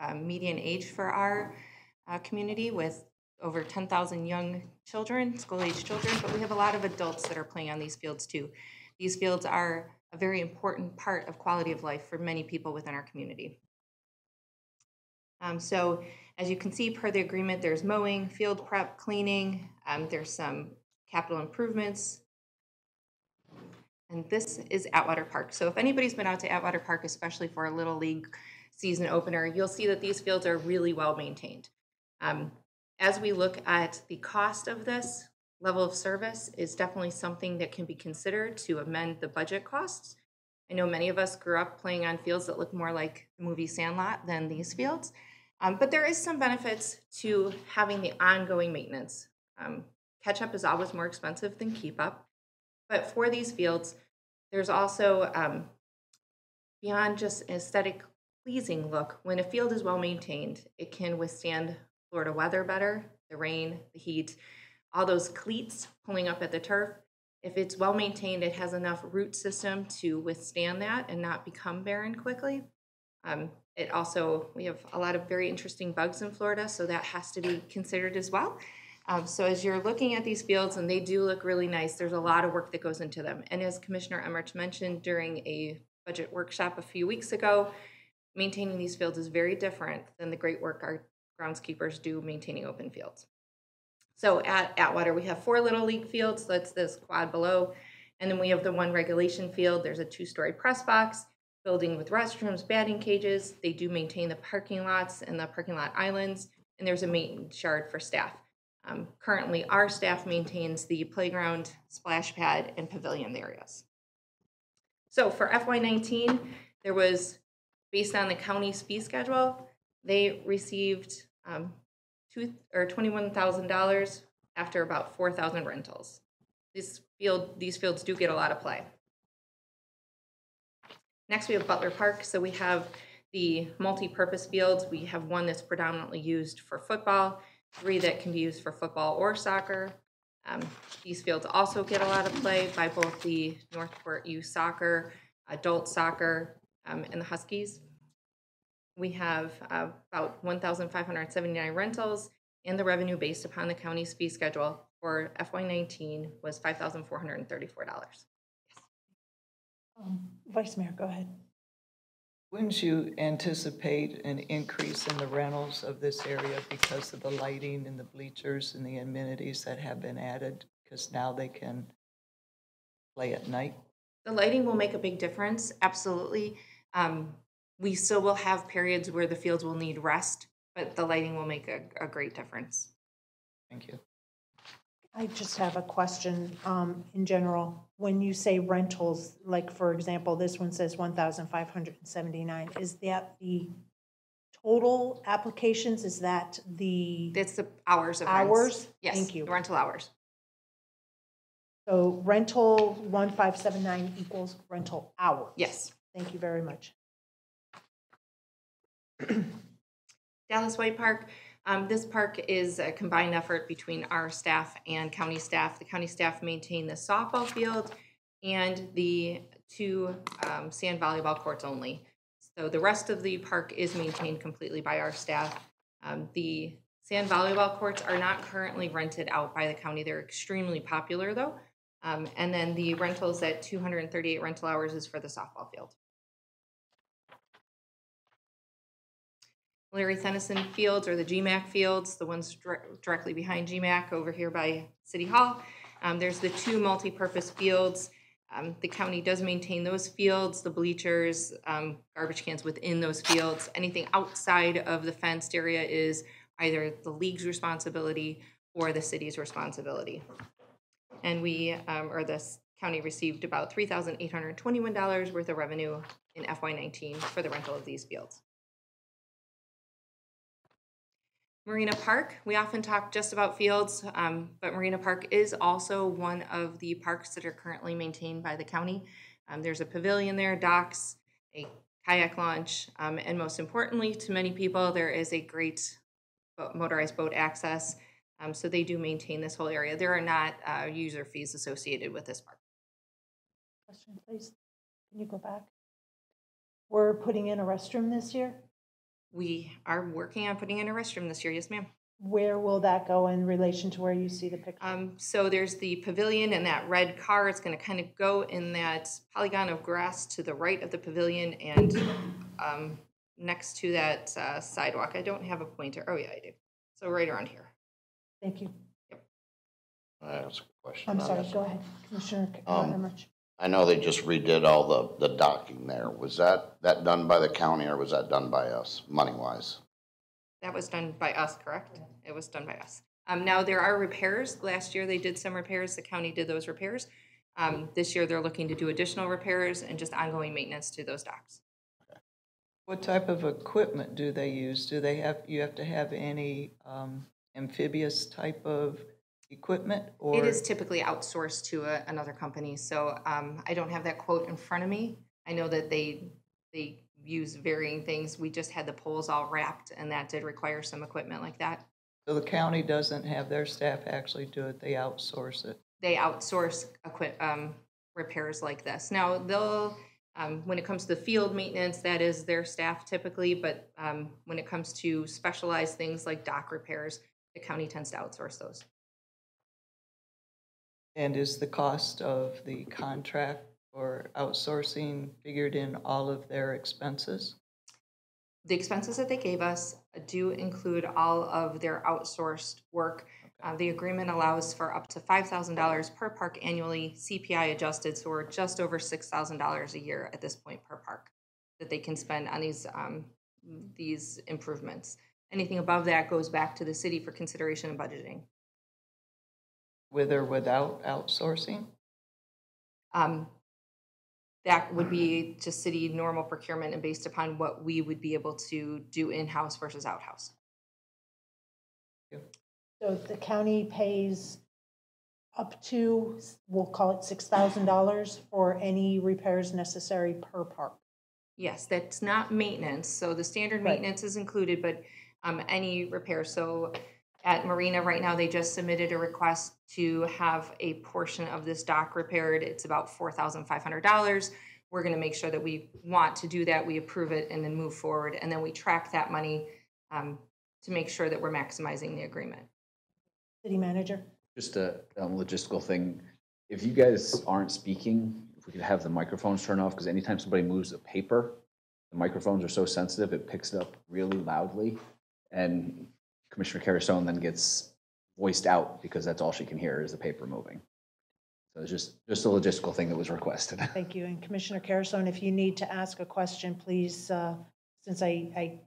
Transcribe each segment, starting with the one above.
um, median age for our uh, community with over 10,000 young children, school-age children, but we have a lot of adults that are playing on these fields too. These fields are a very important part of quality of life for many people within our community. Um, so as you can see per the agreement, there's mowing, field prep, cleaning, um, there's some capital improvements. And this is Atwater Park. So if anybody's been out to Atwater Park, especially for a Little League season opener, you'll see that these fields are really well maintained. Um, as we look at the cost of this level of service is definitely something that can be considered to amend the budget costs. I know many of us grew up playing on fields that look more like the movie Sandlot than these fields, um, but there is some benefits to having the ongoing maintenance. Um, catch up is always more expensive than keep up, but for these fields, there's also um, beyond just aesthetic pleasing look. When a field is well maintained, it can withstand Florida weather better, the rain, the heat, all those cleats pulling up at the turf. If it's well maintained, it has enough root system to withstand that and not become barren quickly. Um, it also, we have a lot of very interesting bugs in Florida, so that has to be considered as well. Um, so as you're looking at these fields, and they do look really nice, there's a lot of work that goes into them. And as Commissioner Emrich mentioned during a budget workshop a few weeks ago, maintaining these fields is very different than the great work our groundskeepers do maintaining open fields. So at Atwater, we have four Little League fields. So That's this quad below. And then we have the one regulation field. There's a two-story press box, building with restrooms, batting cages. They do maintain the parking lots and the parking lot islands. And there's a maintenance yard for staff. Um, currently, our staff maintains the playground, splash pad, and pavilion areas. So for FY19, there was, based on the county's fee schedule, they received um, two or twenty-one thousand dollars after about four thousand rentals. This field, these fields do get a lot of play. Next, we have Butler Park. So we have the multi-purpose fields. We have one that's predominantly used for football, three that can be used for football or soccer. Um, these fields also get a lot of play by both the Northport Youth Soccer, adult soccer, um, and the Huskies. We have uh, about 1,579 rentals, and the revenue based upon the county's fee schedule for FY19 was $5,434. Um, Vice Mayor, go ahead. Wouldn't you anticipate an increase in the rentals of this area because of the lighting and the bleachers and the amenities that have been added? Because now they can play at night? The lighting will make a big difference, absolutely. Um, we still will have periods where the fields will need rest, but the lighting will make a, a great difference. Thank you. I just have a question um, in general. When you say rentals, like for example, this one says 1,579, is that the total applications? Is that the, That's the hours of rents. Hours? Yes. Thank you. the Rental hours. so rental 1579 equals rental hours? Yes. Thank you very much. Dallas White Park, um, this park is a combined effort between our staff and county staff. The county staff maintain the softball field and the two um, sand volleyball courts only. So the rest of the park is maintained completely by our staff. Um, the sand volleyball courts are not currently rented out by the county. They're extremely popular though. Um, and then the rentals at 238 rental hours is for the softball field. Larry Thennison Fields or the GMAC Fields, the ones dire- directly behind GMAC over here by City Hall. Um, there's the two multi-purpose fields. Um, the county does maintain those fields, the bleachers, um, garbage cans within those fields. Anything outside of the fenced area is either the league's responsibility or the city's responsibility. And we, um, or this county received about three thousand eight hundred twenty-one dollars worth of revenue in FY nineteen for the rental of these fields. Marina Park, we often talk just about fields, um, but Marina Park is also one of the parks that are currently maintained by the county. Um, there's a pavilion there, docks, a kayak launch, um, and most importantly, to many people, there is a great motorized boat access. Um, so they do maintain this whole area. There are not uh, user fees associated with this park. Question, please. Can you go back? We're putting in a restroom this year? We are working on putting in a restroom this year, yes, ma'am. Where will that go in relation to where you see the picture? Um, so there's the pavilion and that red car. It's going to kind of go in that polygon of grass to the right of the pavilion and um, next to that uh, sidewalk. I don't have a pointer. Oh yeah, I do. So right around here. Thank you. I ask a question I'm on sorry, this? go ahead, Commissioner Um, Emrich. I know they just redid all the, the docking there. Was that, that done by the county or was that done by us, money-wise? That was done by us, correct? It was done by us. Um, now there are repairs. Last year they did some repairs. The county did those repairs. Um, this year they're looking to do additional repairs and just ongoing maintenance to those docks. What type of equipment do they use? Do they have, you have to have any um, amphibious type of equipment? or It is typically outsourced to a, another company, so um, I don't have that quote in front of me. I know that they they use varying things. We just had the poles all wrapped, and that did require some equipment like that. So the county doesn't have their staff actually do it, they outsource it? They outsource equip um, repairs like this. Now they'll um, when it comes to the field maintenance, that is their staff typically, but um, when it comes to specialized things like dock repairs, the county tends to outsource those. And is the cost of the contract or outsourcing figured in all of their expenses? The expenses that they gave us do include all of their outsourced work. Uh, the agreement allows for up to five thousand dollars per park annually, CPI adjusted, so we're just over six thousand dollars a year at this point per park that they can spend on these, um, these improvements. Anything above that goes back to the city for consideration and budgeting. With or without outsourcing? Um, that would be just city normal procurement and based upon what we would be able to do in-house versus out-house. So the county pays up to, we'll call it six thousand dollars for any repairs necessary per park. Yes, that's not maintenance, so the standard Right. maintenance is included, but um, any repair, so at Marina right now, they just submitted a request to have a portion of this dock repaired. It's about four thousand five hundred dollars. We're gonna make sure that we want to do that, we approve it and then move forward, and then we track that money um, to make sure that we're maximizing the agreement. City manager? Just a um, logistical thing. If you guys aren't speaking, if we could have the microphones turned off, because anytime somebody moves a paper, the microphones are so sensitive, it picks it up really loudly. And Commissioner Carusone then gets voiced out because that's all she can hear is the paper moving. So it's just, just a logistical thing that was requested. Thank you. And Commissioner Carusone, if you need to ask a question, please, uh, since I, I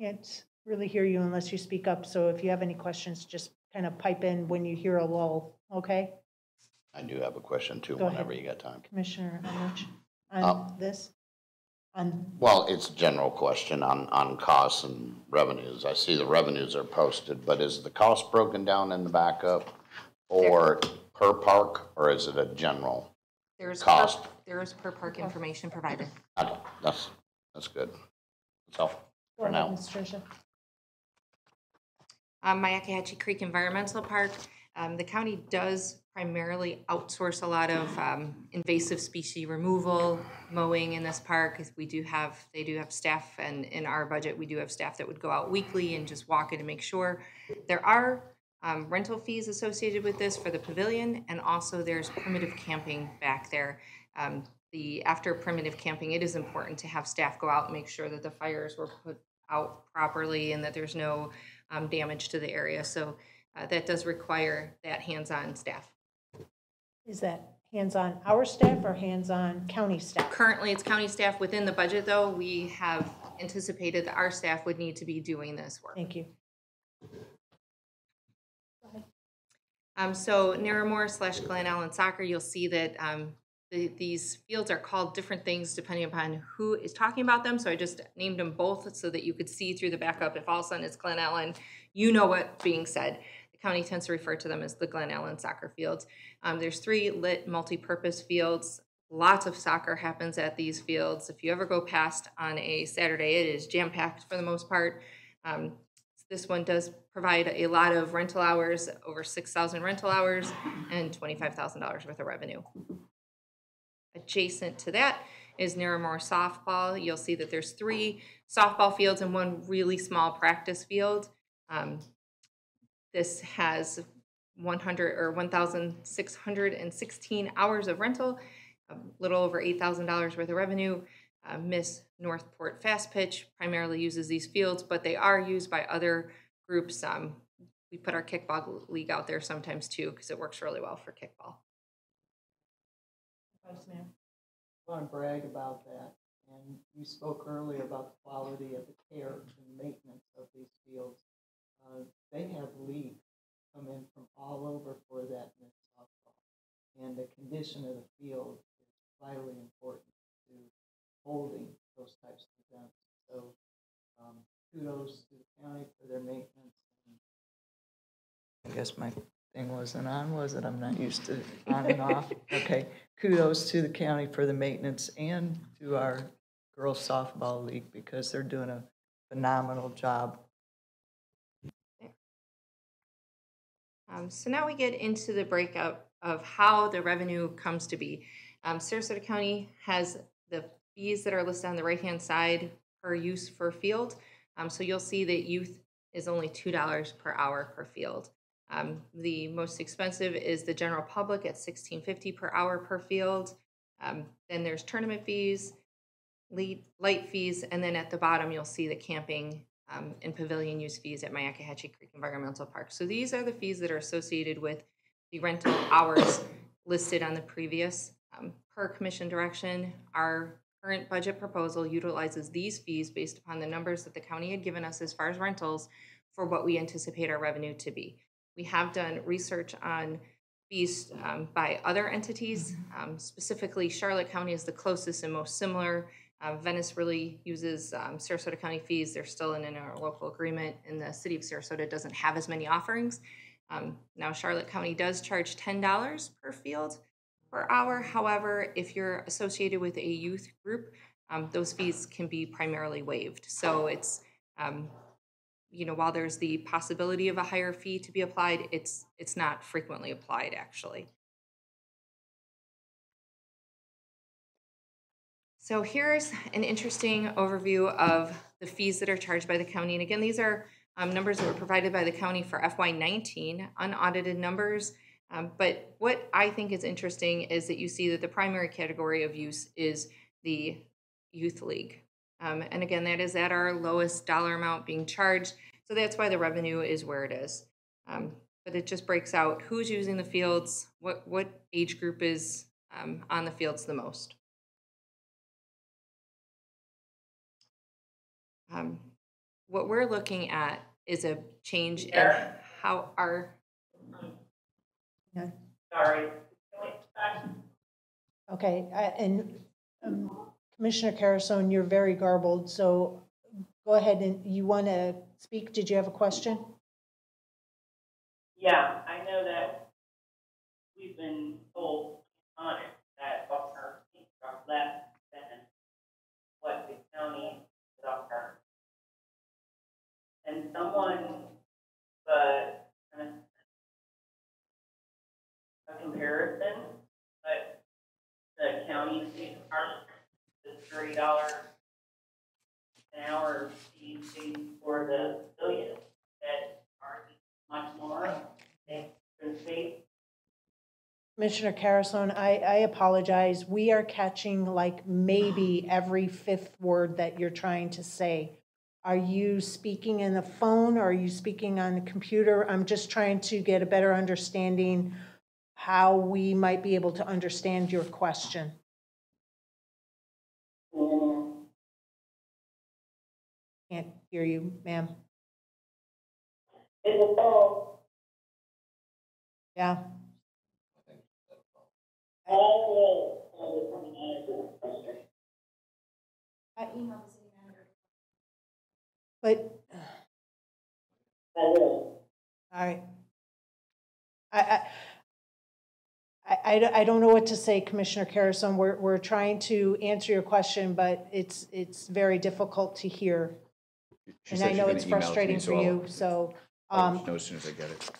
can't really hear you unless you speak up, so if you have any questions, just kind of pipe in when you hear a lull, okay? I do have a question too, Go ahead. whenever you got time. Commissioner Emrich, on this? On, Well, it's a general question on, on costs and revenues. I see the revenues are posted, but is the cost broken down in the backup? Or per park, or is it a general? There's per- Cost. There is per park information provided. I- That's, that's good. That's all go for ahead, now. Ms. Tricia. Um, Myakkahatchee Creek Environmental Park, um, the county does primarily outsource a lot of, um, invasive species removal, mowing in this park. We do have, they do have staff and in our budget, we do have staff that would go out weekly and just walk it to make sure. There are, um, rental fees associated with this for the pavilion and also there's primitive camping back there. Um, the, after primitive camping, it is important to have staff go out and make sure that the fires were put out properly and that there's no um, damage to the area. So uh, that does require that hands-on staff. Is that hands-on our staff or hands-on county staff? Currently, it's county staff. Within the budget, though, we have anticipated that our staff would need to be doing this work. Thank you. Um, so Narramore slash Glen Allen Soccer, you'll see that, um, the, these fields are called different things depending upon who is talking about them. So I just named them both so that you could see through the backup. If all of a sudden it's Glen Allen, you know what's being said. County tends to refer to them as the Glen Allen soccer fields. Um, there's three lit multi-purpose fields. Lots of soccer happens at these fields. If you ever go past on a Saturday, it is jam-packed for the most part. Um, this one does provide a lot of rental hours, over six thousand rental hours and twenty-five thousand dollars worth of revenue. Adjacent to that is Narramore softball. You'll see that there's three softball fields and one really small practice field. Um, this has 100 or 1,616 hours of rental, a little over $8,000 worth of revenue. Uh, Miss Northport Fast Pitch primarily uses these fields, but they are used by other groups. Um, we put our kickball league out there sometimes too because it works really well for kickball. Vice Mayor. I want to brag about that. And you spoke earlier about the quality of the care and maintenance of these fields. Uh, They have leagues come in from all over for that mixed softball. And the condition of the field is vitally important to holding those types of events. So um, kudos to the county for their maintenance. I guess my thing wasn't on, was it? I'm not used to on and off. Okay, kudos to the county for the maintenance and to our girls softball league because they're doing a phenomenal job. Um, so now we get into the breakup of how the revenue comes to be. Um, Sarasota County has the fees that are listed on the right-hand side per use for field. Um, so you'll see that youth is only two dollars per hour per field. Um, the most expensive is the general public at sixteen fifty per hour per field. Um, then there's tournament fees, lead, light fees, and then at the bottom, you'll see the camping um, and pavilion use fees at Myakkahatchee Creek Environmental Park. So these are the fees that are associated with the rental hours listed on the previous. Um, per commission direction, our current budget proposal utilizes these fees based upon the numbers that the county had given us as far as rentals for what we anticipate our revenue to be. We have done research on fees um, by other entities. Um, specifically, Charlotte County is the closest and most similar. Uh, Venice really uses um, Sarasota County fees. They're still in an interlocal agreement, and the city of Sarasota doesn't have as many offerings. Um, now, Charlotte County does charge $10 per field per hour. However, if you're associated with a youth group, um, those fees can be primarily waived. So it's, um, you know, while there's the possibility of a higher fee to be applied, it's it's not frequently applied actually. So here's an interesting overview of the fees that are charged by the county. And again, these are um, numbers that were provided by the county for FY19, unaudited numbers. Um, but what I think is interesting is that you see that the primary category of use is the youth league. Um, and again, that is at our lowest dollar amount being charged. So that's why the revenue is where it is. Um, but it just breaks out who's using the fields, what, what age group is um, on the fields the most. Um, what we're looking at is a change in how our Sorry. Okay, I- and um, Commissioner Carusone, you're very garbled, so go ahead and, you want to speak? Did you have a question? Yeah, I know that we've been told on it that Buckner got less than what the county is offering. And someone, but, a comparison, but the county fee department is thirty dollars an hour fee for the pavilion that are much more than the state. Commissioner Carusone, I, I apologize. We are catching like maybe every fifth word that you're trying to say. Are you speaking in the phone or are you speaking on the computer? I'm just trying to get a better understanding how we might be able to understand your question. Can't hear you, ma'am. Is it all, Yeah, all, all, I emailed the city manager. But, all, all right. I, I, I, I- I don't know what to say, Commissioner Carusone. We're, we're trying to answer your question, but it's, it's very difficult to hear. She And I know it's email it me, frustrating for I'll- you, so, I'll um, know as soon as I get it.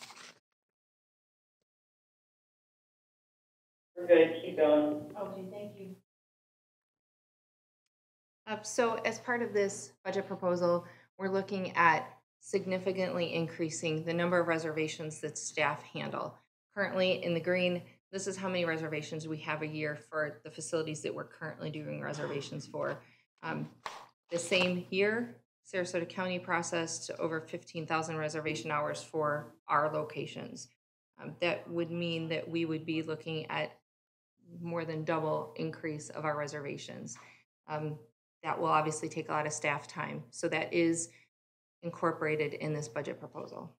we're good, keep going. Okay, thank you. Uh, So as part of this budget proposal, we're looking at significantly increasing the number of reservations that staff handle. Currently, in the green, this is how many reservations we have a year for the facilities that we're currently doing reservations for. Um, The same year, Sarasota County processed over 15,000 reservation hours for our locations. Um, That would mean that we would be looking at more than double increase of our reservations. Um, That will obviously take a lot of staff time, so that is incorporated in this budget proposal.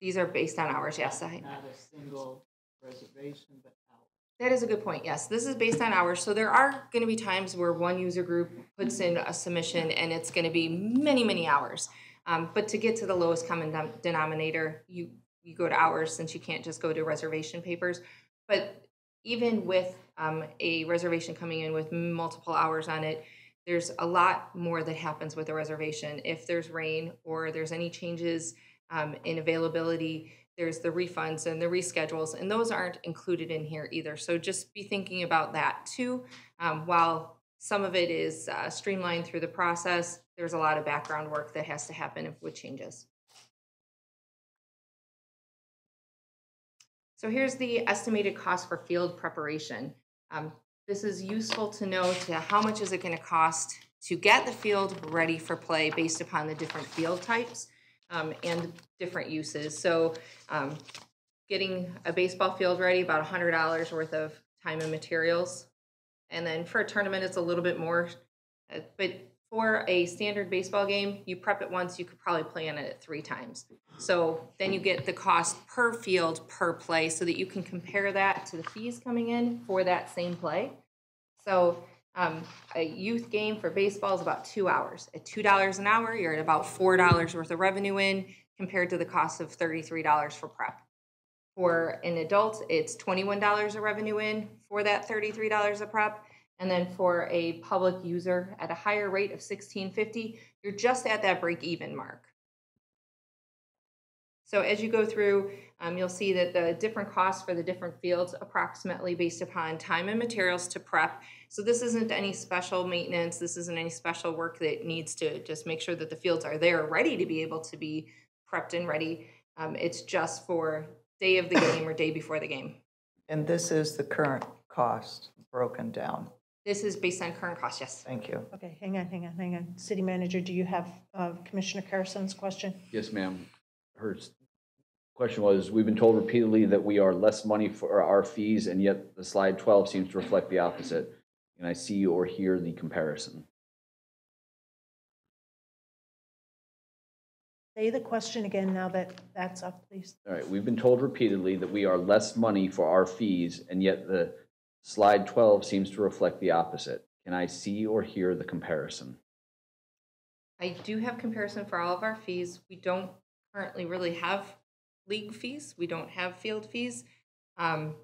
These are based on hours, yes. I- Not a single reservation, but hours. That is a good point, yes. This is based on hours, so there are gonna be times where one user group puts in a submission and it's gonna be many, many hours. Um, but to get to the lowest common denominator, you, you go to hours since you can't just go to reservation papers. But even with, um, a reservation coming in with multiple hours on it, there's a lot more that happens with a reservation. If there's rain or there's any changes, um, in availability, there's the refunds and the reschedules, and those aren't included in here either. So just be thinking about that too. Um, while some of it is uh, streamlined through the process, there's a lot of background work that has to happen with changes. So here's the estimated cost for field preparation. Um, this is useful to know to how much is it going to cost to get the field ready for play based upon the different field types um, and different uses. So um, getting a baseball field ready, about hundred dollars worth of time and materials. And then for a tournament, it's a little bit more. Uh, But for a standard baseball game, you prep it once, you could probably play in it three times. So then you get the cost per field per play so that you can compare that to the fees coming in for that same play. So um, a youth game for baseball is about two hours. At two dollars an hour, you're at about four dollars worth of revenue in compared to the cost of thirty-three dollars for prep. For an adult, it's twenty-one dollars of revenue in for that thirty-three dollars of prep. And then for a public user at a higher rate of sixteen fifty, you're just at that break-even mark. So as you go through, um, you'll see that the different costs for the different fields approximately based upon time and materials to prep. So this isn't any special maintenance, this isn't any special work that needs to just make sure that the fields are there, ready to be able to be prepped and ready. Um, it's just for day of the game or day before the game. And this is the current cost broken down. This is based on current costs, yes. Thank you. Okay, hang on, hang on, hang on. City Manager, do you have uh, Commissioner Carusone's question? Yes, ma'am. Her question was, we've been told repeatedly that we are less money for our fees, and yet the slide 12 seems to reflect the opposite. Can I see or hear the comparison? Say the question again now that that's up, please. All right, we've been told repeatedly that we are less money for our fees, and yet the slide 12 seems to reflect the opposite. Can I see or hear the comparison? I do have comparison for all of our fees. We don't currently really have league fees. We don't have field fees. Um,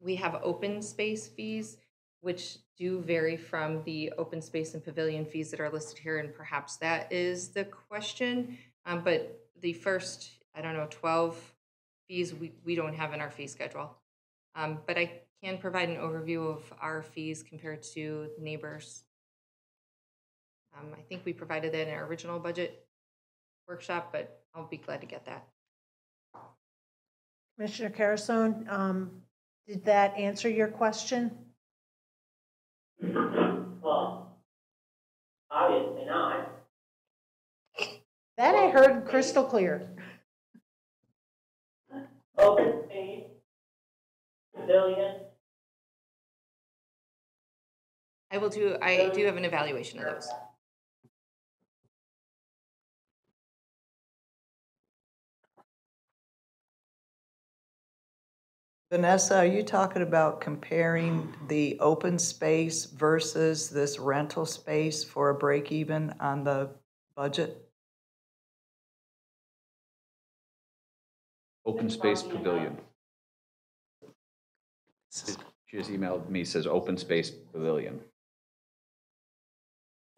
we have open space fees, which do vary from the open space and pavilion fees that are listed here, and perhaps that is the question. Um, but the first, I don't know, twelve fees we, we don't have in our fee schedule. Um, but I can provide an overview of our fees compared to neighbors. Um, I think we provided that in our original budget workshop, but I'll be glad to get that. Commissioner Carusone, um, did that answer your question? Well, obviously not. That I heard crystal clear. Open space, pavilion, I will do, I do have an evaluation of those. Vanessa, are you talking about comparing the open space versus this rental space for a break even on the budget? Open Space Pavilion. She just emailed me, says Open Space Pavilion.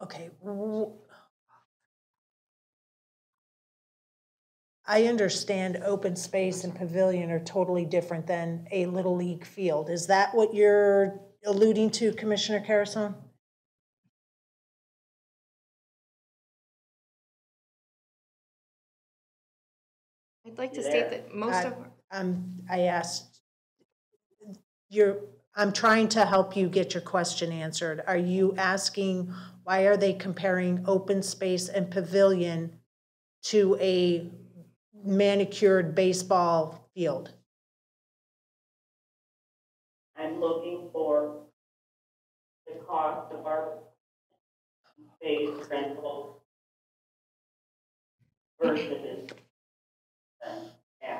Okay. I understand open space and pavilion are totally different than a little league field. Is that what you're alluding to, Commissioner Carusone? I'd like to You state that most I- of, Um, I asked, you're, I'm trying to help you get your question answered. Are you asking, why are they comparing open space and pavilion to a manicured baseball field? I'm looking for the cost of our space rental versus, yeah.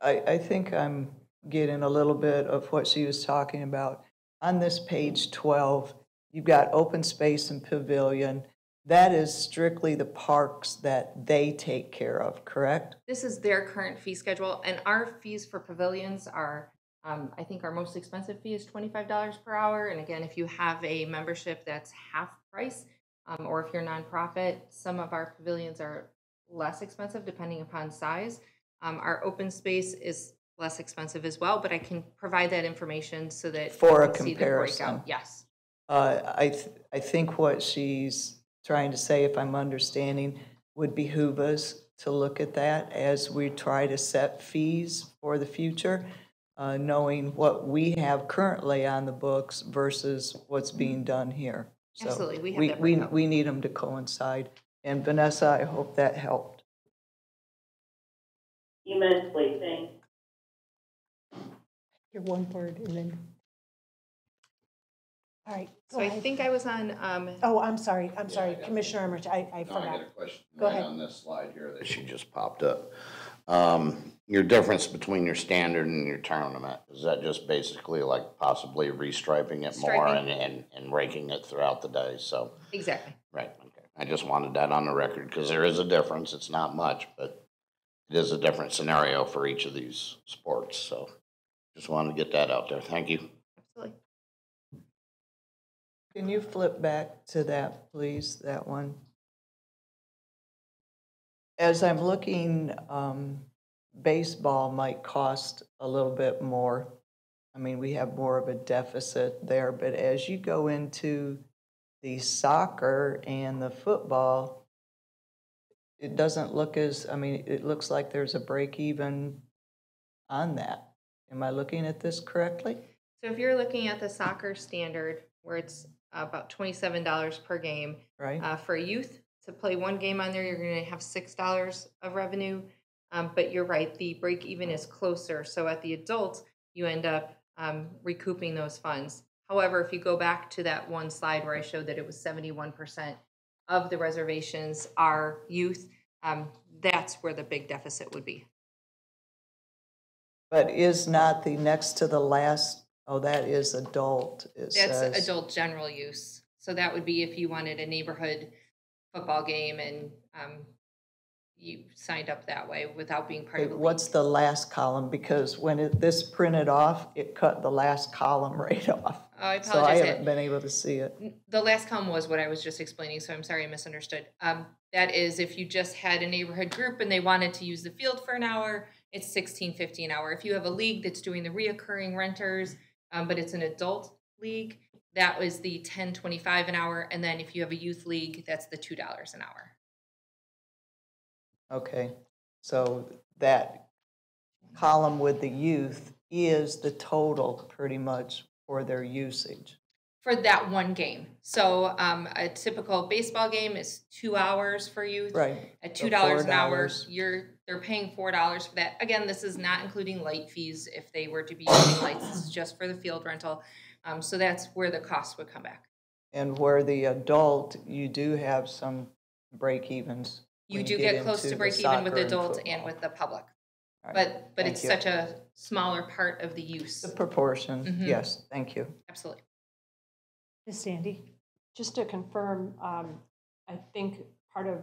I, I think I'm getting a little bit of what she was talking about. On this page 12, you've got open space and pavilion. That is strictly the parks that they take care of, correct? this is their current fee schedule, and our fees for pavilions are, um, I think our most expensive fee is twenty-five dollars per hour, and again, if you have a membership that's half price, um, or if you're nonprofit, some of our pavilions are less expensive depending upon size. Um, our open space is less expensive as well, but I can provide that information so that. you For a can see the breakout. comparison. Yes. Uh, I, th- I think what she's trying to say, if I'm understanding, would behoove us to look at that as we try to set fees for the future, uh, knowing what we have currently on the books versus what's being done here. So Absolutely, we have We, that we, breakout. we need them to coincide. And Vanessa, I hope that helped. Immensely, thank Your one word and then. All right, So go I think I was on, um, Oh, I'm sorry, I'm Yeah, sorry, I got it. Commissioner Emrich, I, I No, I forgot. got a question Go right ahead. on this slide here that she just popped up. Um, your difference between your standard and your tournament, is that just basically like possibly restriping it more Striping. and, and, and raking it throughout the day, so, exactly. right, okay. I just wanted that on the record, because there is a difference, it's not much, but it is a different scenario for each of these sports, so just wanted to get that out there, thank you. Can you flip back to that, please, that one? As I'm looking, um, baseball might cost a little bit more. I mean, we have more of a deficit there, but as you go into the soccer and the football, it doesn't look as, I mean, it looks like there's a break even on that. Am I looking at this correctly? So if you're looking at the soccer standard, where it's about twenty-seven dollars per game, Right? uh, for youth to play one game on there, you're gonna have six dollars of revenue. Um, but you're right, the break even is closer. So at the adult, you end up um, recouping those funds. However, if you go back to that one slide where I showed that it was seventy-one percent of the reservations are youth, um, that's where the big deficit would be. But is not the next to the last, oh, that is adult, That's says. adult general use. So that would be if you wanted a neighborhood football game and um, you signed up that way without being part Okay, of the league. What's the last column? Because when it, this printed off, it cut the last column right off. Oh, I So I haven't been able to see it. The last column was what I was just explaining, so I'm sorry I misunderstood. Um, that is if you just had a neighborhood group and they wanted to use the field for an hour, it's sixteen fifty an hour. If you have a league that's doing the reoccurring renters, um, but it's an adult league, that was the ten twenty-five an hour. And then if you have a youth league, that's the two dollars an hour. Okay, so that column with the youth is the total pretty much for their usage. For that one game. So um, a typical baseball game is two hours for youth. Right. At two dollars an hour, you're, they're paying four dollars for that. Again, this is not including light fees if they were to be using lights, this is just for the field rental. Um, so that's where the cost would come back. And where the adult, you do have some break evens. You when do get get close to the break even with soccer and adult and football. with the public. All right, But, but thank it's you. such a smaller part of the use. The proportion, Mhm. yes, thank you. Absolutely. Ms. Sandy? Just to confirm, um, I think part of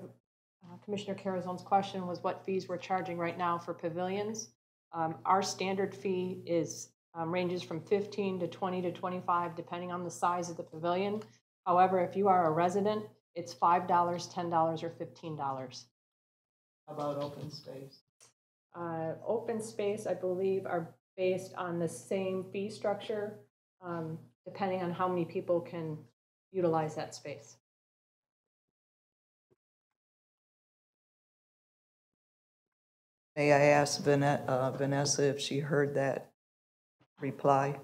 uh, Commissioner Carusone's question was what fees we're charging right now for pavilions. Um, Our standard fee is, um, ranges from 15 to 20 to 25, depending on the size of the pavilion. However, if you are a resident, it's $5, $10, or $15. How about open space? Uh, Open space, I believe, are based on the same fee structure. um, depending on how many people can utilize that space. May I ask uh, Vanessa if she heard that reply?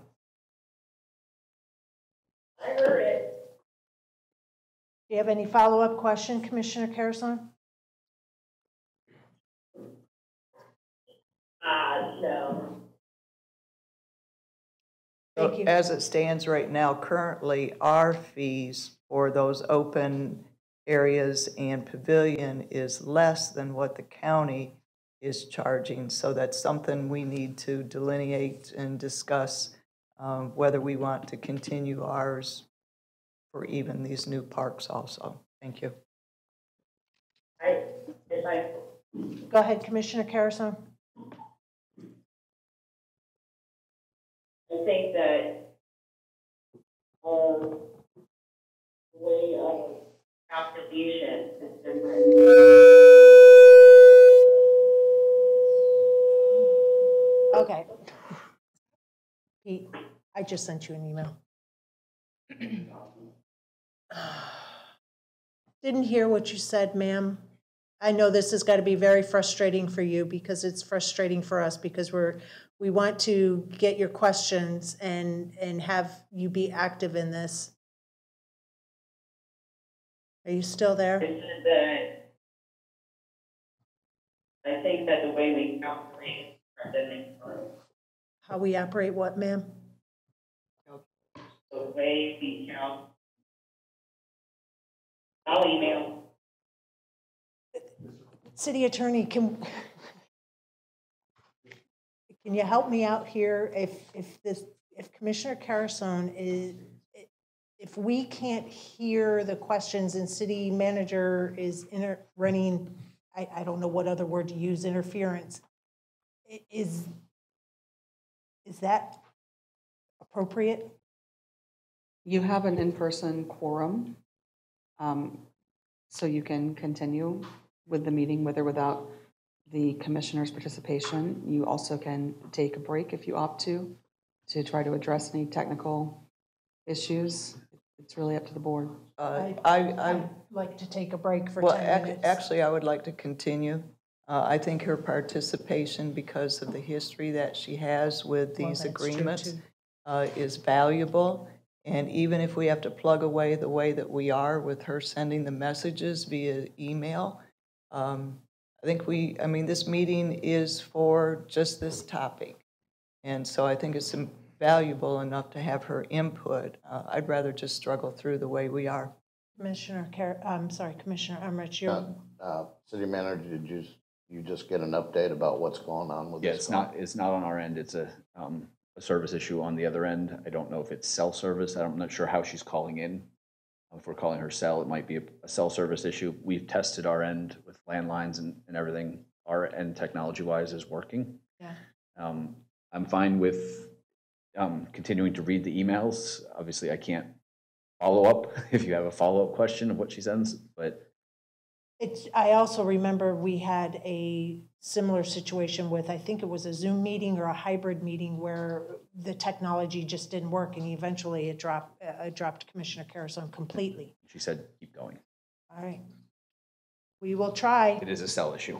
I heard it. Do you have any follow-up question, Commissioner Carusone? Uh, no. So Thank you. As it stands right now, currently, our fees for those open areas and pavilion is less than what the county is charging. So that's something we need to delineate and discuss, um, whether we want to continue ours for even these new parks also. Thank you. I, if I, Go ahead, Commissioner Carusone. I think that, um, the way of calculation is different. Okay. Pete, I just sent you an email. Didn't hear what you said, ma'am. I know this has got to be very frustrating for you because it's frustrating for us because we're, we want to get your questions and, and have you be active in this. Are you still there? That, uh, I think that the way we calculate How we operate what, ma'am? the way we count. I'll email. City Attorney, can, can you help me out here? If, if this, if Commissioner Carusone is, if we can't hear the questions and city manager is inter, running, I, I don't know what other word to use, interference, is, is that appropriate? You have an in-person quorum, um, so you can continue with the meeting with or without the commissioner's participation. You also can take a break if you opt to, to try to address any technical issues. It's really up to the board. Uh, I, I I'd like to take a break for Well, 10 ac- minutes. actually, I would like to continue. Uh, I think her participation, because of the history that she has with these that's true, agreements, uh, is valuable. And even if we have to plug away the way that we are with her sending the messages via email, um, I think we, I mean, this meeting is for just this topic. And so I think it's valuable enough to have her input. Uh, I'd rather just struggle through the way we are. Commissioner Car, I'm sorry, Commissioner Emrich, Uh, you're, uh, City manager, did you, you just get an update about what's going on with this? Yeah, it's not, it's not on our end. It's a, um, a service issue on the other end. I don't know if it's cell service. I'm not sure how she's calling in. If we're calling her cell, it might be a, a cell service issue. We've tested our end with landlines and, and everything. Our end technology-wise is working. Yeah. Um, I'm fine with, um, continuing to read the emails. Obviously, I can't follow up if you have a follow-up question of what she sends, but It's, I also remember we had a similar situation with, I think it was a Zoom meeting or a hybrid meeting where the technology just didn't work and eventually it dropped, uh, it dropped Commissioner Carusone completely. she said, keep going. All right. We will try. It is a cell issue.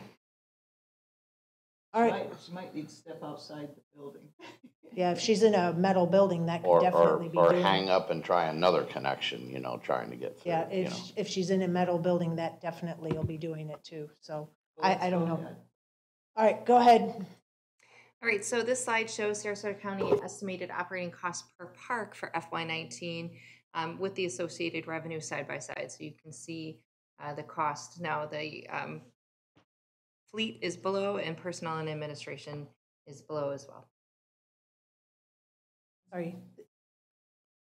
All right. Might- She might need to step outside the building. Yeah, if she's in a metal building, that could Or, or, definitely be or doing. hang up and try another connection, you know, trying to get through, Yeah, you know. if, if she's in a metal building, that definitely will be doing it too. So, I, I don't know. All right, go ahead. All right, so this slide shows Sarasota County estimated operating costs per park for FY nineteen um, with the associated revenue side by side. So you can see uh, the cost. Now, the um, fleet is below and personnel and administration is below as well. Sorry.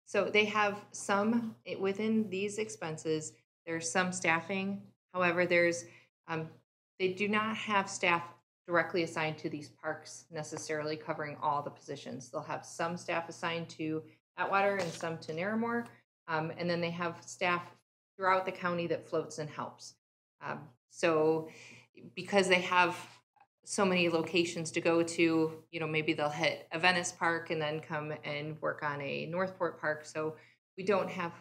So they have some, it- within these expenses, there's some staffing. However, there's, um, they do not have staff directly assigned to these parks necessarily covering all the positions. They'll have some staff assigned to Atwater and some to Narramore. Um, and then they have staff throughout the county that floats and helps. Um, so because they have so many locations to go to. You know, maybe they'll hit a Venice Park and then come and work on a Northport Park. So we don't have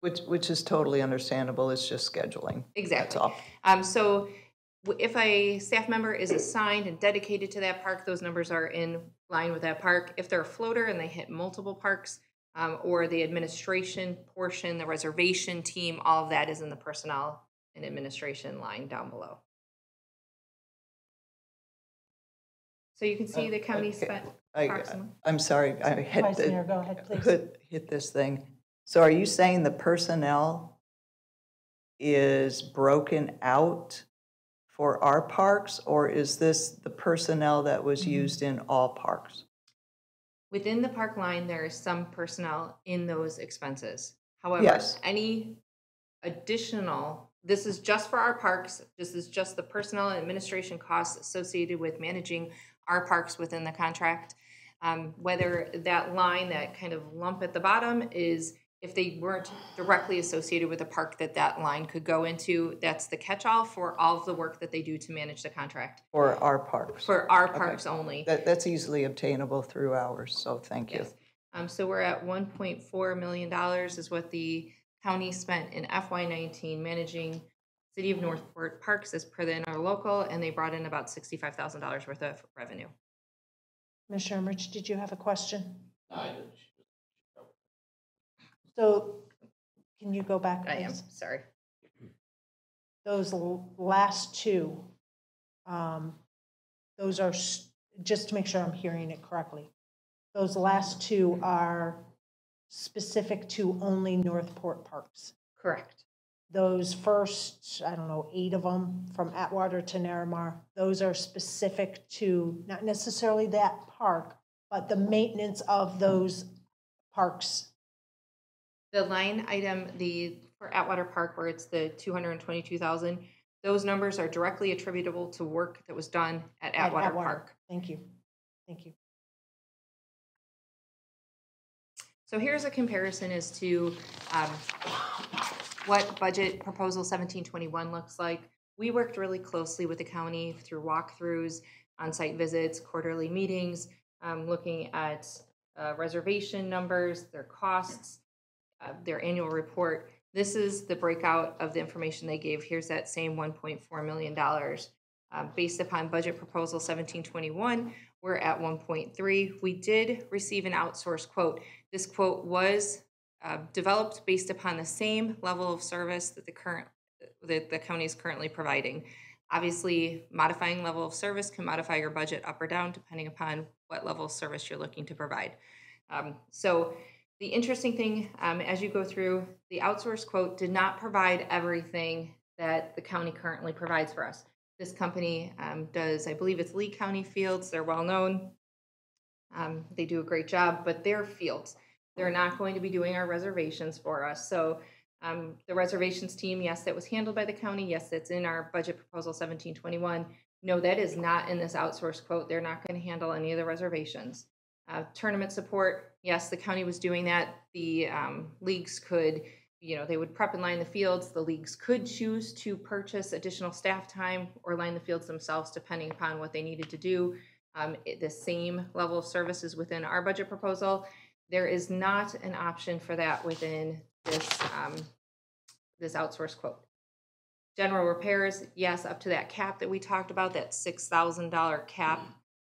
Which, which is totally understandable, it's just scheduling. That's exactly. all. Um, so if a staff member is assigned and dedicated to that park, those numbers are in line with that park. If they're a floater and they hit multiple parks, um, or the administration portion, the reservation team, all of that is in the personnel and administration line down below. So you can see the county Okay. spent I, approximately. I'm sorry, I hit Vice the- Mayor, go ahead, please. hit, hit this thing. So are you saying the personnel is broken out for our parks? Or is this the personnel that was Mm-hmm. used in all parks? Within the park line, there is some personnel in those expenses. However, Yes. any additional, this is just for our parks, this is just the personnel and administration costs associated with managing our parks within the contract. Um, whether that line, that kind of lump at the bottom is if they weren't directly associated with a park that that line could go into, that's the catch-all for all of the work that they do to manage the contract. For our parks? For our parks only. That, that's easily obtainable through ours, so thank you. Um, so we're at one point four million dollars is what the county spent in FY nineteen managing City of North Port Parks as per the interlocal, and they brought in about sixty-five thousand dollars worth of revenue. Commissioner Rich, did you have a question? I So can you go back, I am, sorry. Those last two, um, those are, just to make sure I'm hearing it correctly, those last two are specific to only North Port Parks. Correct. Those first, I don't know, eight of them, from Atwater to Narramore, those are specific to not necessarily that park, but the maintenance of those parks. The line item, the, for Atwater Park, where it's the two hundred and twenty-two thousand, those numbers are directly attributable to work that was done at at Atwater Park. Thank you, thank you. So here's a comparison as to um, what budget proposal seventeen twenty-one looks like. We worked really closely with the county through walkthroughs, on-site visits, quarterly meetings, um, looking at uh, reservation numbers, their costs, uh, their annual report. This is the breakout of the information they gave. Here's that same one point four million dollars. Uh, Based upon budget proposal seventeen twenty-one, we're at one point three. We did receive an outsourced quote. This quote was uh, developed based upon the same level of service that the current, that the county is currently providing. Obviously, modifying level of service can modify your budget up or down depending upon what level of service you're looking to provide. Um, So the interesting thing, um, as you go through, the outsource quote did not provide everything that the county currently provides for us. This company um, does, I believe it's Lee County Fields, they're well-known. Um, They do a great job, but their fields, they're not going to be doing our reservations for us. So um, the reservations team, yes, that was handled by the county. Yes, that's in our budget proposal seventeen twenty-one. No, that is not in this outsourced quote. They're not going to handle any of the reservations. Uh, tournament support, yes, the county was doing that. The um, leagues could, you know, they would prep and line the fields. The leagues could choose to purchase additional staff time or line the fields themselves, depending upon what they needed to do. Um, the same level of services within our budget proposal. There is not an option for that within this, um, this outsource quote. General repairs, yes, up to that cap that we talked about, that six thousand dollar cap.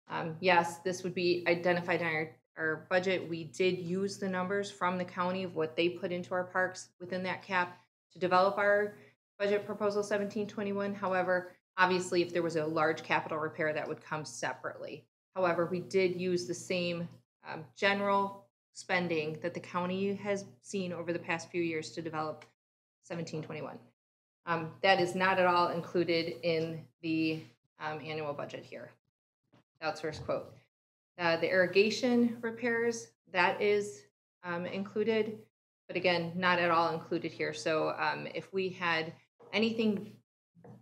Um, yes, this would be identified in our, our budget. We did use the numbers from the county of what they put into our parks within that cap to develop our budget proposal seventeen twenty-one. However, obviously, if there was a large capital repair, that would come separately. However, we did use the same, um, general spending that the county has seen over the past few years to develop seventeen twenty-one. Um, that is not at all included in the, um, annual budget here. Outsource quote. Uh, the irrigation repairs, that is, um, included, but again, not at all included here. So, um, if we had anything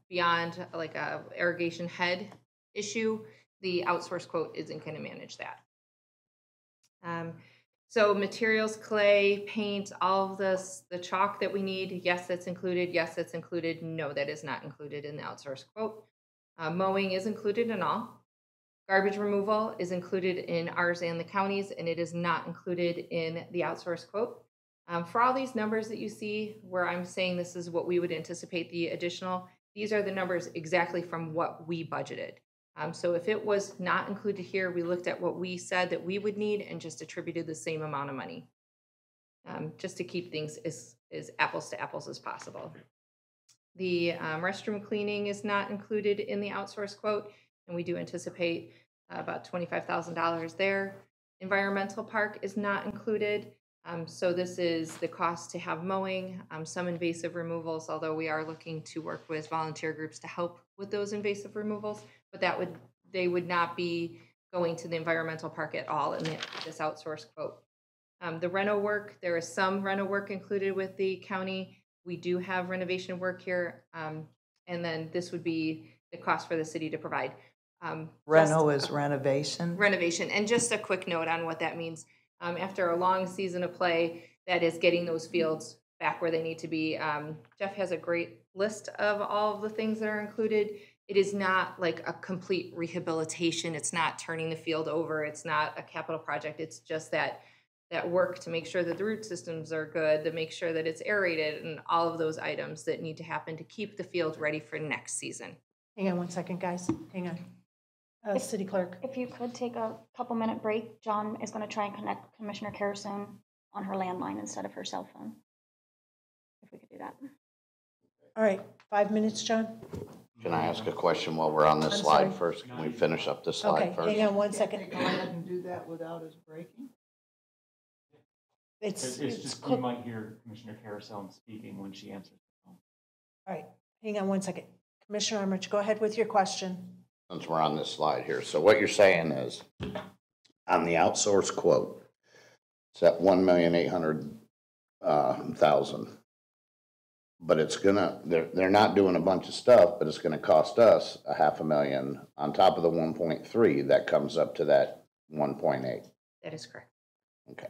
beyond like a irrigation head issue, the outsource quote isn't gonna manage that. So materials, clay, paint, all of this, the chalk that we need, yes, that's included, yes, that's included, no, that is not included in the outsource quote. Uh, mowing is included in all, Garbage removal is included in ours and the counties, and it is not included in the outsource quote. Um, for all these numbers that you see, where I'm saying this is what we would anticipate the additional, these are the numbers exactly from what we budgeted. Um, so if it was not included here, we looked at what we said that we would need and just attributed the same amount of money. Um, just to keep things as, as apples to apples as possible. The um, restroom cleaning is not included in the outsource quote, and we do anticipate uh, about twenty-five thousand dollars there. Environmental park is not included, um, so this is the cost to have mowing, um, some invasive removals, although we are looking to work with volunteer groups to help with those invasive removals, but that would, they would not be going to the environmental park at all in the- this outsource quote. Um, the reno work, there is some reno work included with the county. We do have renovation work here. Um, and then this would be the cost for the city to provide. Um, Reno is renovation. renovation. And just a quick note on what that means. Um, after a long season of play, that is getting those fields back where they need to be. Um, Jeff has a great list of all of the things that are included. It is not like a complete rehabilitation. It's not turning the field over. It's not a capital project. It's just that that work to make sure that the root systems are good, to make sure that it's aerated, and all of those items that need to happen to keep the field ready for next season. Hang on one second, guys. Hang on. Uh, City Clerk. If you could take a couple minute break, John is going to try and connect Commissioner Carusone on her landline instead of her cell phone. If we could do that. All right, five minutes, John? Can I ask a question while we're on this I'm slide sorry. first? Can we finish up this Okay, slide first? hang on one second. Go ahead and do that without us breaking? It's, It's it's it's, just, you cook- might hear Commissioner Carusone speaking when she answers the phone. all right, hang on one second. Commissioner Emrich, go ahead with your question. Since we're on this slide here, so what you're saying is, on the outsource quote, it's at one million eight hundred, uh, thousand. But it's gonna, they're, they're not doing a bunch of stuff, but it's gonna cost us a half a million on top of the one point three, that comes up to that one point eight. That is correct. Okay.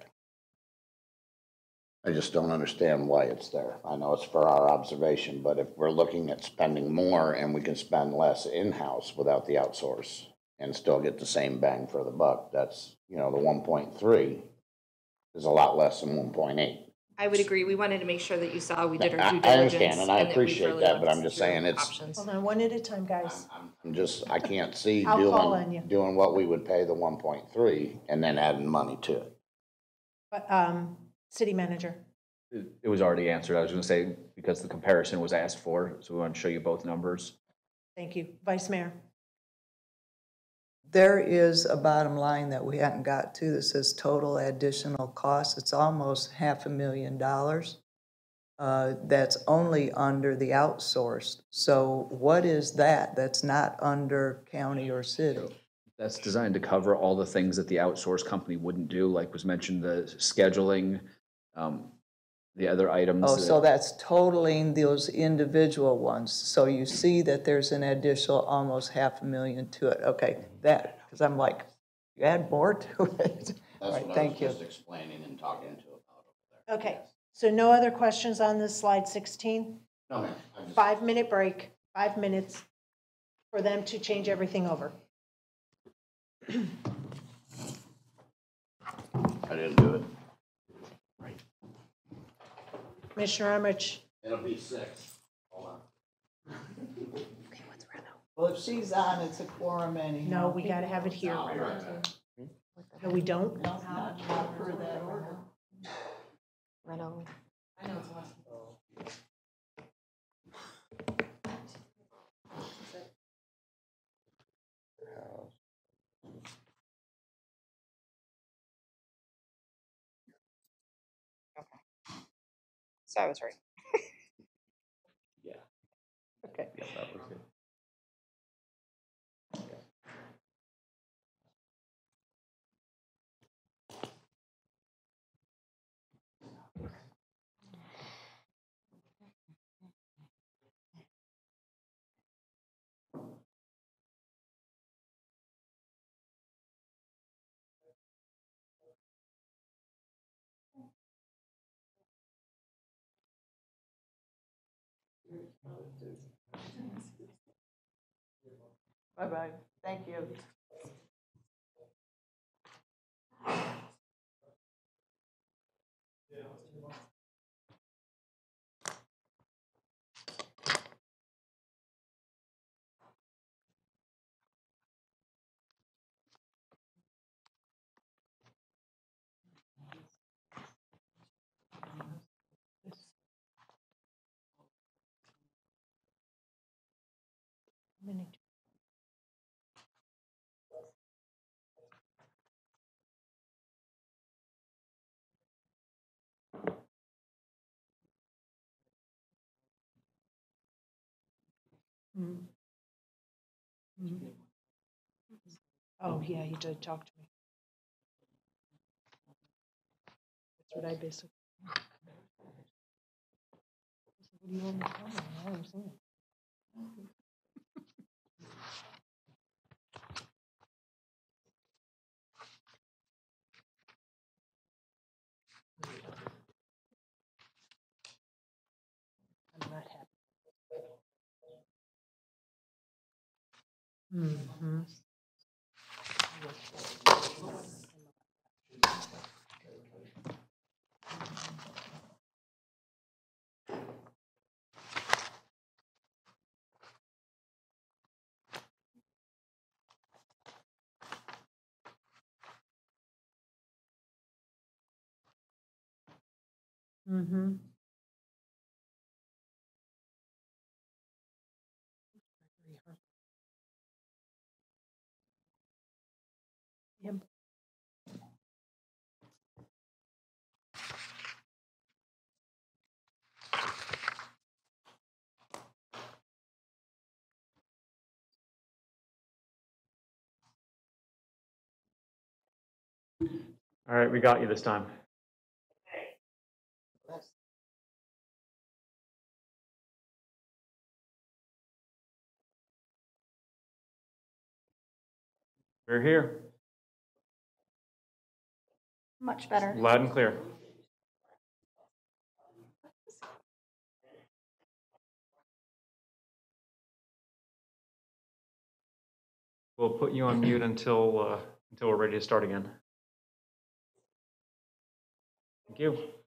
I just don't understand why it's there. I know it's for our observation, but if we're looking at spending more and we can spend less in-house without the outsource and still get the same bang for the buck, that's, you know, the one point three is a lot less than one point eight. I would agree. We wanted to make sure that you saw we did I- our due diligence. I diligence. understand, and I that we've appreciate really that, but I'm just through saying it's- options. Hold on, one at a time, guys. I'm just, I can't see I'll call on you. doing, doing what we would pay the one point three and then adding money to it. But, um, City Manager. It it was already answered. I was gonna say, because the comparison was asked for, so we want to show you both numbers. Thank you. Vice Mayor. There is a bottom line that we hadn't got to that says total additional costs. It's almost half a million dollars. Uh, That's only under the outsourced. So what is that? That's not under county or city? That's designed to cover all the things that the outsourced company wouldn't do, like was mentioned, the scheduling, um, the other items. Oh, that- so that's totaling those individual ones. So you see that there's an additional almost half a million to it. Okay, that, because I'm like, you add more to it. That's right, what I was thank you. just explaining and talking to about over there. Okay, so no other questions on this slide 16? No, ma'am, I just- Five-minute break, five minutes for them to change everything over. I didn't do it. Commissioner Emrich, It'll be six. Hold on. Okay, what's Renault? Well, if she's on, it's a quorum anyhow. no, we got to have it here. I'll be right back. No, we don't? Not, not per that order. Reno. So I was right. Yeah. Okay. Yeah, Bye bye. Thank you. minute. Mm. Mm. Oh, yeah, he did talk to me. That's what I basically. What do you want me to tell him? I haven't seen it. I'm not happy. Mhm. Mm-hmm. All right, we got you this time. We're here, Much better. loud and clear. We'll put you on mute until, uh, until we're ready to start again. Thank you.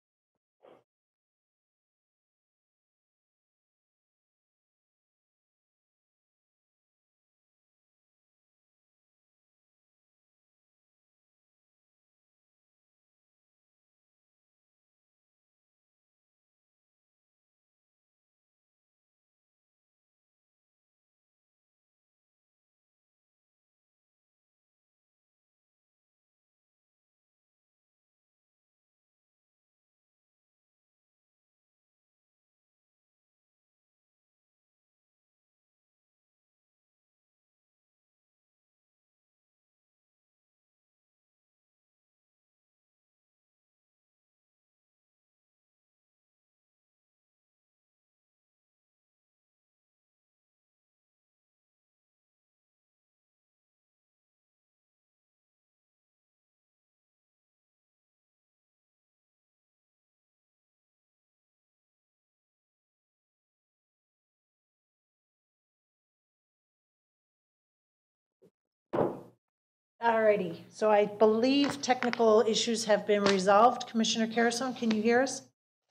Alrighty, so I believe technical issues have been resolved. Commissioner Carusone, can you hear us?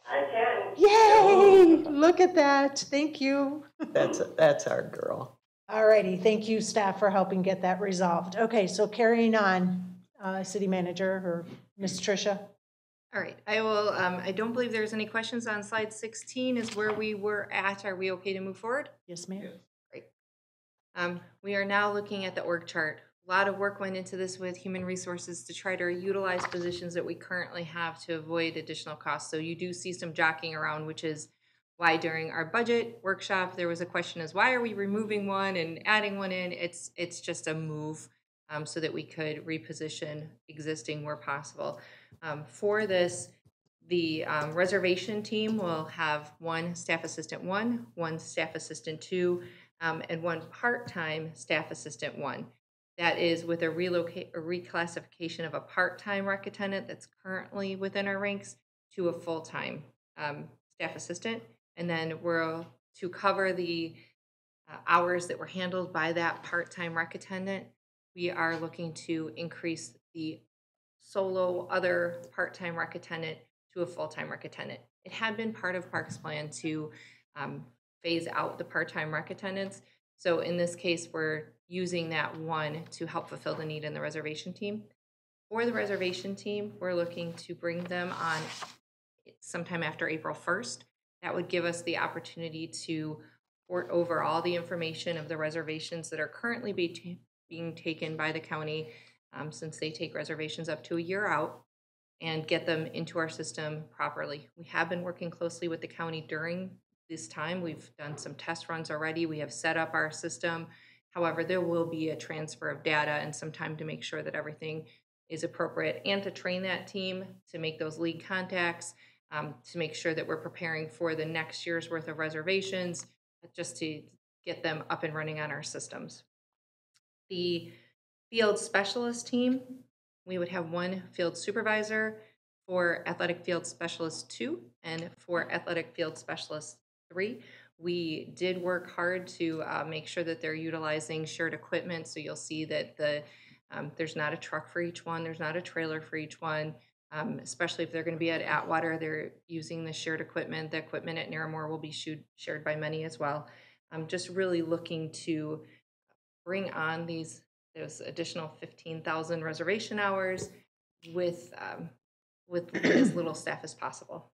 I can. Yay! Look at that. Thank you. That's, that's our girl. Alrighty, thank you, staff, for helping get that resolved. Okay, so carrying on, uh, city manager or Ms. Tricia. All right, I will, um, I don't believe there's any questions on slide 16 is where we were at. Are we okay to move forward? Yes, ma'am. Um, we are now looking at the org chart. A lot of work went into this with human resources to try to utilize positions that we currently have to avoid additional costs. So you do see some jockeying around, which is why during our budget workshop, there was a question as why are we removing one and adding one in? It's, it's just a move um, so that we could reposition existing where possible. Um, for this, the um, reservation team will have one staff assistant one, one staff assistant two, um, and one part-time staff assistant one. That is with a relocate, a reclassification of a part-time rec attendant that's currently within our ranks to a full-time um, staff assistant. And then we're to cover the uh, hours that were handled by that part-time rec attendant. We are looking to increase the solo other part-time rec attendant to a full-time rec attendant. It had been part of Parks Plan to um, phase out the part-time rec attendants. So in this case, we're using that one to help fulfill the need in the reservation team. For the reservation team, we're looking to bring them on sometime after April 1st. That would give us the opportunity to port over all the information of the reservations that are currently be, being taken by the county, um, since they take reservations up to a year out, and get them into our system properly. We have been working closely with the county during this time. We've done some test runs already. We have set up our system. However, there will be a transfer of data and some time to make sure that everything is appropriate and to train that team to make those lead contacts, um, to make sure that we're preparing for the next year's worth of reservations, just to get them up and running on our systems. The field specialist team, we would have one field supervisor for athletic field specialist two and for athletic field specialist three. We did work hard to uh, make sure that they're utilizing shared equipment. So you'll see that the um, there's not a truck for each one. There's not a trailer for each one. Um, especially if they're going to be at Atwater, they're using the shared equipment. The equipment at Narramore will be shoot, shared by many as well. I'm just really looking to bring on these those additional 15,000 reservation hours with um, with as little staff as possible.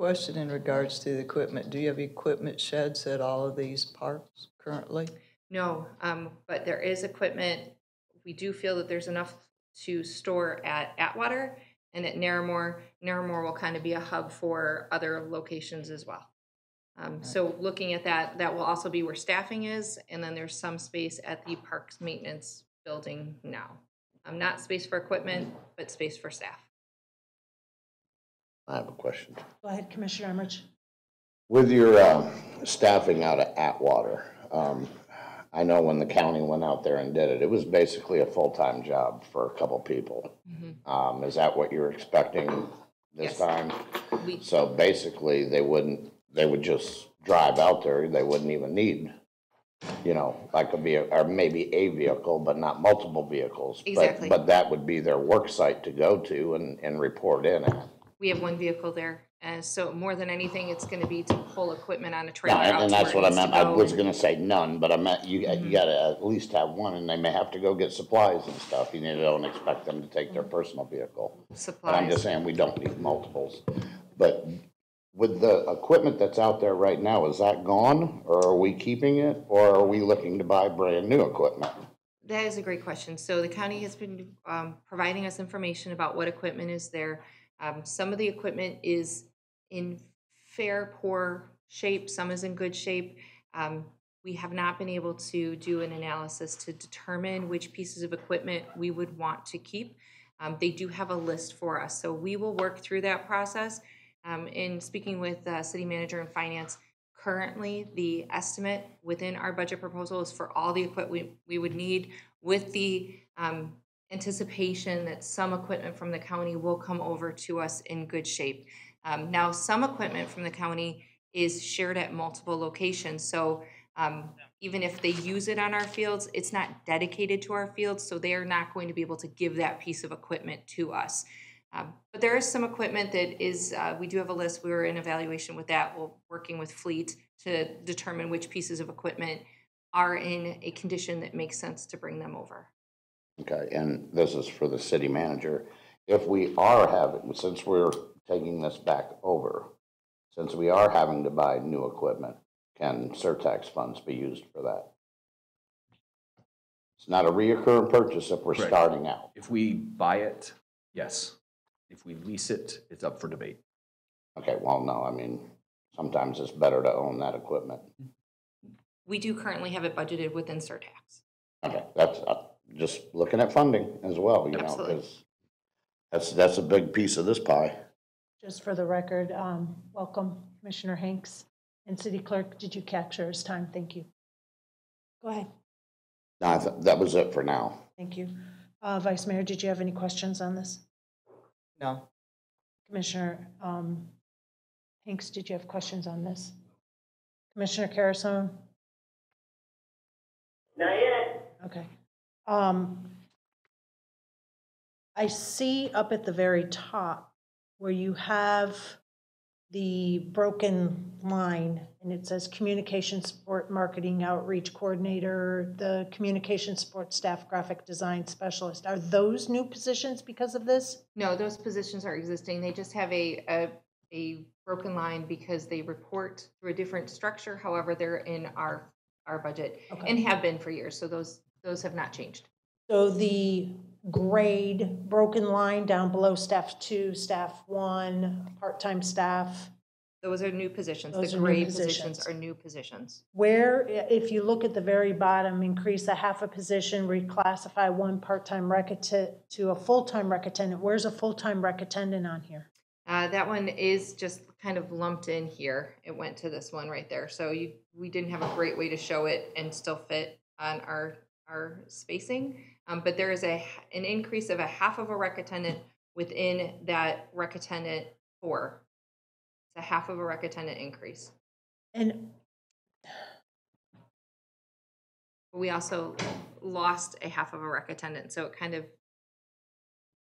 Question in regards to the equipment. Do you have equipment sheds at all of these parks currently? No, um, but there is equipment. We do feel that there's enough to store at Atwater and at Narramore. Narramore will kind of be a hub for other locations as well. Um, so looking at that, that will also be where staffing is, and then there's some space at the parks maintenance building now. Um, not space for equipment, but space for staff. I have a question. Go ahead, Commissioner Emrich. With your um, staffing out at Atwater, um, I know when the county went out there and did it, it was basically a full-time job for a couple people. Um, Is that what you're expecting this Yes. time? We, So basically, they wouldn't, they would just drive out there, they wouldn't even need, you know, like a vehicle, or maybe a vehicle, but not multiple vehicles. But- Exactly. But that would be their work site to go to and, and report in at. We have one vehicle there, and so more than anything, it's gonna be to pull equipment on a trailer out and to where that's it what I needs to meant, I go was gonna say none, but I meant, you, you gotta at least have one, and they may have to go get supplies and stuff, you know, don't expect them to take their personal vehicle. But I'm just Supplies. saying, we don't need multiples. But with the equipment that's out there right now, is that gone, or are we keeping it, or are we looking to buy brand-new equipment? That is a great question. So the county has been um, providing us information about what equipment is there. Um, Some of the equipment is in fair, poor shape, some is in good shape. Um, We have not been able to do an analysis to determine which pieces of equipment we would want to keep. Um, They do have a list for us, so we will work through that process. Um, In speaking with uh, city manager and finance, currently, the estimate within our budget proposal is for all the equipment we, we would need with the um, anticipation that some equipment from the county will come over to us in good shape. Um, Now, some equipment from the county is shared at multiple locations, so um, even if they use it on our fields, it's not dedicated to our fields, so they are not going to be able to give that piece of equipment to us. Um, But there is some equipment that is, uh, we do have a list, we were in evaluation with that, we're working with Fleet to determine which pieces of equipment are in a condition that makes sense to bring them over. Okay, and this is for the city manager. If we are having, since we're taking this back over, since we are having to buy new equipment, can surtax funds be used for that? It's not a reoccurring purchase if we're Correct. starting out. If we buy it, yes. If we lease it, it's up for debate. Okay, well, no, I mean, sometimes it's better to own that equipment. We do currently have it budgeted within surtax. Okay, that's, uh, just looking at funding as well, you know, Absolutely. because that's, that's a big piece of this pie. Just for the record, um, welcome Commissioner Hanks. And City Clerk, did you capture his time? Thank you. Go ahead. No, I thought, that was it for now. Thank you. Uh, Vice Mayor, did you have any questions on this? No. Commissioner um, Hanks, did you have questions on this? Commissioner Carusone? Not yet. Okay. Um, I see up at the very top where you have the broken line and it says communication support marketing outreach coordinator, the communication support staff graphic design specialist. Are those new positions because of this? No, those positions are existing. They just have a, a a broken line because they report through a different structure. However, they're in our, our budget and have been for years. So those, those have not changed. So the grade, broken line down below staff two, staff one, part-time staff, Those are new positions. Those The are new gray positions. positions are new positions. where, if you look at the very bottom, increase a half a position, reclassify one part-time rec attendant to a full-time rec attendant, where's a full-time rec attendant on here? Uh, that one is just kind of lumped in here. It went to this one right there. So you, we didn't have a great way to show it and still fit on our, our spacing. Um, but there is a, an increase of a half of a rec attendant within that rec attendant four. It's a half of a rec attendant increase. And We also lost a half of a rec attendant, so it kind of,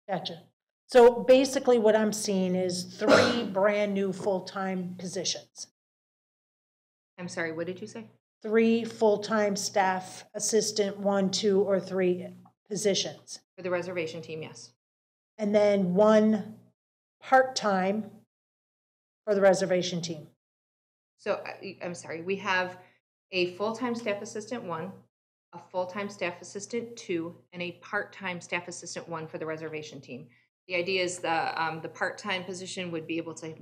Gotcha. So basically what I'm seeing is three brand-new full-time positions. I'm sorry, what did you say? Three full-time staff assistant, one, two, or three positions. For the reservation team, yes. And then one part-time for the reservation team. So, I- I'm sorry, we have a full-time staff assistant one, a full-time staff assistant two, and a part-time staff assistant one for the reservation team. The idea is the, um, the part-time position would be able to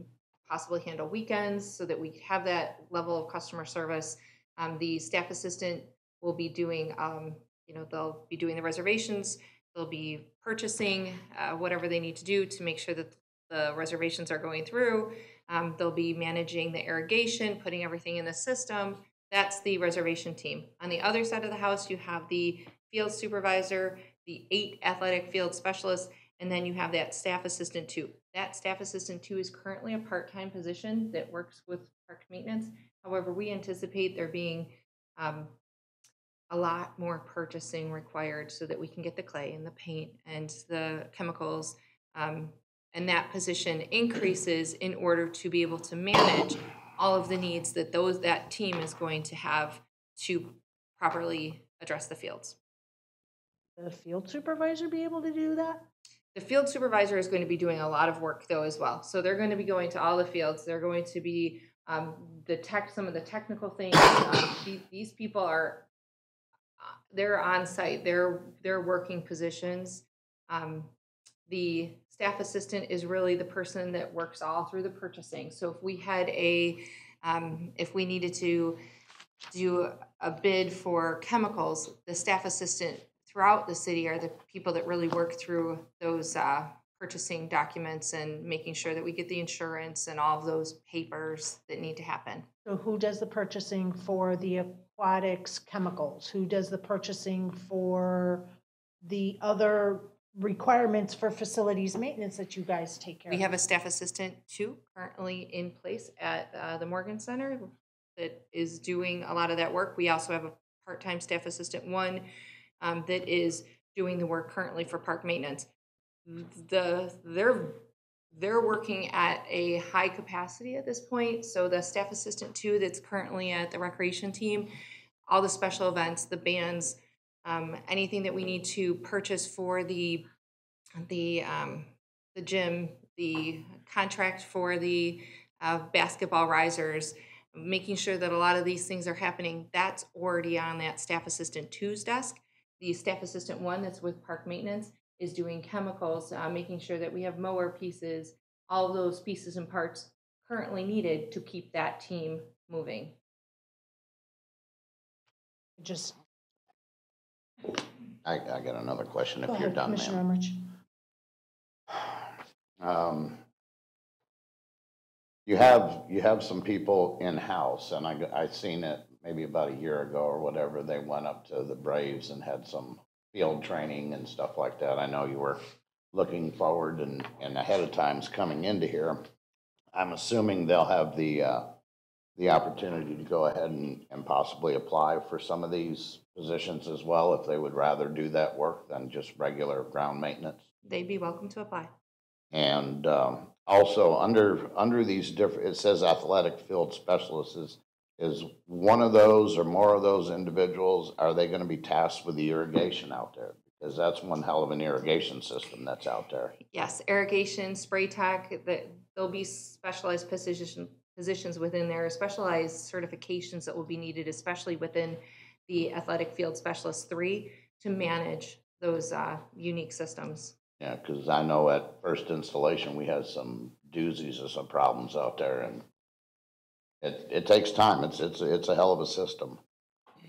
possibly handle weekends so that we have that level of customer service. Um, the staff assistant will be doing, um, you know, they'll be doing the reservations, they'll be purchasing, uh, whatever they need to do to make sure that the reservations are going through. Um, they'll be managing the irrigation, putting everything in the system. That's the reservation team. On the other side of the house, you have the field supervisor, the eight athletic field specialists, and then you have that staff assistant two. That staff assistant two is currently a part-time position that works with park maintenance. However, we anticipate there being um, a lot more purchasing required so that we can get the clay and the paint and the chemicals. Um, and that position increases in order to be able to manage all of the needs that those, that team is going to have to properly address the fields. The field supervisor be able to do that? The field supervisor is going to be doing a lot of work though as well. So they're going to be going to all the fields. They're going to be um, the tech, some of the technical things. Um, these, these people are uh, they're on site. They're they're working positions. Um, the staff assistant is really the person that works all through the purchasing. So if we had a um, if we needed to do a bid for chemicals, the staff assistant throughout the city are the people that really work through those uh, purchasing documents and making sure that we get the insurance and all of those papers that need to happen. So who does the purchasing for the aquatics chemicals? Who does the purchasing for the other requirements for facilities maintenance that you guys take care of? We have a staff assistant too currently in place at uh, the Morgan Center that is doing a lot of that work. We also have a part-time staff assistant one um, that is doing the work currently for park maintenance. The, they're, they're working at a high capacity at this point. So the staff assistant two that's currently at the recreation team, all the special events, the bands, um, anything that we need to purchase for the, the, um, the gym, the contract for the uh, basketball risers, making sure that a lot of these things are happening, that's already on that staff assistant two's desk. The staff assistant one that's with park maintenance is doing chemicals, uh, making sure that we have mower pieces, all of those pieces and parts currently needed to keep that team moving. Just, I, I got another question go if you're ahead, done, Commissioner ma'am. Emrich. Um, You have, you have some people in-house, and I, I seen it maybe about a year ago or whatever, they went up to the Braves and had some field training and stuff like that. I know you were looking forward and, and ahead of times coming into here. I'm assuming they'll have the, uh, the opportunity to go ahead and, and possibly apply for some of these positions as well, if they would rather do that work than just regular ground maintenance. They'd be welcome to apply. And um, also, under, under these different, it says athletic field specialists, is, is one of those or more of those individuals, are they gonna be tasked with the irrigation out there? Because that's one hell of an irrigation system that's out there. Yes, irrigation, spray tech, that there'll be specialized position, positions within there, specialized certifications that will be needed, especially within the athletic field specialist three, to manage those uh, unique systems. Yeah, because I know at first installation, we had some doozies of some problems out there and it, it takes time. It's, it's, it's a hell of a system.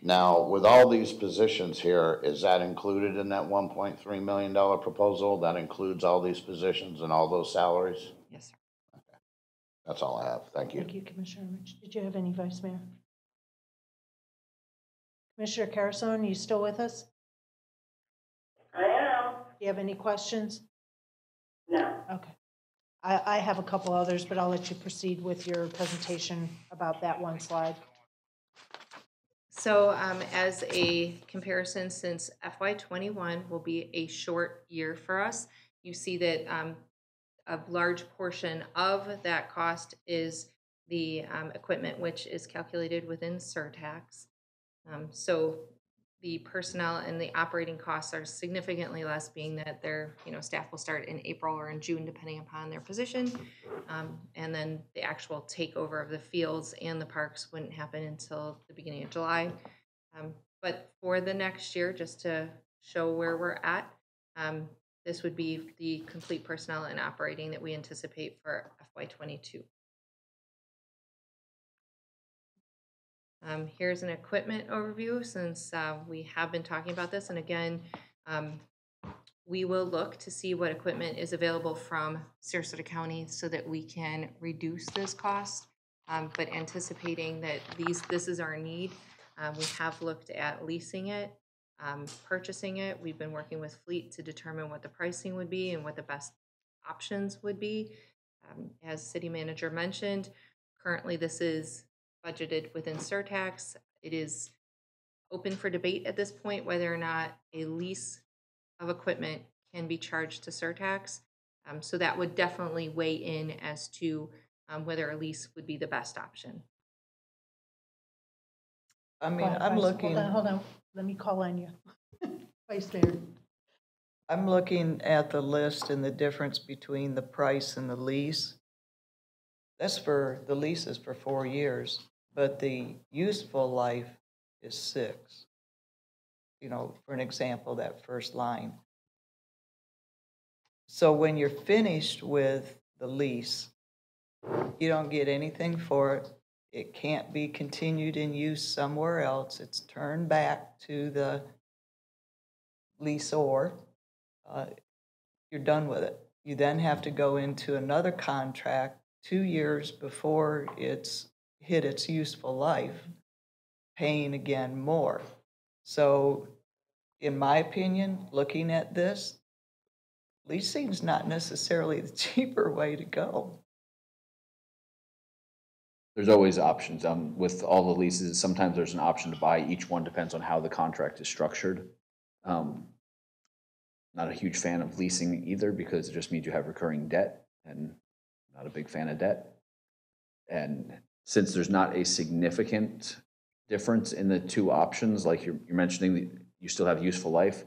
Now, with all these positions here, is that included in that one point three million dollar proposal? That includes all these positions and all those salaries? Yes, sir. That's all I have. Thank you. Thank you, Commissioner Rich. Did you have any, Vice Mayor? Commissioner Carusone, you still with us? I am. Do you have any questions? No. Okay. I, I have a couple others, but I'll let you proceed with your presentation about that one slide. So um, as a comparison, since FY twenty-one will be a short year for us, you see that um, a large portion of that cost is the um, equipment, which is calculated within surtax. Um, So the personnel and the operating costs are significantly less, being that their you know staff will start in April or in June, depending upon their position, um, and then the actual takeover of the fields and the parks wouldn't happen until the beginning of July. Um, but for the next year, just to show where we're at, um, this would be the complete personnel and operating that we anticipate for FY22. Um, here's an equipment overview since uh, we have been talking about this. And again, um, we will look to see what equipment is available from Sarasota County so that we can reduce this cost. Um, but anticipating that these, this is our need, um, we have looked at leasing it, um, purchasing it. We've been working with Fleet to determine what the pricing would be and what the best options would be. As city manager mentioned, currently this is budgeted within surtax. It is open for debate at this point whether or not a lease of equipment can be charged to surtax. Um, so that would definitely weigh in as to um, whether a lease would be the best option. I mean, Hold on, I'm Vice- looking. Hold on, hold on. Let me call on you. Vice Mayor. I'm looking at the list and the difference between the price and the lease. That's for, the lease is for four years, but the useful life is six. You know, for an example, that first line. So when you're finished with the lease, you don't get anything for it. It can't be continued in use somewhere else. It's turned back to the leaseor uh, you're done with it. You then have to go into another contract two years before it's hit its useful life, paying again more. So, in my opinion, looking at this, leasing's not necessarily the cheaper way to go. There's always options. Um, with all the leases, sometimes there's an option to buy. Each one depends on how the contract is structured. Um, not a huge fan of leasing either because it just means you have recurring debt and not a big fan of debt. And since there's not a significant difference in the two options, like you're, you're mentioning, you still have useful life.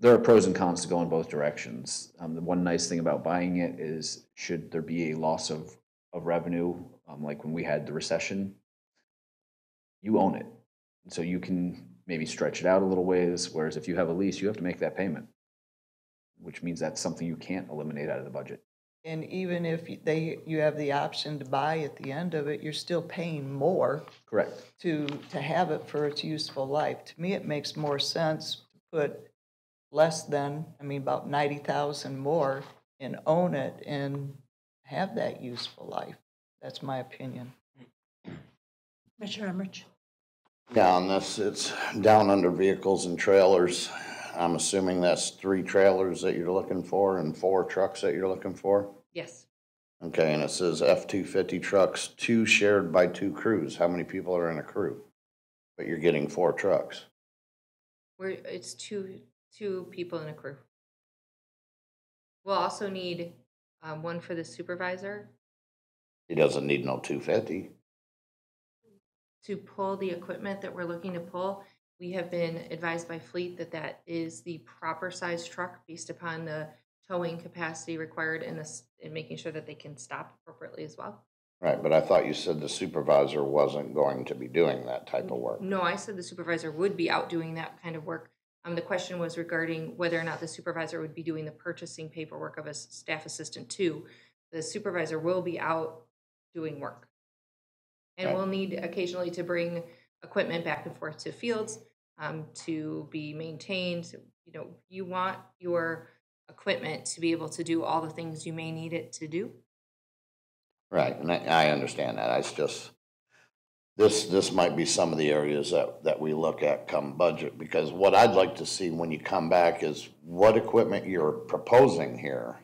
There are pros and cons to go in both directions. Um, the one nice thing about buying it is should there be a loss of, of revenue, um, like when we had the recession, you own it. So you can maybe stretch it out a little ways, whereas if you have a lease, you have to make that payment, which means that's something you can't eliminate out of the budget. And even if you- they, you have the option to buy at the end of it, you're still paying more Correct. to, to have it for its useful life. To me, it makes more sense to put less than, I mean, about ninety thousand more and own it and have that useful life. That's my opinion. Mr. Emrich. Yeah, on this, it's down under vehicles and trailers. I'm assuming that's three trailers that you're looking for and four trucks that you're looking for? Yes. Okay, and it says F-250 trucks, two shared by two crews. How many people are in a crew? But you're getting four trucks. We're, it's two, two people in a crew. We'll also need um, one for the supervisor He doesn't need no 250. to pull the equipment that we're looking to pull. We have been advised by Fleet that that is the proper size truck based upon the towing capacity required and this, and making sure that they can stop appropriately as well. Right, but I thought you said the supervisor wasn't going to be doing that type of work. No, I said the supervisor would be out doing that kind of work. Um, the question was regarding whether or not the supervisor would be doing the purchasing paperwork of a staff assistant too. The supervisor will be out doing work. And Okay. will need occasionally to bring equipment back and forth to fields, um, to be maintained. You know, you want your equipment to be able to do all the things you may need it to do. Right, and I, I understand that, I just, this, this might be some of the areas that, that we look at come budget, because what I'd like to see when you come back is what equipment you're proposing here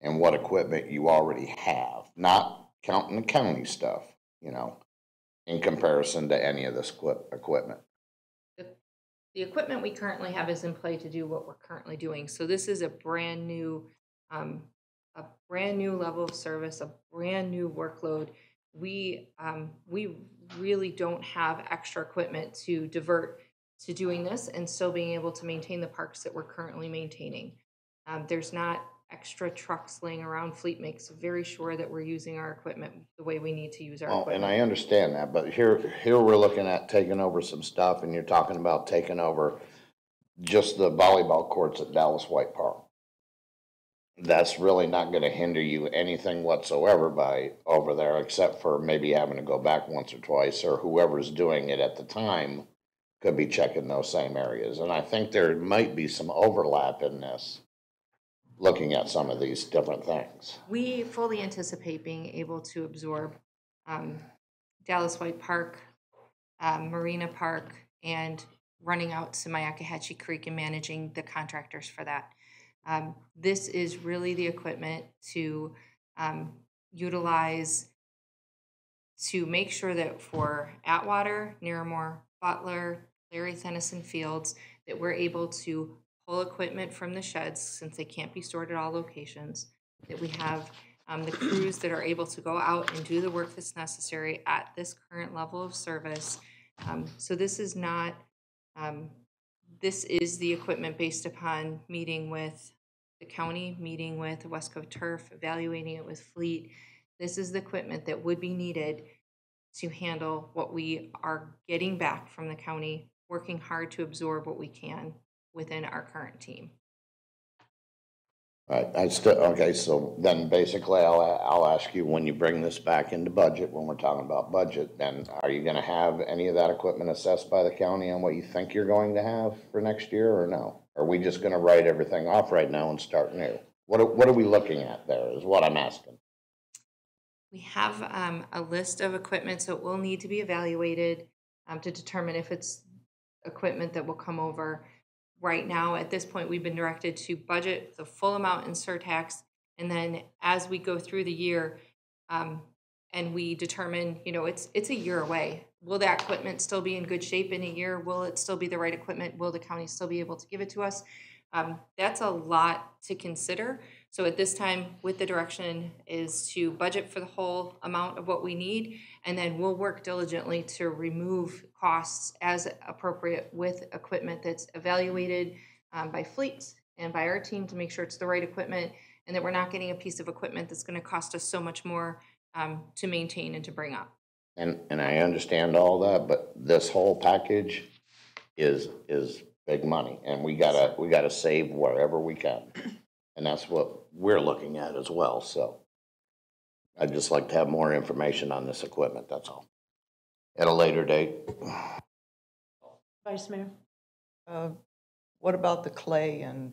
and what equipment you already have, not counting the county stuff, you know, in comparison to any of this equipment. The equipment we currently have is in play to do what we're currently doing. So this is a brand new, um, a brand new level of service, a brand new workload. We, um, we really don't have extra equipment to divert to doing this and still being able to maintain the parks that we're currently maintaining. Um, there's not extra trucks laying around. Fleet makes very sure that we're using our equipment the way we need to use our Well, equipment. and I understand that, but here, here we're looking at taking over some stuff, and you're talking about taking over just the volleyball courts at Dallas White Park. That's really not gonna hinder you anything whatsoever by over there, except for maybe having to go back once or twice, or whoever's doing it at the time could be checking those same areas, and I think there might be some overlap in this, looking at some of these different things. We fully anticipate being able to absorb um, Dallas White Park, um, Marina Park, and running out to Myakkahatchee Creek and managing the contractors for that. Um, This is really the equipment to um, utilize to make sure that for Atwater, Narramore, Butler, Larry Thennison Fields, that we're able to pull equipment from the sheds since they can't be stored at all locations. That we have um, the crews that are able to go out and do the work that's necessary at this current level of service. Um, so this is not, um, this is the equipment based upon meeting with the county, meeting with Wesco Turf, evaluating it with Fleet. This is the equipment that would be needed to handle what we are getting back from the county, working hard to absorb what we can within our current team. Right, I still, okay, so then basically I'll, I'll ask you, when you bring this back into budget, when we're talking about budget, then are you gonna have any of that equipment assessed by the county on what you think you're going to have for next year, or no? Are we just gonna write everything off right now and start new? What, are- what are we looking at there, is what I'm asking. We have um, a list of equipment, so it will need to be evaluated um, to determine if it's equipment that will come over. Right now, at this point, we've been directed to budget the full amount in surtax, and then as we go through the year, um, and we determine, you know, it's it's a year away. Will that equipment still be in good shape in a year? Will it still be the right equipment? Will the county still be able to give it to us? Um, that's a lot to consider. So at this time, with the direction is to budget for the whole amount of what we need, and then we'll work diligently to remove costs as appropriate with equipment that's evaluated um, by fleets and by our team to make sure it's the right equipment, and that we're not getting a piece of equipment that's gonna cost us so much more um, to maintain and to bring up. And, and I understand all that, but this whole package is, is big money, and we gotta, we gotta save wherever we can. And that's what we're looking at as well, so. I'd just like to have more information on this equipment, that's all. At a later date. Vice Mayor? Uh, What about the clay and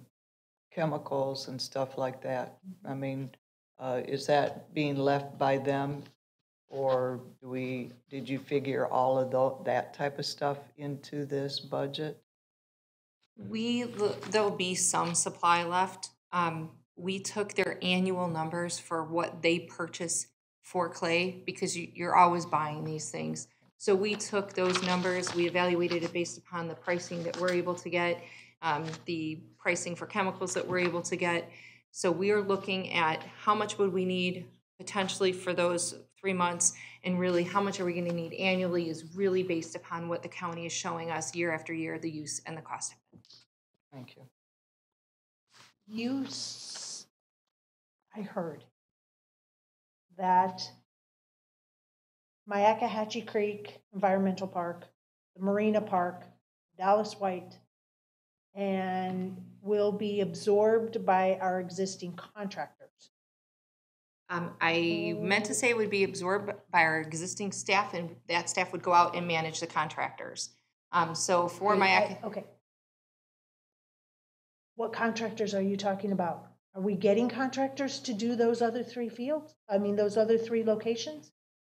chemicals and stuff like that? I mean, uh, is that being left by them? Or do we, did you figure all of tho- that type of stuff into this budget? We, there'll be some supply left. Um, we took their annual numbers for what they purchase for clay because you, you're always buying these things. So we took those numbers, we evaluated it based upon the pricing that we're able to get, um, the pricing for chemicals that we're able to get. So we are looking at how much would we need potentially for those three months, and really how much are we gonna need annually is really based upon what the county is showing us year after year, the use and the cost. Thank you. You, I heard that Myakkahatchee Creek Environmental Park, the Marina Park, Dallas White, and will be absorbed by our existing contractors. Um, I meant to say it would be absorbed by our existing staff, and that staff would go out and manage the contractors. Um, so for my, I- Okay. What contractors are you talking about? Are we getting contractors to do those other three fields? I mean, those other three locations?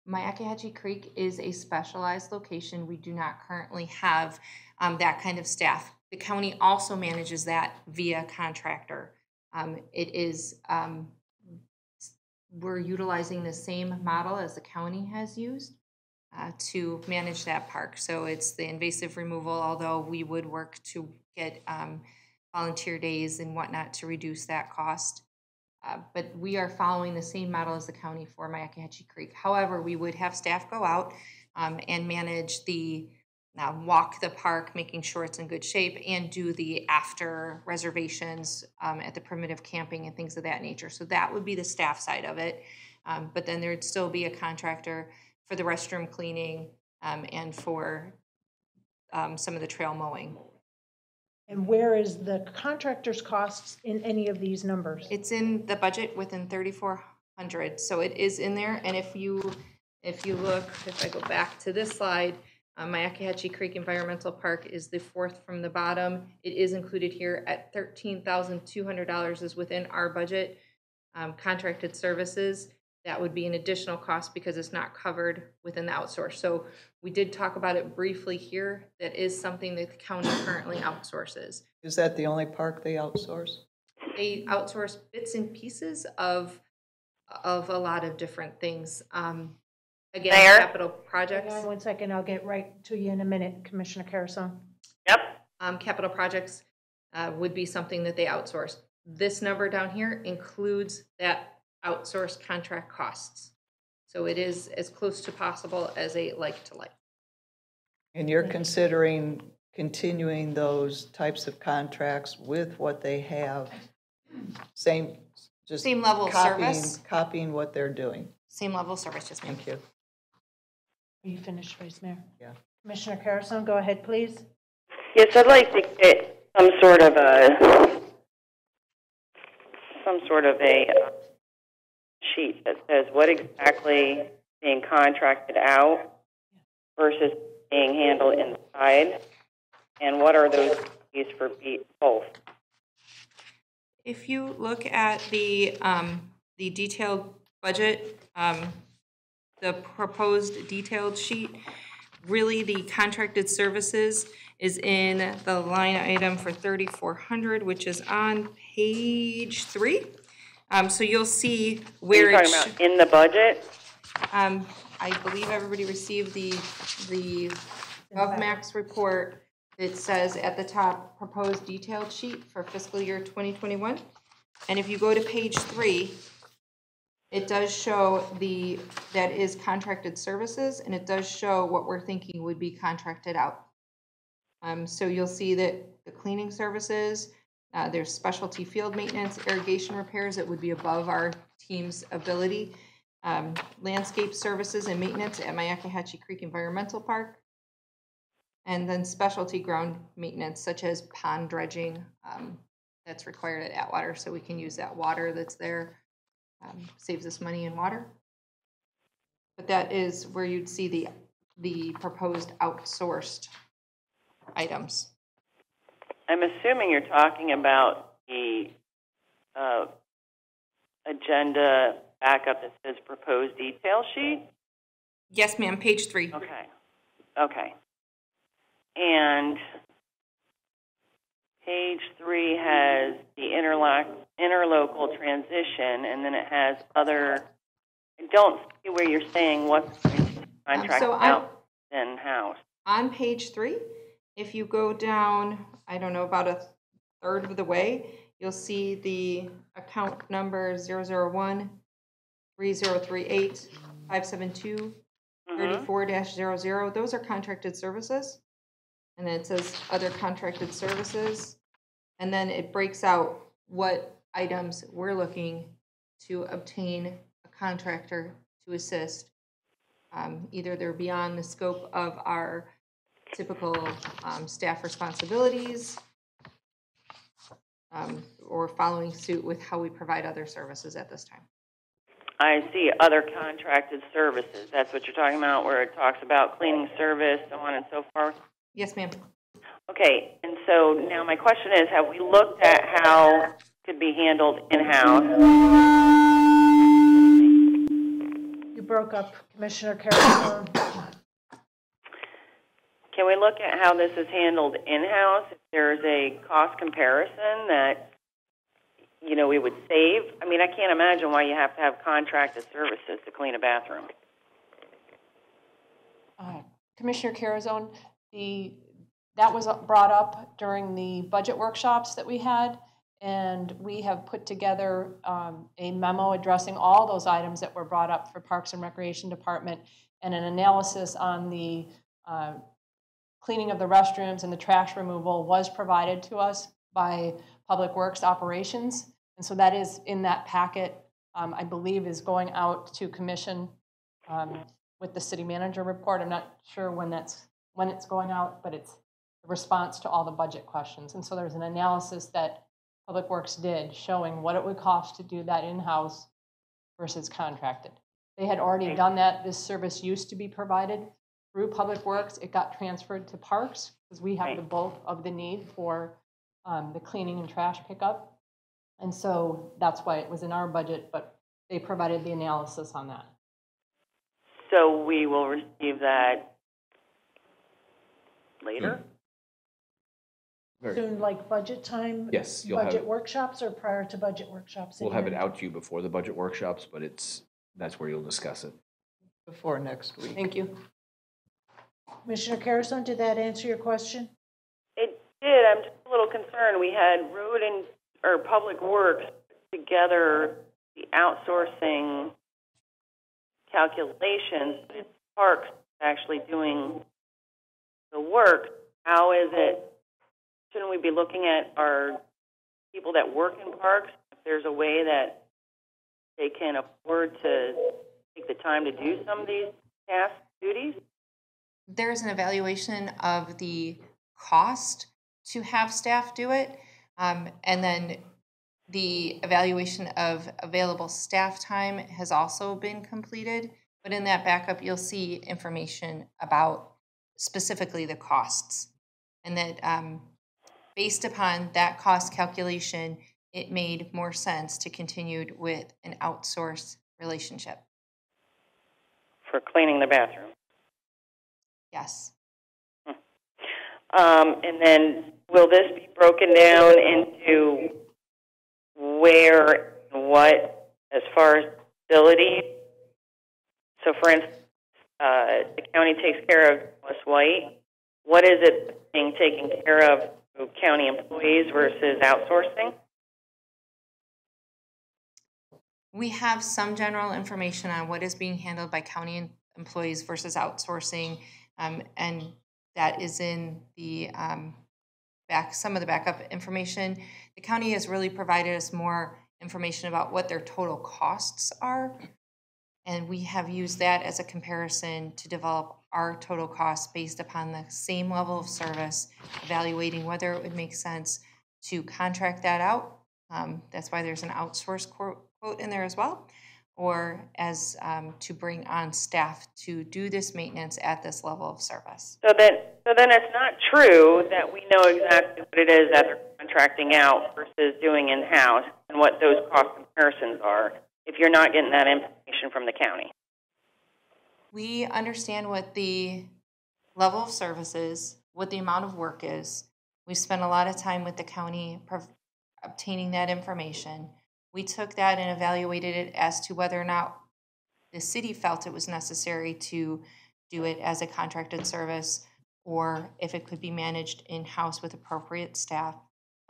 Myakkahatchee Creek is a specialized location. We do not currently have um, that kind of staff. The county also manages that via contractor. Um, it is, um, we're utilizing the same model as the county has used uh, to manage that park. So it's the invasive removal, although we would work to get um, volunteer days and whatnot to reduce that cost. Uh, But we are following the same model as the county for Myakkahatchee Creek. However, we would have staff go out um, and manage the, uh, walk the park, making sure it's in good shape, and do the after reservations um, at the primitive camping and things of that nature. So that would be the staff side of it. Um, But then there'd still be a contractor for the restroom cleaning um, and for um, some of the trail mowing. And where is the contractor's costs in any of these numbers? It's in the budget within thirty-four hundred, so it is in there, and if you, if you look, if I go back to this slide, uh, Myakkahatchee Creek Environmental Park is the fourth from the bottom. It is included here at thirteen thousand two hundred dollars is within our budget. Um, contracted services, that would be an additional cost because it's not covered within the outsource. So we did talk about it briefly here. That is something that the county currently outsources. Is that the only park they outsource? they outsource bits and pieces of of a lot of different things. Um, again, Mayor? capital projects. on one second, I'll get right to you in a minute, Commissioner Carusone. Yep. Um, capital projects uh, would be something that they outsource. This number down here includes that outsourced contract costs. So it is as close to possible as a like to like. And you're considering continuing those types of contracts with what they have? Same, just Same level of copying, service. copying what they're doing? Same level of service, yes, ma'am. Thank you. Are you finished, Vice Mayor? Yeah. Commissioner Carusone, go ahead, please. Yes, I'd like to get some sort of a, some sort of a uh, sheet that says what exactly being contracted out versus being handled inside, and what are those fees for both? If you look at the, um, the detailed budget, um, the proposed detailed sheet, really the contracted services is in the line item for thirty-four hundred, which is on page three. Um, so you'll see where You're it, talking sh- about in the budget? um, I believe everybody received the, the GovMax report. It says at the top, proposed detailed sheet for fiscal year twenty twenty-one. And if you go to page three, it does show the, that is contracted services, and it does show what we're thinking would be contracted out. Um, so you'll see that the cleaning services, uh, there's specialty field maintenance, irrigation repairs that would be above our team's ability. Um, landscape services and maintenance at Myakkahatchee Creek Environmental Park. And then specialty ground maintenance such as pond dredging, um, that's required at Atwater, so we can use that water that's there. Um, saves us money in water. But that is where you'd see the, the proposed outsourced items. I'm assuming you're talking about the uh, agenda backup that says proposed detail sheet? Yes, ma'am, page three. Okay, okay. And page three has the interlock, interlocal transition, and then it has other, I don't see where you're saying what's contract so I'm- out in-house. On page three, if you go down, I don't know, about a third of the way, you'll see the account number zero zero one 3038, 572, Mhm. 34-00, those are contracted services. And then it says other contracted services. And then it breaks out what items we're looking to obtain a contractor to assist. Um, Either they're beyond the scope of our typical um, staff responsibilities um, or following suit with how we provide other services at this time. I see other contracted services. That's what you're talking about, where it talks about cleaning service, so on and so forth. Yes, ma'am. Okay, and so now my question is, have we looked at how it could be handled in-house? You broke up, Commissioner Carusone. Can we look at how this is handled in-house? If there's a cost comparison that, you know, we would save? I mean, I can't imagine why you have to have contracted services to clean a bathroom. Uh, Commissioner Carusone, the, that was brought up during the budget workshops that we had, and we have put together um, a memo addressing all those items that were brought up for Parks and Recreation Department, and an analysis on the uh, cleaning of the restrooms and the trash removal was provided to us by Public Works Operations. And so that is in that packet, um, I believe is going out to commission um, with the city manager report. I'm not sure when that's, when it's going out, but it's a response to all the budget questions. And so there's an analysis that Public Works did showing what it would cost to do that in-house versus contracted. They had already done that. This service used to be provided through Public Works. It got transferred to Parks because we have the bulk of the need for um, the cleaning and trash pickup. And so that's why it was in our budget, but they provided the analysis on that. So we will receive that later? Very- Soon, like budget time? Yes, you'll Budget it. workshops or prior to budget workshops? We'll have it again? out to you before the budget workshops, but it's, that's where you'll discuss it. Before next week. Thank you. Commissioner Carusone, did that answer your question? It did. I'm just a little concerned. We had road and, or public works together, the outsourcing calculations, it's parks actually doing the work. How is it, shouldn't we be looking at our people that work in parks? If there's a way that they can afford to take the time to do some of these task duties? There's an evaluation of the cost to have staff do it. Um, and then the evaluation of available staff time has also been completed. But in that backup, you'll see information about specifically the costs. And that um, based upon that cost calculation, it made more sense to continue with an outsourced relationship. For cleaning the bathroom. Yes. Um, and then will this be broken down into where and what as far as facilities? So for instance, uh, the county takes care of West White. What is it being taken care of through county employees versus outsourcing? We have some general information on what is being handled by county employees versus outsourcing, um, and that is in the um, back, some of the backup information. The county has really provided us more information about what their total costs are, and we have used that as a comparison to develop our total costs based upon the same level of service, evaluating whether it would make sense to contract that out. Um, That's why there's an outsource quote quote in there as well, or as um, to bring on staff to do this maintenance at this level of service. So then, so then it's not true that we know exactly what it is that they're contracting out versus doing in-house and what those cost comparisons are if you're not getting that information from the county. We understand what the level of service is, what the amount of work is. We spent a lot of time with the county obtaining that information. We took that and evaluated it as to whether or not the city felt it was necessary to do it as a contracted service or if it could be managed in-house with appropriate staff.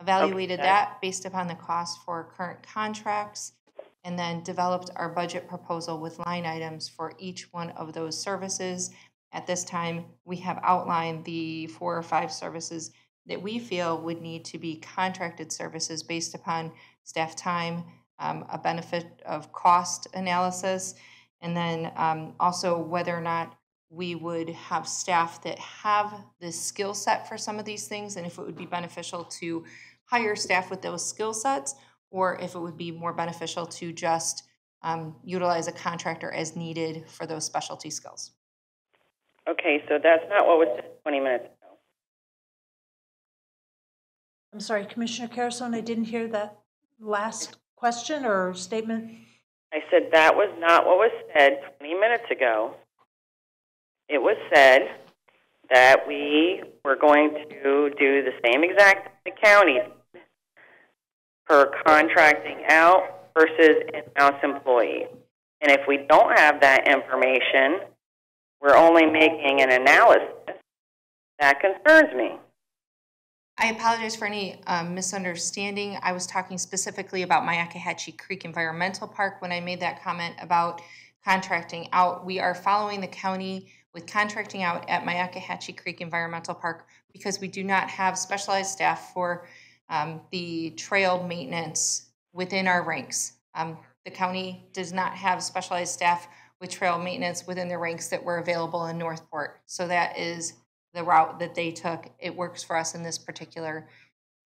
Evaluated Okay. that based upon the cost for current contracts and then developed our budget proposal with line items for each one of those services. At this time, we have outlined the four or five services that we feel would need to be contracted services based upon staff time, um, a benefit of cost analysis, and then um, also whether or not we would have staff that have the skill set for some of these things, and if it would be beneficial to hire staff with those skill sets, or if it would be more beneficial to just um, utilize a contractor as needed for those specialty skills. Okay, so that's not what was said 20 minutes ago. I'm sorry, Commissioner Carusone, I didn't hear that last question or statement. I said that was not what was said 20 minutes ago. It was said that we were going to do the same exact the county for contracting out versus in-house employee. And if we don't have that information, we're only making an analysis. That concerns me. I apologize for any um, misunderstanding. I was talking specifically about Myakkahatchee Creek Environmental Park when I made that comment about contracting out. We are following the county with contracting out at Myakkahatchee Creek Environmental Park because we do not have specialized staff for um, the trail maintenance within our ranks. Um, the county does not have specialized staff with trail maintenance within the ranks that were available in North Port. So that is the route that they took. It works for us in this particular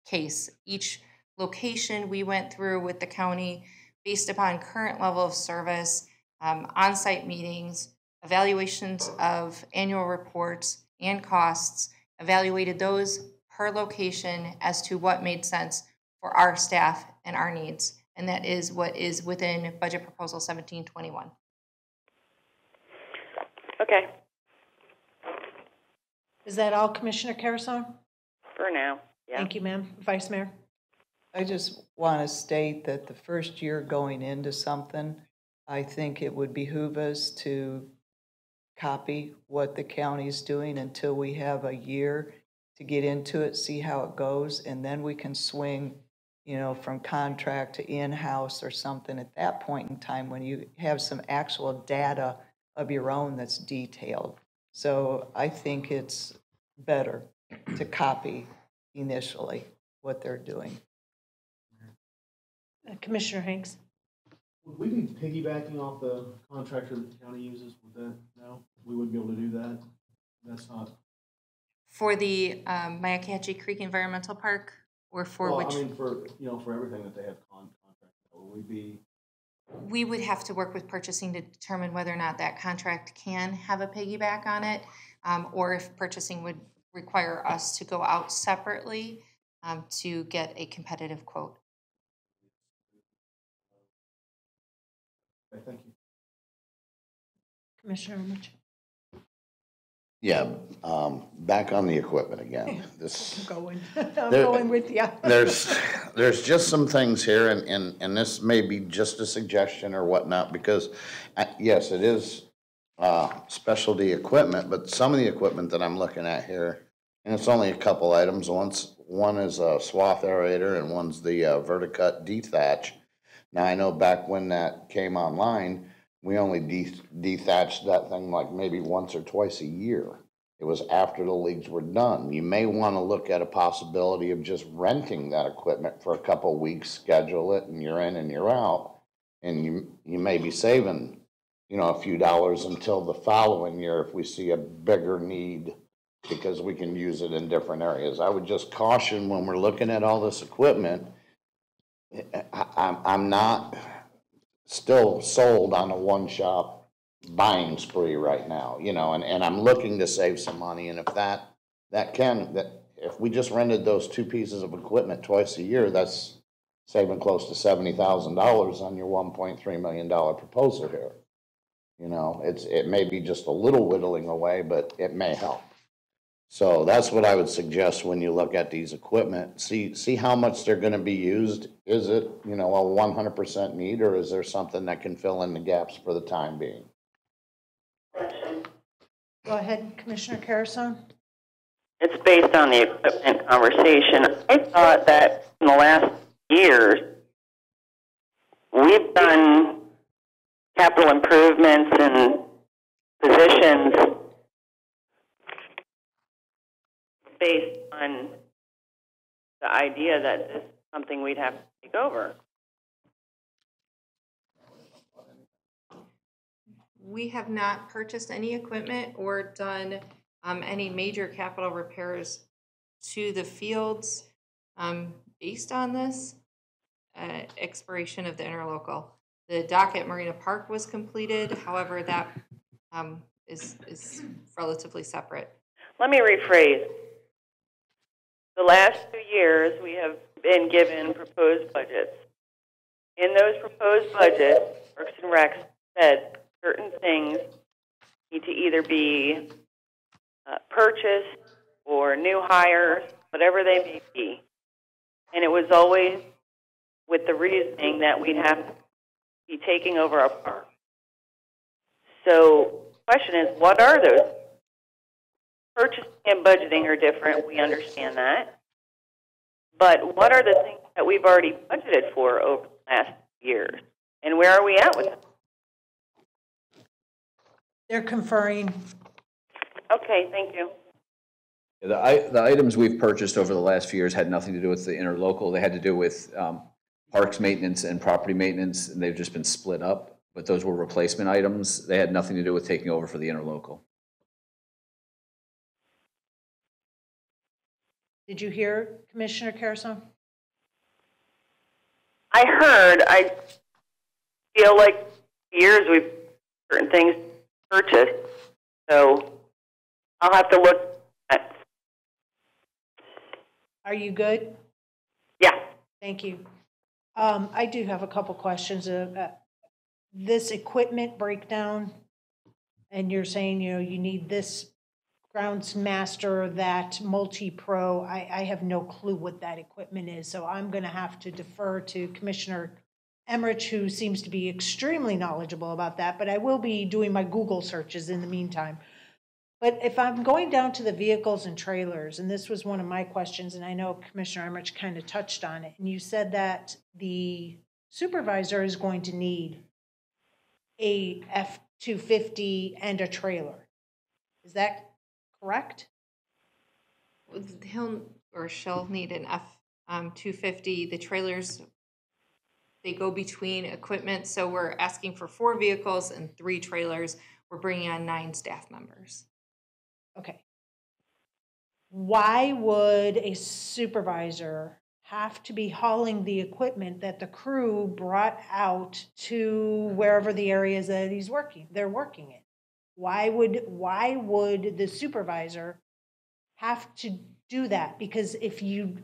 case. Each location we went through with the county based upon current level of service, um, on-site meetings, evaluations of annual reports and costs, evaluated those per location as to what made sense for our staff and our needs. And that is what is within Budget Proposal 1721. Okay, Is that all, Commissioner Carusone? for now, yeah. Thank you, ma'am. Vice Mayor? I just want to state that the first year going into something, I think it would behoove us to copy what the county's doing until we have a year to get into it, see how it goes, and then we can swing, you know, from contract to in-house or something at that point in time when you have some actual data of your own that's detailed. So I think it's better to copy initially what they're doing. Uh, Commissioner Hanks? Would we be piggybacking off the contractor that the county uses? Would that, no, we wouldn't be able to do that? That's not, For the um, Myakkahatchee Creek Environmental Park, or for well, I mean, for, you know, for everything that they have con, contracted, would we be, we would have to work with purchasing to determine whether or not that contract can have a piggyback on it, um, or if purchasing would require us to go out separately um, to get a competitive quote. okay, thank you. Commissioner Emrich? Yeah, um, back on the equipment again. This. I'm going, I'm There- going with you. there's, there's just some things here, and, and, and this may be just a suggestion or whatnot, because, uh, yes, it is, uh, specialty equipment, but some of the equipment that I'm looking at here, and it's only a couple items, one's, one is a swath aerator and one's the uh, verticut dethatch. Now, I know back when that came online, we only de- dethatched that thing like maybe once or twice a year. It was after the leagues were done. You may want to look at a possibility of just renting that equipment for a couple weeks, schedule it, and you're in and you're out. And you, you may be saving, you know, a few dollars until the following year if we see a bigger need because we can use it in different areas. I would just caution when we're looking at all this equipment, eh, eh, I, I'm, I'm not still sold on a one-shop buying spree right now, you know, and, and I'm looking to save some money, and if that, that can, that, if we just rented those two pieces of equipment twice a year, that's saving close to seventy thousand dollars on your one point three million dollar proposal here. You know, it's, it may be just a little whittling away, but it may help. So that's what I would suggest when you look at these equipment, see, see how much they're gonna be used. Is it, you know, a one hundred percent need, or is there something that can fill in the gaps for the time being? Question. Go ahead, Commissioner Carusone? It's based on the equipment conversation. I thought that in the last years, we've done capital improvements and positions based on the idea that this is something we'd have to take over. We have not purchased any equipment or done um, any major capital repairs to the fields um, based on this uh, expiration of the interlocal. The dock at Marina Park was completed, however, that um, is, is relatively separate. Let me rephrase. The last two years, we have been given proposed budgets. In those proposed budgets, Works and said certain things need to either be uh, purchased or new hires, whatever they may be. And it was always with the reasoning that we'd have to be taking over our park. So, the question is, what are those? Purchasing and budgeting are different. We understand that. But what are the things that we've already budgeted for over the last years? And where are we at with them? They're conferring. Okay, thank you. The, i- the items we've purchased over the last few years had nothing to do with the interlocal. They had to do with um, parks maintenance and property maintenance, and they've just been split up. But those were replacement items. They had nothing to do with taking over for the interlocal. Did you hear Commissioner Carusone? I heard, I feel like years we've certain things purchased, so I'll have to look at, Are you good? yeah. Thank you. Um, I do have a couple questions. Uh, uh, This equipment breakdown, and you're saying, you know, you need this grounds master, that multi-pro. I, I have no clue what that equipment is, so I'm gonna have to defer to Commissioner Emrich, who seems to be extremely knowledgeable about that, but I will be doing my Google searches in the meantime. But if I'm going down to the vehicles and trailers, and this was one of my questions, and I know Commissioner Emrich kind of touched on it, and you said that the supervisor is going to need a F-250 and a trailer. Is that correct? He'll, or she'll need an F um, two fifty, the trailers, they go between equipment, so we're asking for four vehicles and three trailers. We're bringing on nine staff members. Okay. Why would a supervisor have to be hauling the equipment that the crew brought out to wherever the areas that he's working, they're working in? Why would, why would the supervisor have to do that? Because if you,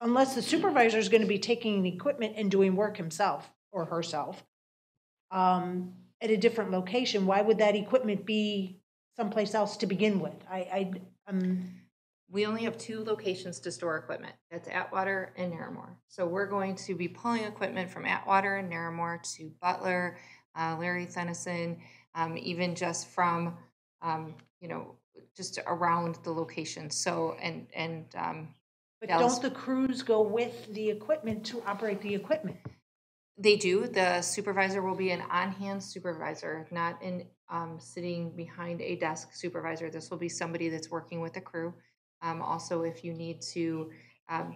unless the supervisor is gonna be taking equipment and doing work himself or herself, um, at a different location, why would that equipment be someplace else to begin with? I, I, um, We only have two locations to store equipment. That's Atwater and Narramore. So we're going to be pulling equipment from Atwater and Narramore to Butler, uh, Larry Thennison, um, even just from, um, you know, just around the location. So, and, and, um, but Dallas- don't the crews go with the equipment to operate the equipment? They do. The supervisor will be an on-hand supervisor, not in, um, sitting behind a desk supervisor. This will be somebody that's working with the crew. Um, also, if you need to, um,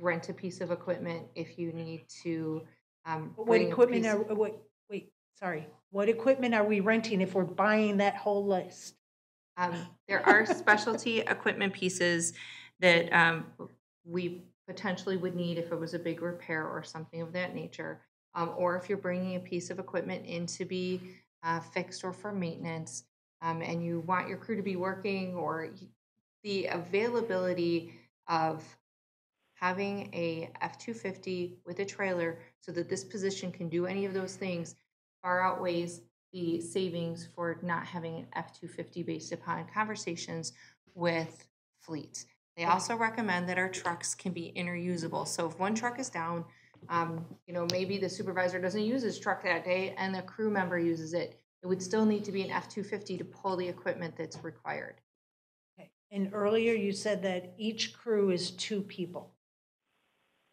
rent a piece of equipment, if you need to, um, What equipment piece- are, wait, wait, sorry. What equipment are we renting if we're buying that whole list? Um, there are specialty equipment pieces that, um, we potentially would need if it was a big repair or something of that nature. Um, or if you're bringing a piece of equipment in to be, uh, fixed or for maintenance, um, and you want your crew to be working or the availability of having a F-250 with a trailer so that this position can do any of those things far outweighs the savings for not having an F-250 based upon conversations with fleets. They also recommend that our trucks can be interusable. So if one truck is down, um, you know, maybe the supervisor doesn't use his truck that day and the crew member uses it. It would still need to be an F-250 to pull the equipment that's required. Okay. And earlier you said that each crew is two people.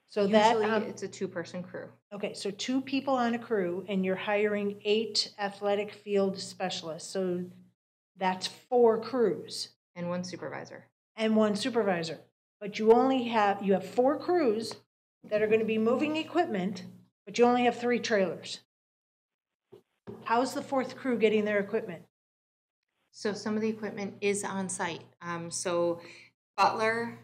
So that, um, it's a two-person crew. Okay, so two people on a crew and you're hiring eight athletic field specialists, so that's four crews And one supervisor. and one supervisor. But you only have, you have four crews that are gonna be moving equipment, but you only have three trailers. How's the fourth crew getting their equipment? So some of the equipment is on site. Um, so Butler,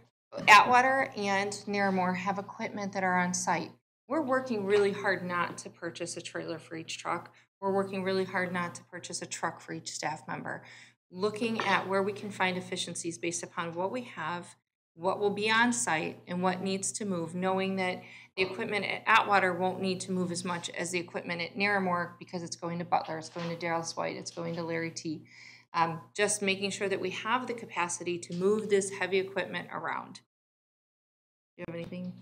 Atwater, and Narramore have equipment that are on site. We're working really hard not to purchase a trailer for each truck. We're working really hard not to purchase a truck for each staff member. Looking at where we can find efficiencies based upon what we have, what will be on site, and what needs to move, knowing that the equipment at Atwater won't need to move as much as the equipment at Narramore because it's going to Butler, it's going to Dallas White, it's going to Larry T. Um, just making sure that we have the capacity to move this heavy equipment around. Do you have anything?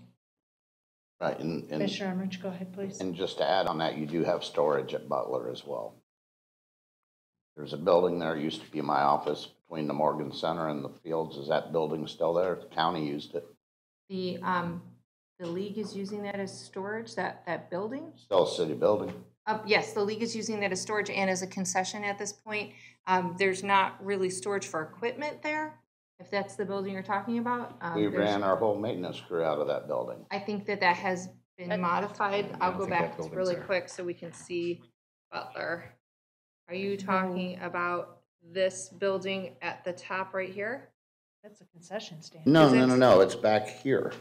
Right, and, and, Commissioner Emrich, go ahead, please. and just to add on that, you do have storage at Butler as well. There's a building there, used to be my office between the Morgan Center and the fields. Is that building still there? The county used it. The, um, the league is using that as storage, that, that building? Still a city building. Uh, yes, the league is using that as storage and as a concession at this point. Um, there's not really storage for equipment there, if that's the building you're talking about. Um, We there's- ran our whole maintenance crew out of that building. I think that that has been modified. I'll go think that back building's really there. quick so we can see Butler. Are you talking about this building at the top right here? That's a concession stand. No, Is no, it- no, no, it's back here.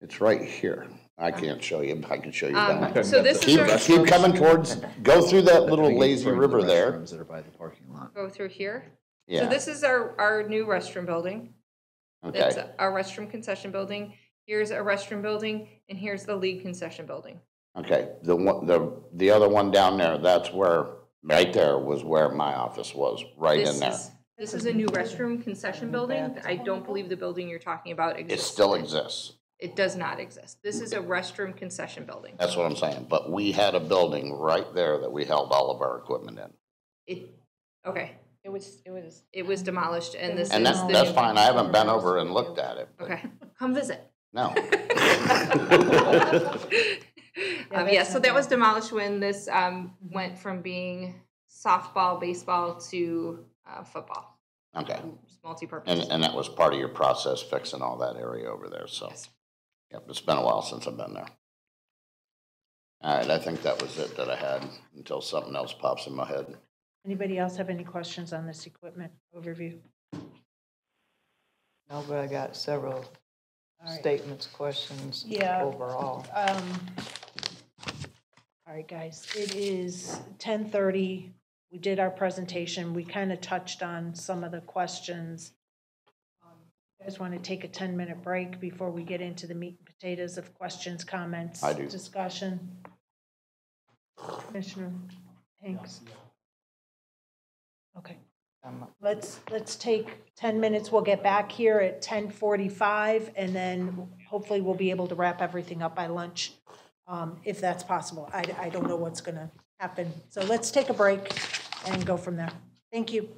It's right here. I can't show you, but I can show you Um, down. so this is Keep, our, keep coming towards, go through that little I think he's lazy referring to the river there. restrooms That are by the parking lot. go through here. So this is our, our new restroom building. That's okay, our restroom concession building. Here's a restroom building and here's the league concession building. okay. The one, the, the other one down there, that's where, right there was where my office was, right This in there. is- This is a new restroom concession building. I don't believe the building you're talking about exists. It exists. still exists. It does not exist. This is a restroom concession building. That's what I'm saying. But we had a building right there that we held all of our equipment in. It, okay, It was, it was. it was demolished and this is And that's, new. that's fine. I haven't been over and looked at it. but Okay, come visit. No. Um, yeah, so that was demolished when this, um, went from being softball, baseball to, uh, football, Okay. Just multi-purpose. And, and that was part of your process fixing all that area over there, so. Yes. Yep, it's been a while since I've been there. All right, I think that was it that I had until something else pops in my head. Anybody else have any questions on this equipment overview? No, but I got several All right. statements, questions Yeah. overall. Um, All right, guys, it is 10:30. We did our presentation. We kind of touched on some of the questions. Um, You guys want to take a 10-minute break before we get into the meat and potatoes of questions, comments? Discussion? Commissioner Hanks? Okay. Um, Let's, let's take 10 minutes. We'll get back here at 10:45, and then hopefully we'll be able to wrap everything up by lunch, um, if that's possible. I, I don't know what's going to happen. So let's take a break and go from there. Thank you.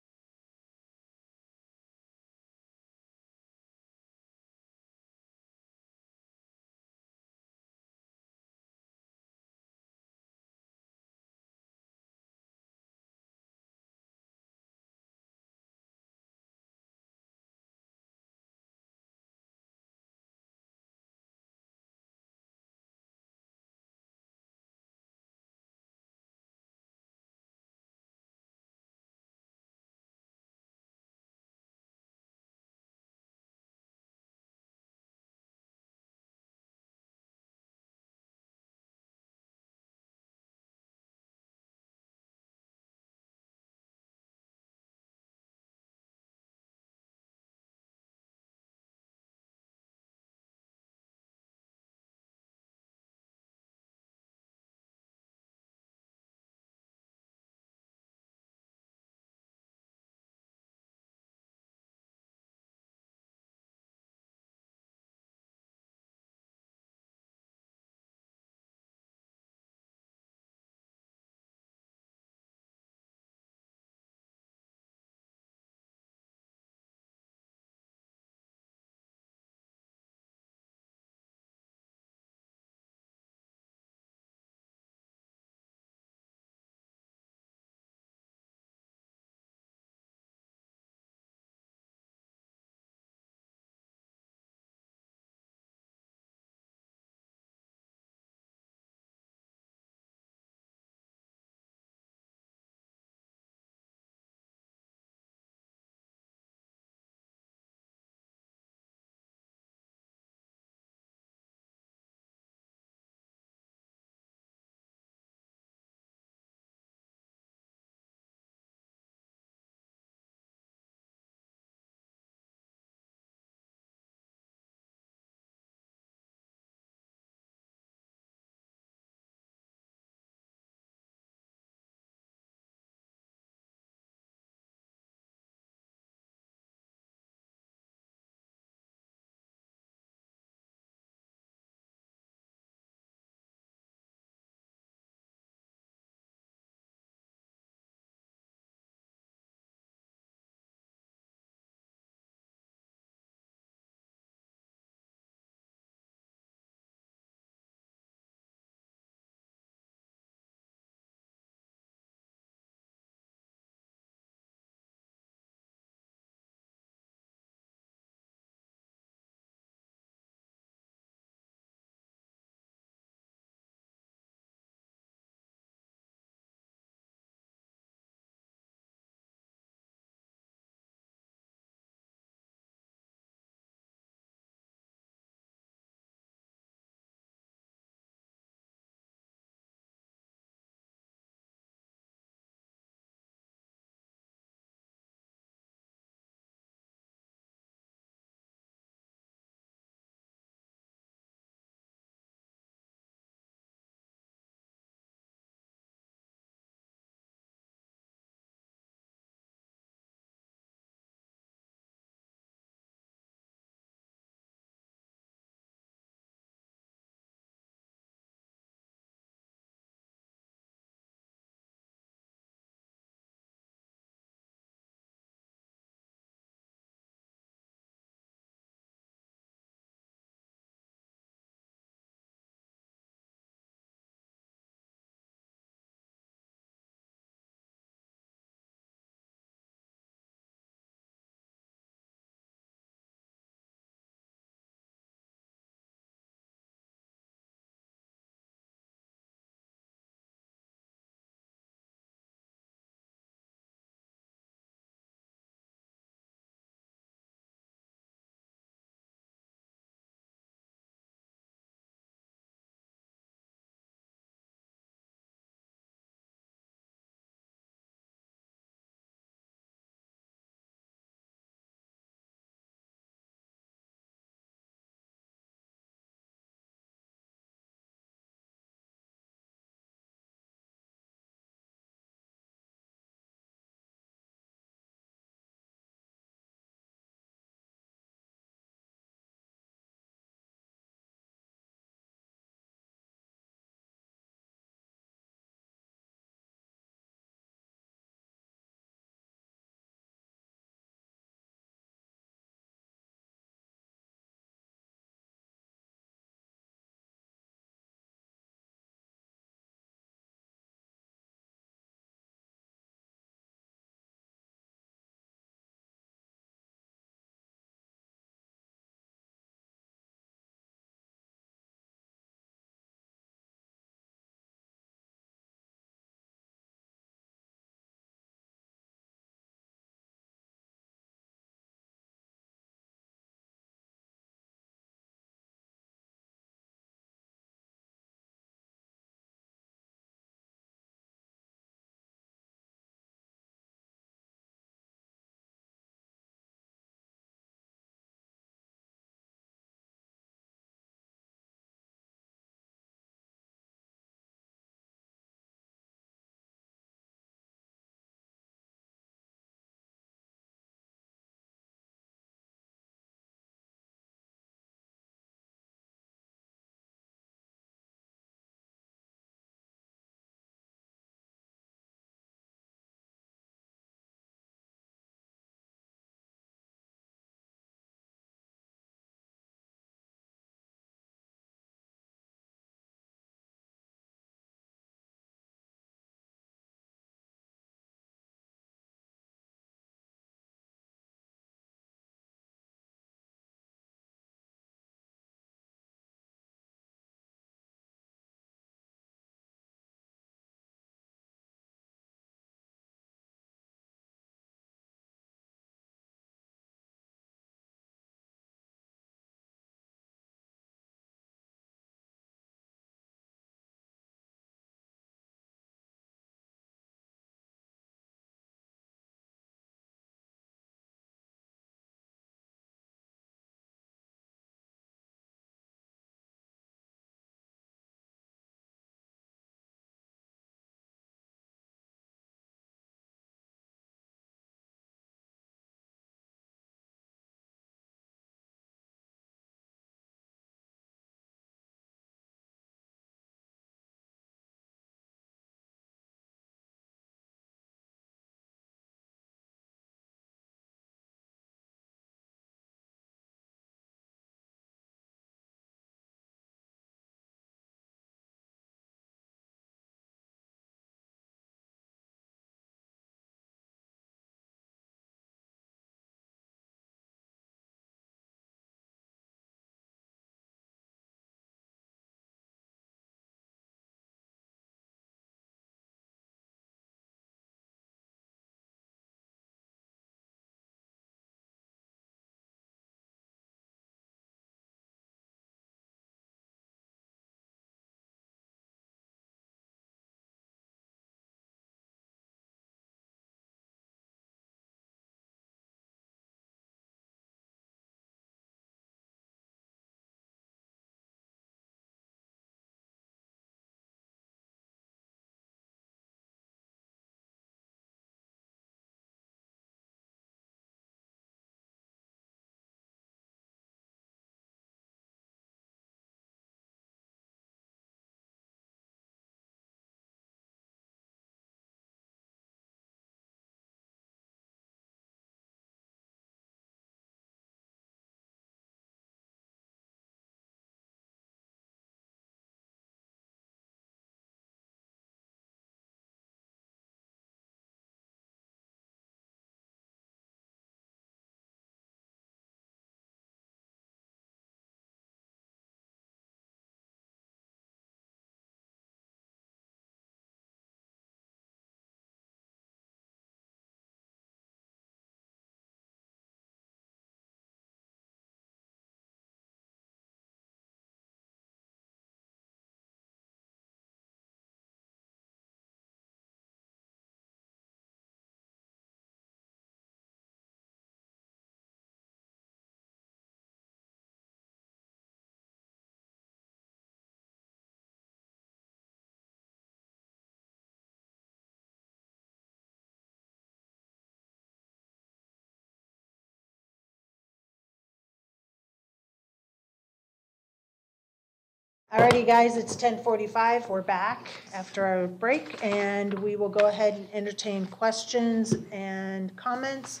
Alrighty, guys, it's ten forty-five. We're back after our break, and we will go ahead and entertain questions and comments.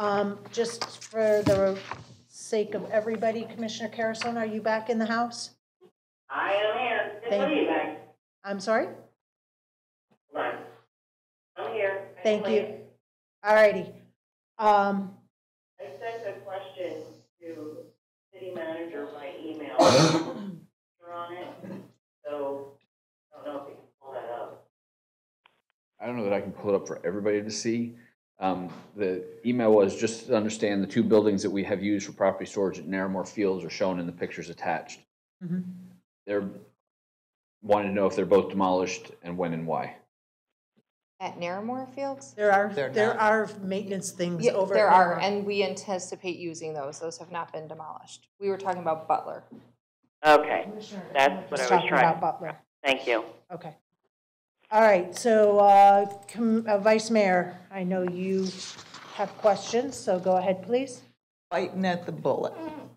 Um, just for the sake of everybody, Commissioner Carusone, are you back in the house? I am here. Thank- I, I'm sorry? hold on. I'm here. I Thank you. wait. Alrighty. Um, I sent a question to city manager by email. You're on it, so I don't know if you can pull that up. I don't know that I can pull it up for everybody to see. Um, The email was just to understand the two buildings that we have used for property storage at Narramore Fields are shown in the pictures attached. Mhm. They're wanting to know if they're both demolished and when and why. At Narramore Fields? there are, They're there not. are maintenance things Yeah, over. there at are, Miramar. and we anticipate using those. Those have not been demolished. We were talking about Butler. Okay, Commissioner, that's just what I was talking trying- about Butler. thank you. Okay. All right, so, uh, uh, Vice Mayor, I know you have questions, so go ahead, please. Biting at the bullet,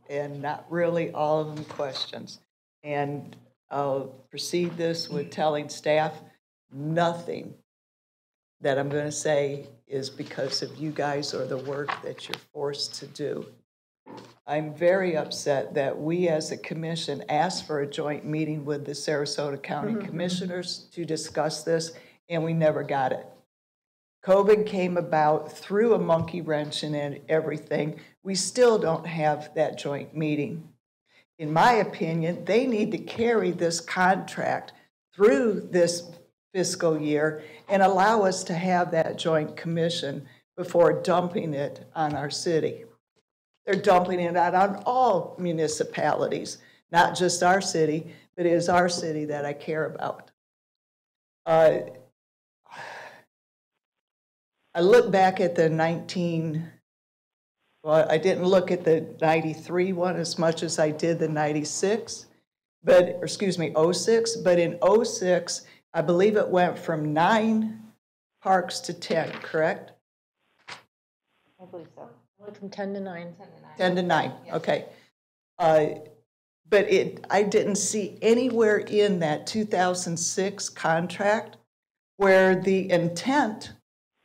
and not really all of them questions. And I'll proceed this with telling staff, nothing that I'm going to say is because of you guys or the work that you're forced to do. I'm very upset that we as a commission asked for a joint meeting with the Sarasota County mm-hmm. Commissioners to discuss this, and we never got it. COVID came about, through a monkey wrench and everything. We still don't have that joint meeting. In my opinion, they need to carry this contract through this fiscal year and allow us to have that joint commission before dumping it on our city. They're dumping it out on all municipalities, not just our city, but it is our city that I care about. Uh, I look back at the 19, well, I didn't look at the 93 one as much as I did the 96, but, excuse me, 06, but in 06, I believe it went from nine parks to 10, correct? I believe so. From 10 to 9. 10 to 9, okay. Uh, But it, I didn't see anywhere in that 2006 contract where the intent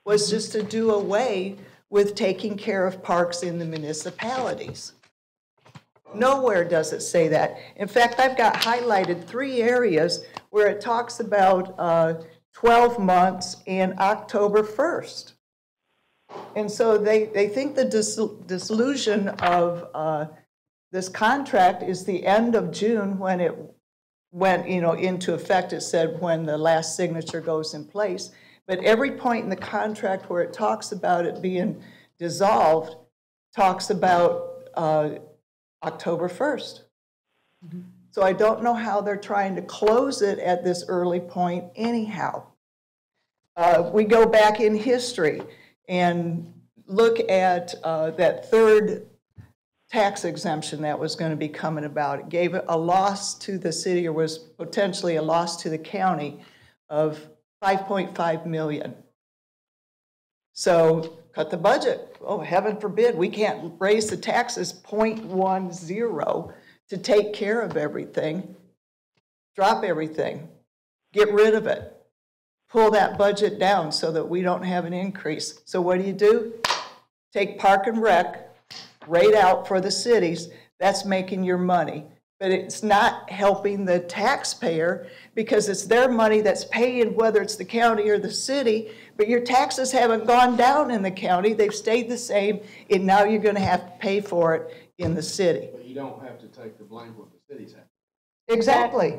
was just to do away with taking care of parks in the municipalities. Nowhere does it say that. In fact, I've got highlighted three areas where it talks about uh, 12 months and October 1st. And so they, they think the dis- dissolution of uh, this contract is the end of June when it went, you know, into effect. It said when the last signature goes in place. But every point in the contract where it talks about it being dissolved talks about uh, October 1st. So I don't know how they're trying to close it at this early point anyhow. Uh, We go back in history and look at uh, that third tax exemption that was going to be coming about. It gave a loss to the city, or was potentially a loss to the county of 5.5 million. So cut the budget. Oh, heaven forbid, we can't raise the taxes 0.10 to take care of everything. Drop everything. Get rid of it. Pull that budget down so that we don't have an increase. So what do you do? Take Park and Rec, rate out for the cities, that's making your money. But it's not helping the taxpayer because it's their money that's paying, whether it's the county or the city. But your taxes haven't gone down in the county, they've stayed the same, and now you're gonna have to pay for it in the city. But you don't have to take the blame for what the cities have. Exactly.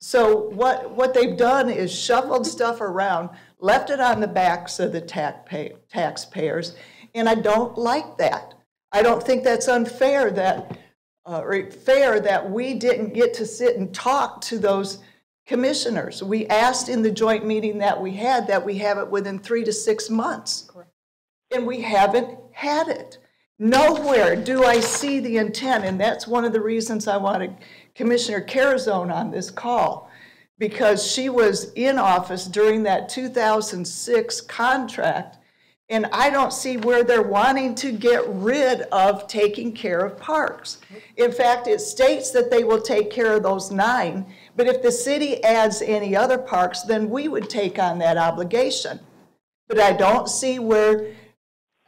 So what, what they've done is shuffled stuff around, left it on the backs of the tax pay, taxpayers, and I don't like that. I don't think that's unfair that, uh, or fair that we didn't get to sit and talk to those commissioners. We asked in the joint meeting that we had that we have it within three to six months. And we haven't had it. Nowhere do I see the intent, and that's one of the reasons I wanted Commissioner Carusone on this call, because she was in office during that 2006 contract, And I don't see where they're wanting to get rid of taking care of parks. In fact, it states that they will take care of those nine, but if the city adds any other parks, then we would take on that obligation. But I don't see where,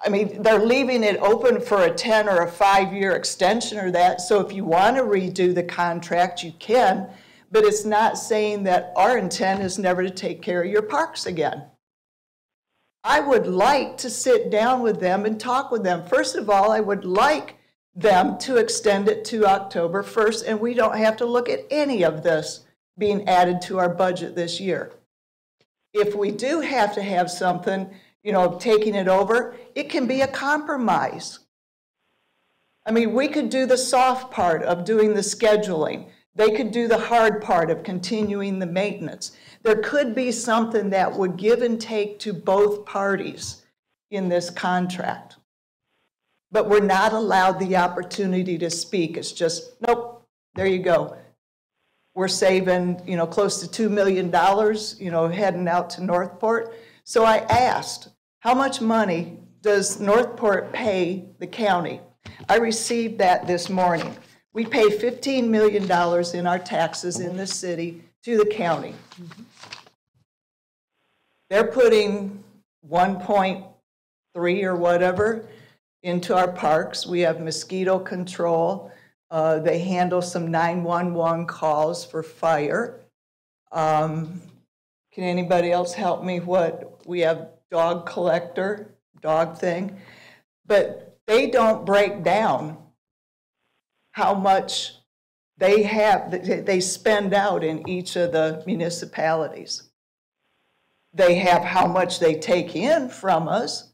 I mean, they're leaving it open for a 10 or a five-year extension or that, so if you want to redo the contract, you can, but it's not saying that our intent is never to take care of your parks again. I would like to sit down with them and talk with them. First of all, I would like them to extend it to October 1st, and we don't have to look at any of this being added to our budget this year. If we do have to have something, you know, taking it over, it can be a compromise. I mean, we could do the soft part of doing the scheduling. They could do the hard part of continuing the maintenance. There could be something that would give and take to both parties in this contract. But we're not allowed the opportunity to speak. It's just, nope, there you go. We're saving, you know, close to $2 million, you know, heading out to North Port. So I asked, how much money does North Port pay the county? I received that this morning. We pay $15 million in our taxes in the city to the county. They're putting 1.3 or whatever into our parks. We have mosquito control. Uh, They handle some 911 calls for fire. Um, Can anybody else help me? What, we have dog collector, dog thing. But they don't break down how much they have, they spend out in each of the municipalities. They have how much they take in from us.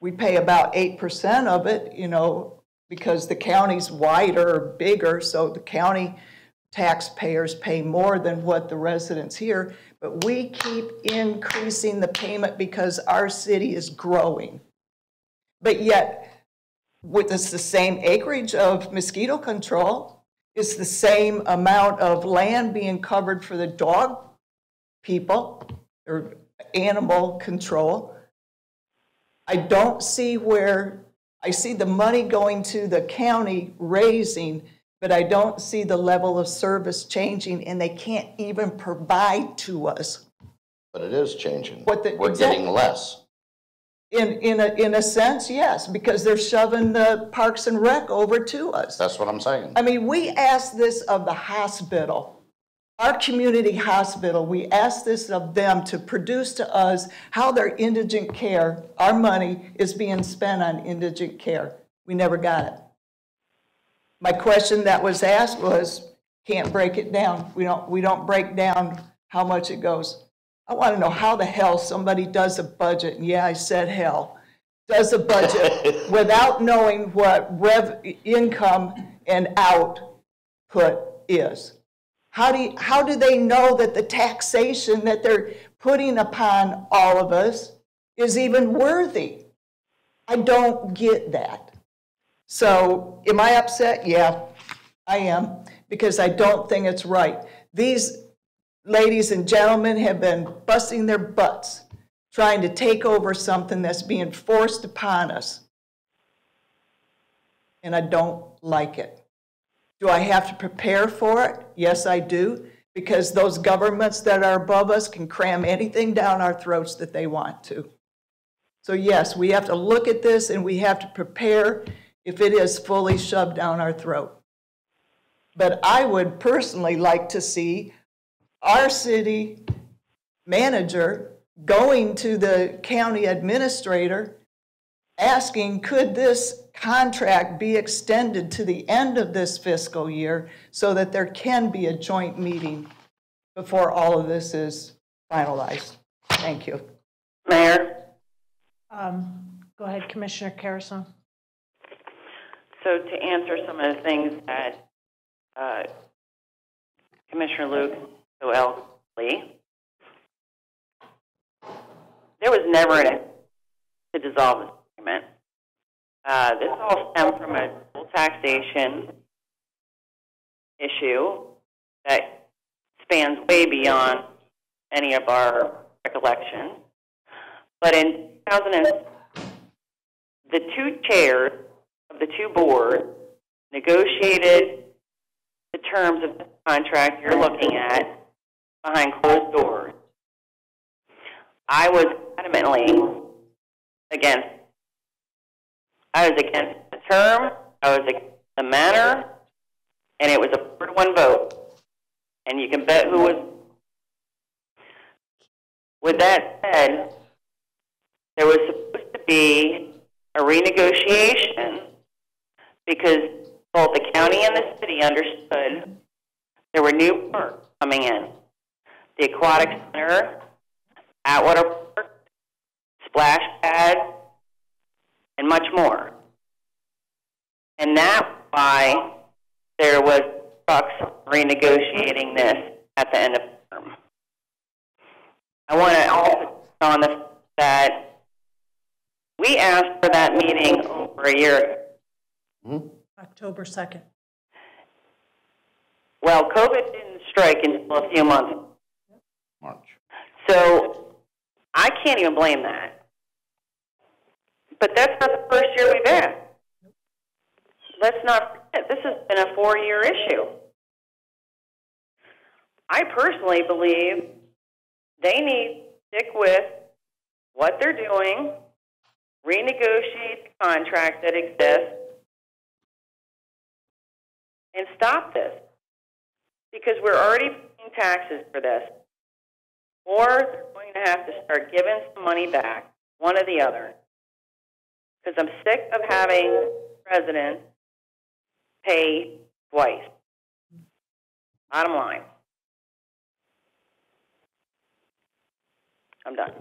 We pay about eight percent of it, you know, because the county's wider, bigger, so the county taxpayers pay more than what the residents here. But we keep increasing the payment because our city is growing. But yet, with this, the same acreage of mosquito control, it's the same amount of land being covered for the dog people or animal control. I don't see where, I see the money going to the county raising, but I don't see the level of service changing, and they can't even provide to us. But it is changing. What the- We're exact- getting less. In, in a, in a sense, yes, because they're shoving the Parks and Rec over to us. That's what I'm saying. I mean, we asked this of the hospital, our community hospital, we asked this of them to produce to us how their indigent care, our money is being spent on indigent care. We never got it. My question that was asked was, can't break it down. We don't, we don't break down how much it goes. I want to know how the hell somebody does a budget, and yeah, I said hell, does a budget without knowing what rev, income and output is. How do, you, how do they know that the taxation that they're putting upon all of us is even worthy? I don't get that. So am I upset? Yeah, I am, because I don't think it's right. These ladies and gentlemen have been busting their butts trying to take over something that's being forced upon us. And I don't like it. Do I have to prepare for it? Yes, I do, because those governments that are above us can cram anything down our throats that they want to. So yes, we have to look at this and we have to prepare if it is fully shoved down our throat. But I would personally like to see our city manager going to the county administrator asking, could this contract be extended to the end of this fiscal year so that there can be a joint meeting before all of this is finalized? Thank you. Mayor, Um, Go ahead, Commissioner Carusone. So to answer some of the things that uh, Commissioner Luke so eloquently, there was never an to dissolve this agreement. Uh, This all stemmed from a taxation issue that spans way beyond any of our recollections. But in 2000, and- the two chairs of the two boards negotiated the terms of the contract you're looking at behind closed doors. I was adamantly against. I was against the term, I was against the manner, and it was a four to one vote. And you can bet who was. With that said, there was supposed to be a renegotiation because both the county and the city understood there were new parks coming in. The aquatic center, Atwater Park, splash pad, and much more. And that's why there was talks renegotiating this at the end of the term. I want to also on the that we asked for that meeting over a year. Mm-hmm. October 2nd. Well, COVID didn't strike until a few months. March. So I can't even blame that. But that's not the first year we've had. Let's not forget, this has been a four-year issue. I personally believe they need to stick with what they're doing, renegotiate the contract that exists, and stop this. Because we're already paying taxes for this. Or they're going to have to start giving some money back, one or the other. Because I'm sick of having presidents pay twice. Bottom line. I'm done.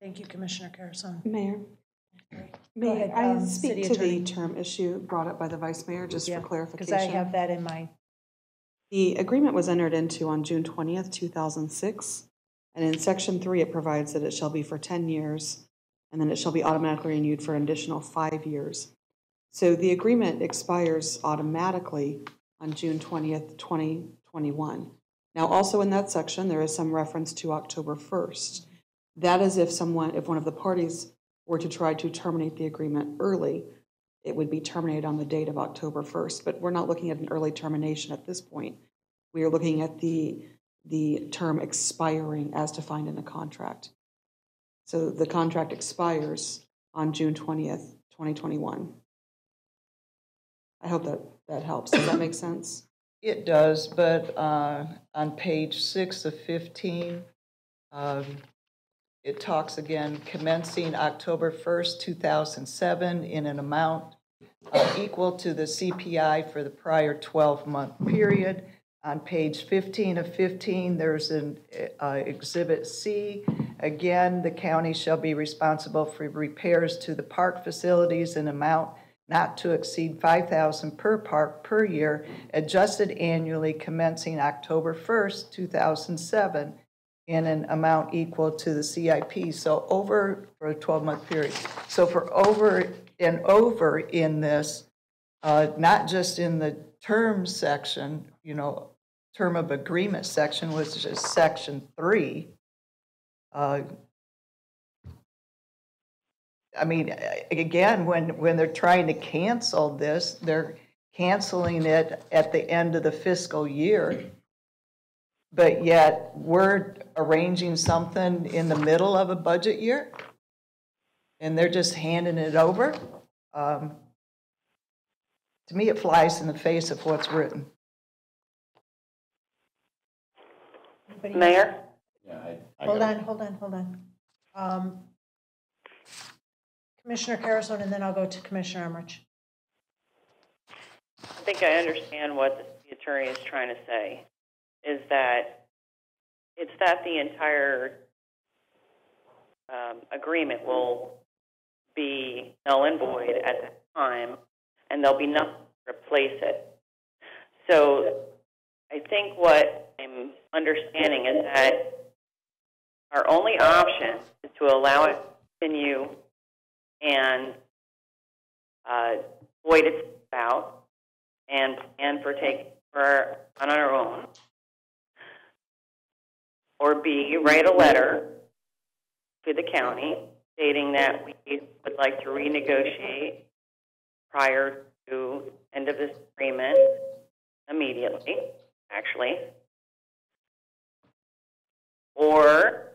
Thank you, Commissioner Carusone. Mayor, Go may I um, speak to the term issue brought up by the Vice Mayor, just Yeah, for clarification? Because I have that in my, The agreement was entered into on June 20th, 2006, and in Section 3, it provides that it shall be for 10 years, and then it shall be automatically renewed for an additional five years. So the agreement expires automatically on June 20th, 2021. Now, also in that section, there is some reference to October 1st. That is if someone, if one of the parties were to try to terminate the agreement early, it would be terminated on the date of October 1st. But we're not looking at an early termination at this point. We are looking at the, the term expiring as defined in the contract. So the contract expires on June 20th, 2021. I hope that, that helps. Does that make sense? It does, but uh, on page six of 15, um, it talks again commencing October 1st, 2007, in an amount uh, equal to the CPI for the prior 12-month period. On page 15 of 15, there's an uh, Exhibit C. Again, the county shall be responsible for repairs to the park facilities in amount not to exceed 5,000 per park per year, adjusted annually commencing October 1st, 2007, in an amount equal to the CIP. So over, for a 12-month period. So for over and over in this, uh, not just in the term section, you know, term of agreement section, which is section three, uh, I mean, again, when, when they're trying to cancel this, they're canceling it at the end of the fiscal year. But yet, we're arranging something in the middle of a budget year? And they're just handing it over? Um, To me, it flies in the face of what's written. anybody- Mayor? Yeah, I, I hold on, hold on, hold on. Um, Commissioner Carusone, and then I'll go to Commissioner Emrich. I think I understand what the attorney is trying to say, is that it's that the entire um, agreement will be null and void at that time, and there'll be nothing to replace it. So I think what I'm understanding is that our only option is to allow it to continue and uh, void its out and plan for taking for on our own. Or B, write a letter to the county stating that we would like to renegotiate prior to end of this agreement immediately, actually. Or,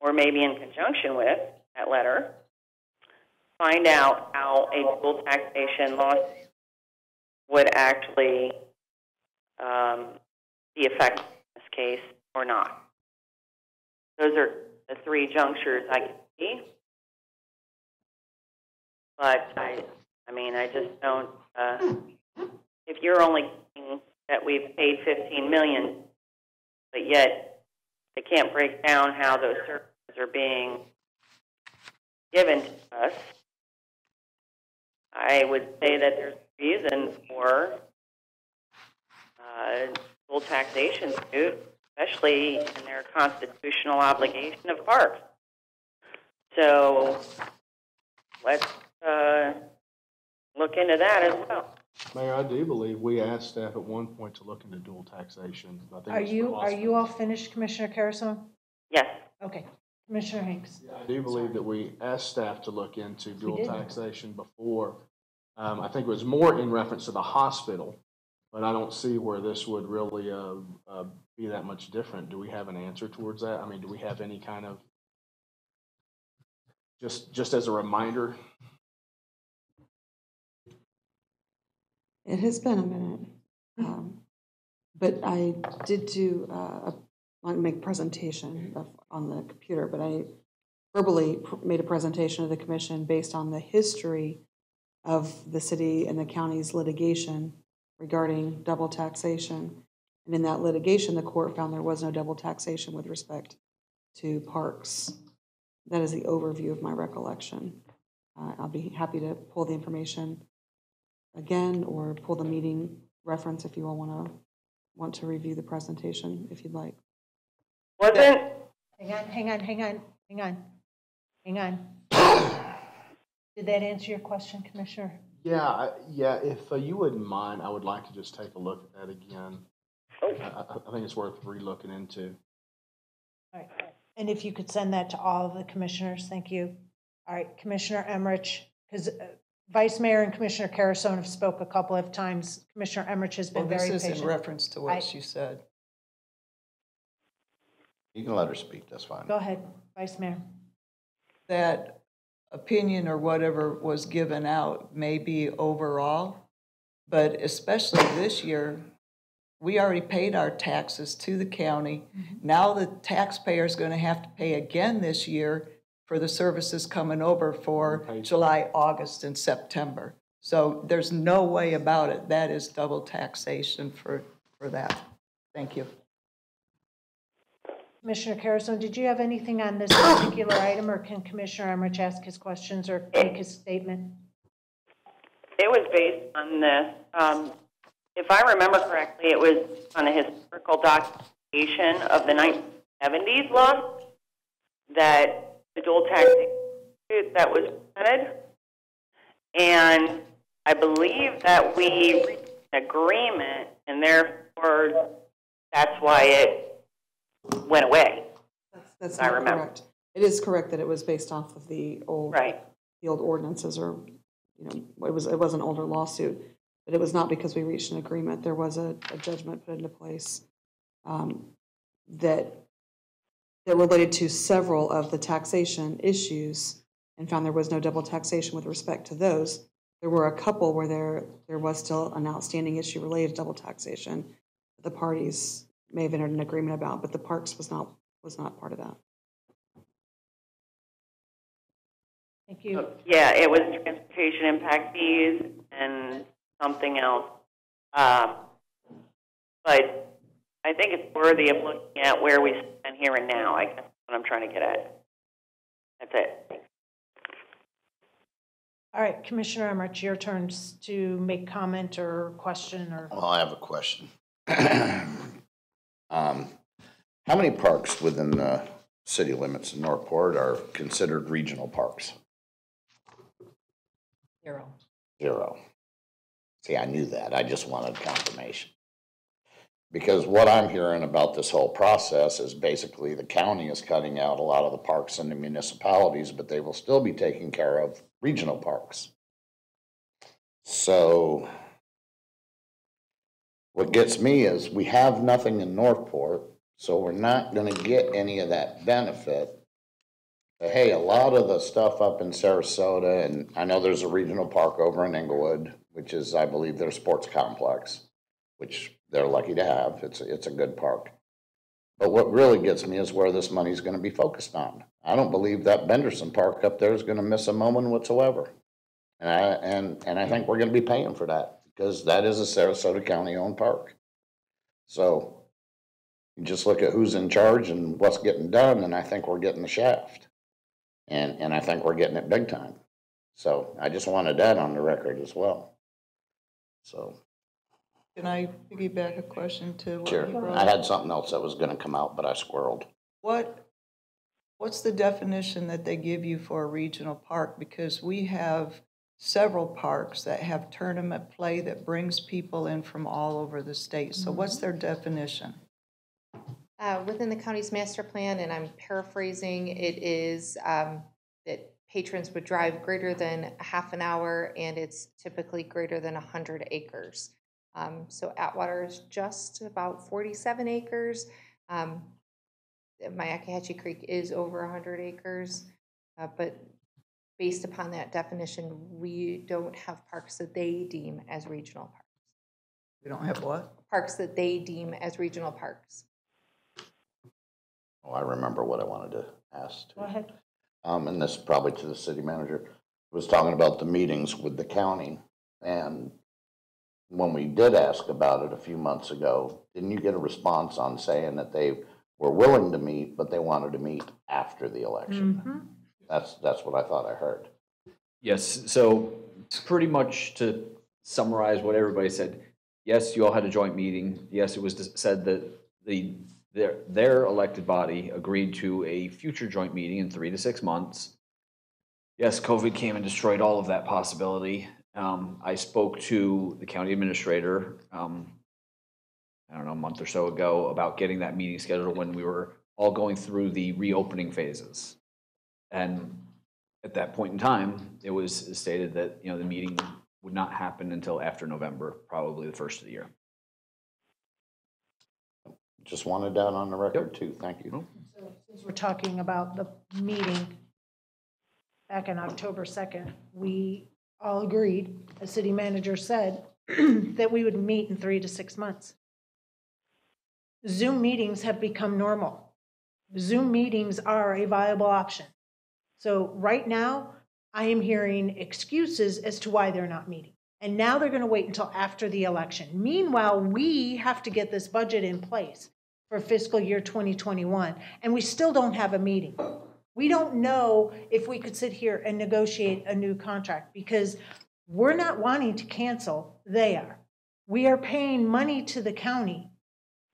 or maybe in conjunction with that letter, find out how a dual taxation lawsuit would actually um, be this case or not. Those are the three junctures I can see. But I, I mean, I just don't, uh, if you're only that we've paid fifteen million, but yet they can't break down how those services are being given to us, I would say that there's reason for uh, full taxation suit, especially in their constitutional obligation of parks. So let's uh, look into that as well. Mayor, I do believe we asked staff at one point to look into dual taxation. I think Are you, are you all finished, Commissioner Carusone? Yes. Okay, Commissioner Hanks? I do believe that we asked staff to look into dual taxation before. Um, I think it was more in reference to the hospital, but I don't see where this would really, uh, uh, be that much different. Do we have an answer towards that? I mean, do we have any kind of, just, just as a reminder? It has been a minute. Um, But I did do, uh, a- make presentation of- on the computer, but I verbally made a presentation to the commission based on the history of the city and the county's litigation regarding double taxation. And in that litigation, the court found there was no double taxation with respect to parks. That is the overview of my recollection. Uh, I'll be happy to pull the information again or pull the meeting reference if you all want to, want to review the presentation, if you'd like. Wasn't, Hang on, hang on, hang on, hang on, hang on. Did that answer your question, Commissioner? Yeah, yeah, if uh, you wouldn't mind, I would like to just take a look at that again. I, I, I think it's worth relooking into. All right, and if you could send that to all of the commissioners, thank you. All right, Commissioner Emrich, because uh, Vice Mayor and Commissioner Carusone have spoke a couple of times. Commissioner Emrich has Well, been very this is in reference to I- what she said. You can let her speak, that's fine. Go ahead, Vice Mayor. that opinion or whatever was given out may be overall, but especially this year, we already paid our taxes to the county. Now the taxpayer's going to have to pay again this year for the services coming over for Paid. July, August, and September. So there's no way about it. That is double taxation for, for that. Thank you. Commissioner Carusone, did you have anything on this particular item, or can Commissioner Emrich ask his questions or make his statement? it was based on this, um, if I remember correctly, it was on a historical documentation of the nineteen seventies law that the dual taxation that was presented. And I believe that we reached an agreement and therefore that's why it went away. That's I not remember. correct. It is correct that it was based off of the old. Right. The old ordinances or, you know, it was, it was an older lawsuit, but it was not because we reached an agreement. There was a, a judgment put into place um, that, that related to several of the taxation issues and found there was no double taxation with respect to those. There were a couple where there, there was still an outstanding issue related to double taxation. that The parties may have entered an agreement about, but the parks was not, was not part of that. Thank you. Yeah, it was transportation impact fees and something else. Um, But I think it's worthy of looking at where we stand here and now, I guess, is what I'm trying to get at. That's it. All right, Commissioner Emrich, your turn to make comment or question or, Well, I have a question. Um, How many parks within the city limits in North Port are considered regional parks? Zero. Zero. See, I knew that, I just wanted confirmation. Because what I'm hearing about this whole process is basically the county is cutting out a lot of the parks and the municipalities, but they will still be taking care of regional parks. So what gets me is we have nothing in North Port, so we're not gonna get any of that benefit. Hey, a lot of the stuff up in Sarasota, and I know there's a regional park over in Englewood, which is, I believe, their sports complex, which they're lucky to have. It's, it's a good park. But what really gets me is where this money's gonna be focused on. I don't believe that Benderson Park up there is gonna miss a moment whatsoever. And I, and, and I think we're gonna be paying for that, because that is a Sarasota County-owned park. So, you just look at who's in charge and what's getting done, and I think we're getting the shaft. And, and I think we're getting it big time. So, I just wanted that on the record as well. So, Can I piggyback a question to what sure, you brought I had something else that was gonna come out, but I squirreled. What, what's the definition that they give you for a regional park? Because we have several parks that have tournament play that brings people in from all over the state. So what's mm-hmm. their definition? Uh, Within the county's master plan, and I'm paraphrasing, it is um, that patrons would drive greater than a half an hour, and it's typically greater than 100 acres. Um, So Atwater is just about 47 acres. Um, Myakkahatchee Creek is over 100 acres, uh, but based upon that definition, we don't have parks that they deem as regional parks. We don't have what? Parks that they deem as regional parks. Oh, I remember what I wanted to ask. Go ahead. um, and this is probably to the city manager, was talking about the meetings with the county. And when we did ask about it a few months ago, didn't you get a response on saying that they were willing to meet, but they wanted to meet after the election? Mhm. That's, that's what I thought I heard. Yes, so pretty much to summarize what everybody said, yes, you all had a joint meeting. Yes, it was said that the, their, their elected body agreed to a future joint meeting in three to six months. Yes, COVID came and destroyed all of that possibility. Um, I spoke to the county administrator, um, I don't know, a month or so ago about getting that meeting scheduled when we were all going through the reopening phases. And at that point in time, it was stated that, you know, the meeting would not happen until after November, probably the first of the year. Just wanted that on the record too, thank you. So Since we're talking about the meeting back in October 2nd, we all agreed, the city manager said, that we would meet in three to six months. Zoom meetings have become normal. Zoom meetings are a viable option. So right now, I am hearing excuses as to why they're not meeting. And now they're going to wait until after the election. Meanwhile, we have to get this budget in place for fiscal year 2021, and we still don't have a meeting. We don't know if we could sit here and negotiate a new contract because we're not wanting to cancel, they are. We are paying money to the county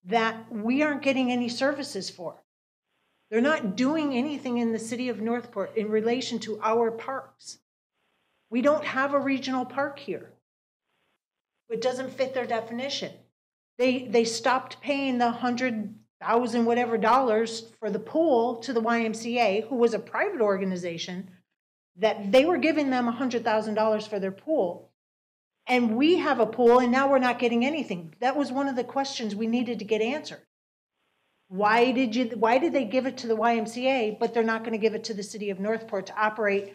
that we aren't getting any services for. They're not doing anything in the city of North Port in relation to our parks. We don't have a regional park here. It doesn't fit their definition. They, they stopped paying the hundred thousand whatever dollars for the pool to the YMCA, who was a private organization, that they were giving them a hundred thousand dollars for their pool. And we have a pool and now we're not getting anything. That was one of the questions we needed to get answered. Why did you, why did they give it to the YMCA, but they're not gonna give it to the city of North Port to operate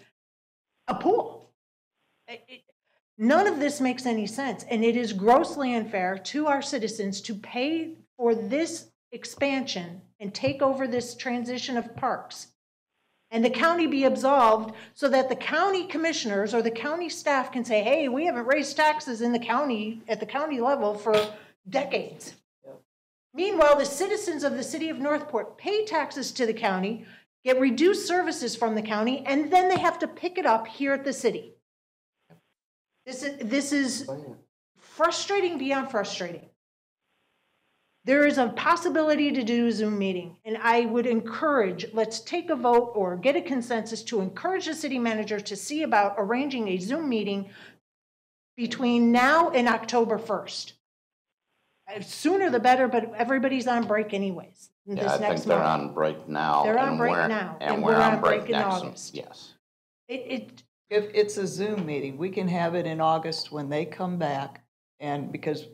a pool? It- None of this makes any sense, and it is grossly unfair to our citizens to pay for this expansion and take over this transition of parks. And the county be absolved so that the county commissioners or the county staff can say, hey, we haven't raised taxes in the county, at the county level for decades. Meanwhile, the citizens of the city of North Port pay taxes to the county, get reduced services from the county, and then they have to pick it up here at the city. This is, this is frustrating beyond frustrating. There is a possibility to do a Zoom meeting, and I would encourage, let's take a vote or get a consensus to encourage the city manager to see about arranging a Zoom meeting between now and October 1st. uh, sooner the better, but everybody's on break anyways. Yeah, I think they're month. on break now. They're on and break now, And and we're we're on break break in August. yes. It, it, If it's a Zoom meeting, we can have it in August when they come back, and because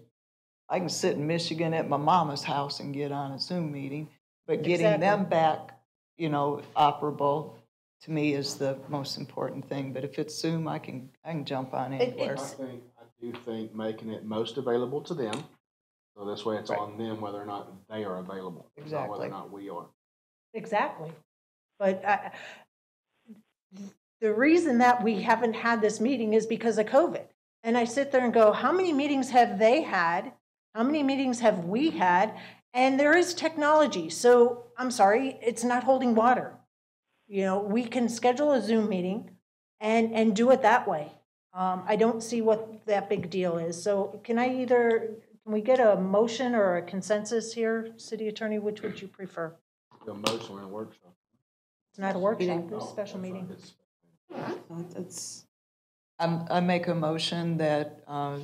I can sit in Michigan at my mama's house and get on a Zoom meeting, but getting them back, you know, operable, to me is the most important thing. But if it's Zoom, I can, I can jump on It- anywhere. I think, I do think making it most available to them, so this way it's on them whether or not they are available. not Whether Exactly. or not we are. Exactly. But uh, the reason that we haven't had this meeting is because of COVID. And I sit there and go, how many meetings have they had? How many meetings have we had? And there is technology. So I'm sorry, it's not holding water. You know, we can schedule a Zoom meeting and, and do it that way. Um, I don't see what that big deal is. So can I either, can we get a motion or a consensus here, city attorney? Which would you prefer? A motion in a workshop. It's not a workshop, it's a special meeting. It's- I'm, I make a motion that uh,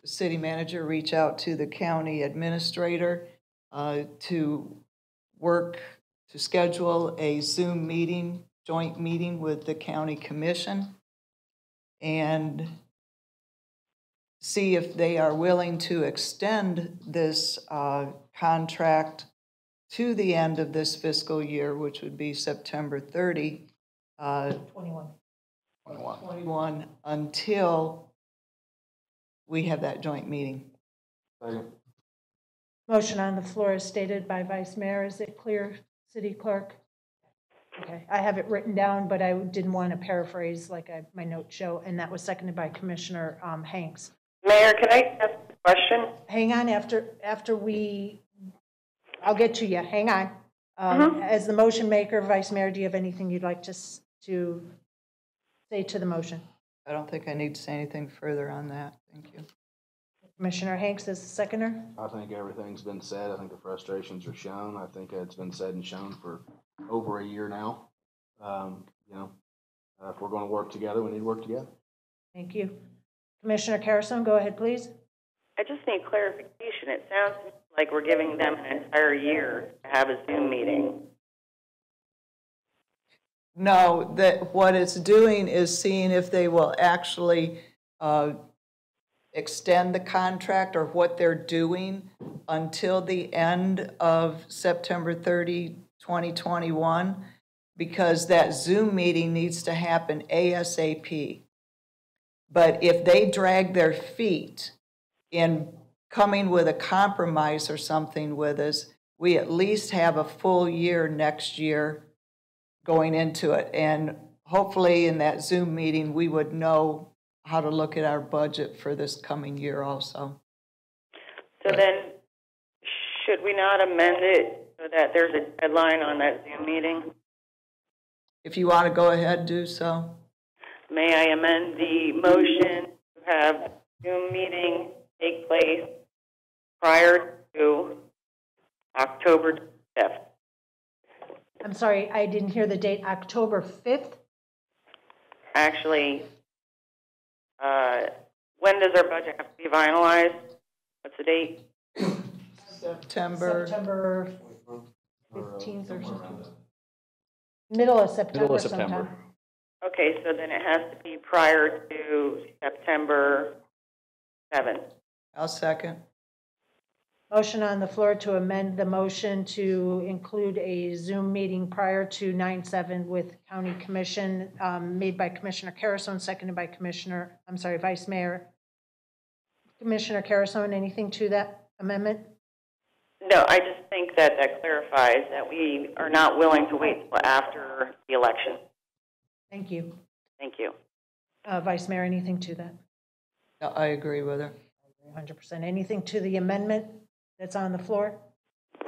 the city manager reach out to the county administrator uh, to work, to schedule a Zoom meeting, joint meeting with the county commission, and see if they are willing to extend this uh, contract to the end of this fiscal year, which would be September 30, uh, 21. 21 until we have that joint meeting. Second. Motion on the floor is stated by Vice Mayor. Is it clear, City Clerk? Okay, I have it written down, but I didn't want to paraphrase like I, my notes show, and that was seconded by Commissioner um, Hanks. Mayor, can I ask a question? Hang on, after, after we, I'll get to you, hang on. Um, As the motion maker, Vice Mayor, do you have anything you'd like to, to say to the motion? I don't think I need to say anything further on that. Thank you. Commissioner Hanks is the seconder? I think everything's been said. I think the frustrations are shown. I think it's been said and shown for over a year now. Um, you know, uh, if we're gonna work together, we need to work together. Thank you. Commissioner Carusone, go ahead, please. I just need clarification. It sounds like we're giving them an entire year to have a Zoom meeting. No, that, what it's doing is seeing if they will actually uh, extend the contract or what they're doing until the end of September 30, 2021, because that Zoom meeting needs to happen ASAP. But if they drag their feet in coming with a compromise or something with us, we at least have a full year next year going into it. And hopefully in that Zoom meeting, we would know how to look at our budget for this coming year also. So then, should we not amend it so that there's a deadline on that Zoom meeting? If you want to go ahead, do so. May I amend the motion to have Zoom meeting take place prior to October fifth? I'm sorry, I didn't hear the date, October 5th? Actually, uh, when does our budget have to be finalized? What's the date? September, September 15th or something. Middle of September Middle of sometime. September. Okay, so then it has to be prior to September seventh. I'll second. Motion on the floor to amend the motion to include a Zoom meeting prior to 9/7 with County Commission, um, made by Commissioner Carusone, seconded by Commissioner, I'm sorry, Vice Mayor. Commissioner Carusone, anything to that amendment? No, I just think that that clarifies that we are not willing to wait till after the election. Thank you. Thank you. Uh, Vice Mayor, anything to that? I agree with her. 100%. Anything to the amendment that's on the floor?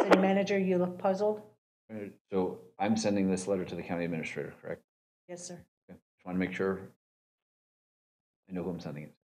City Manager, you look puzzled? So I'm sending this letter to the county administrator, correct? Yes, sir. Okay. Just want to make sure I know who I'm sending it.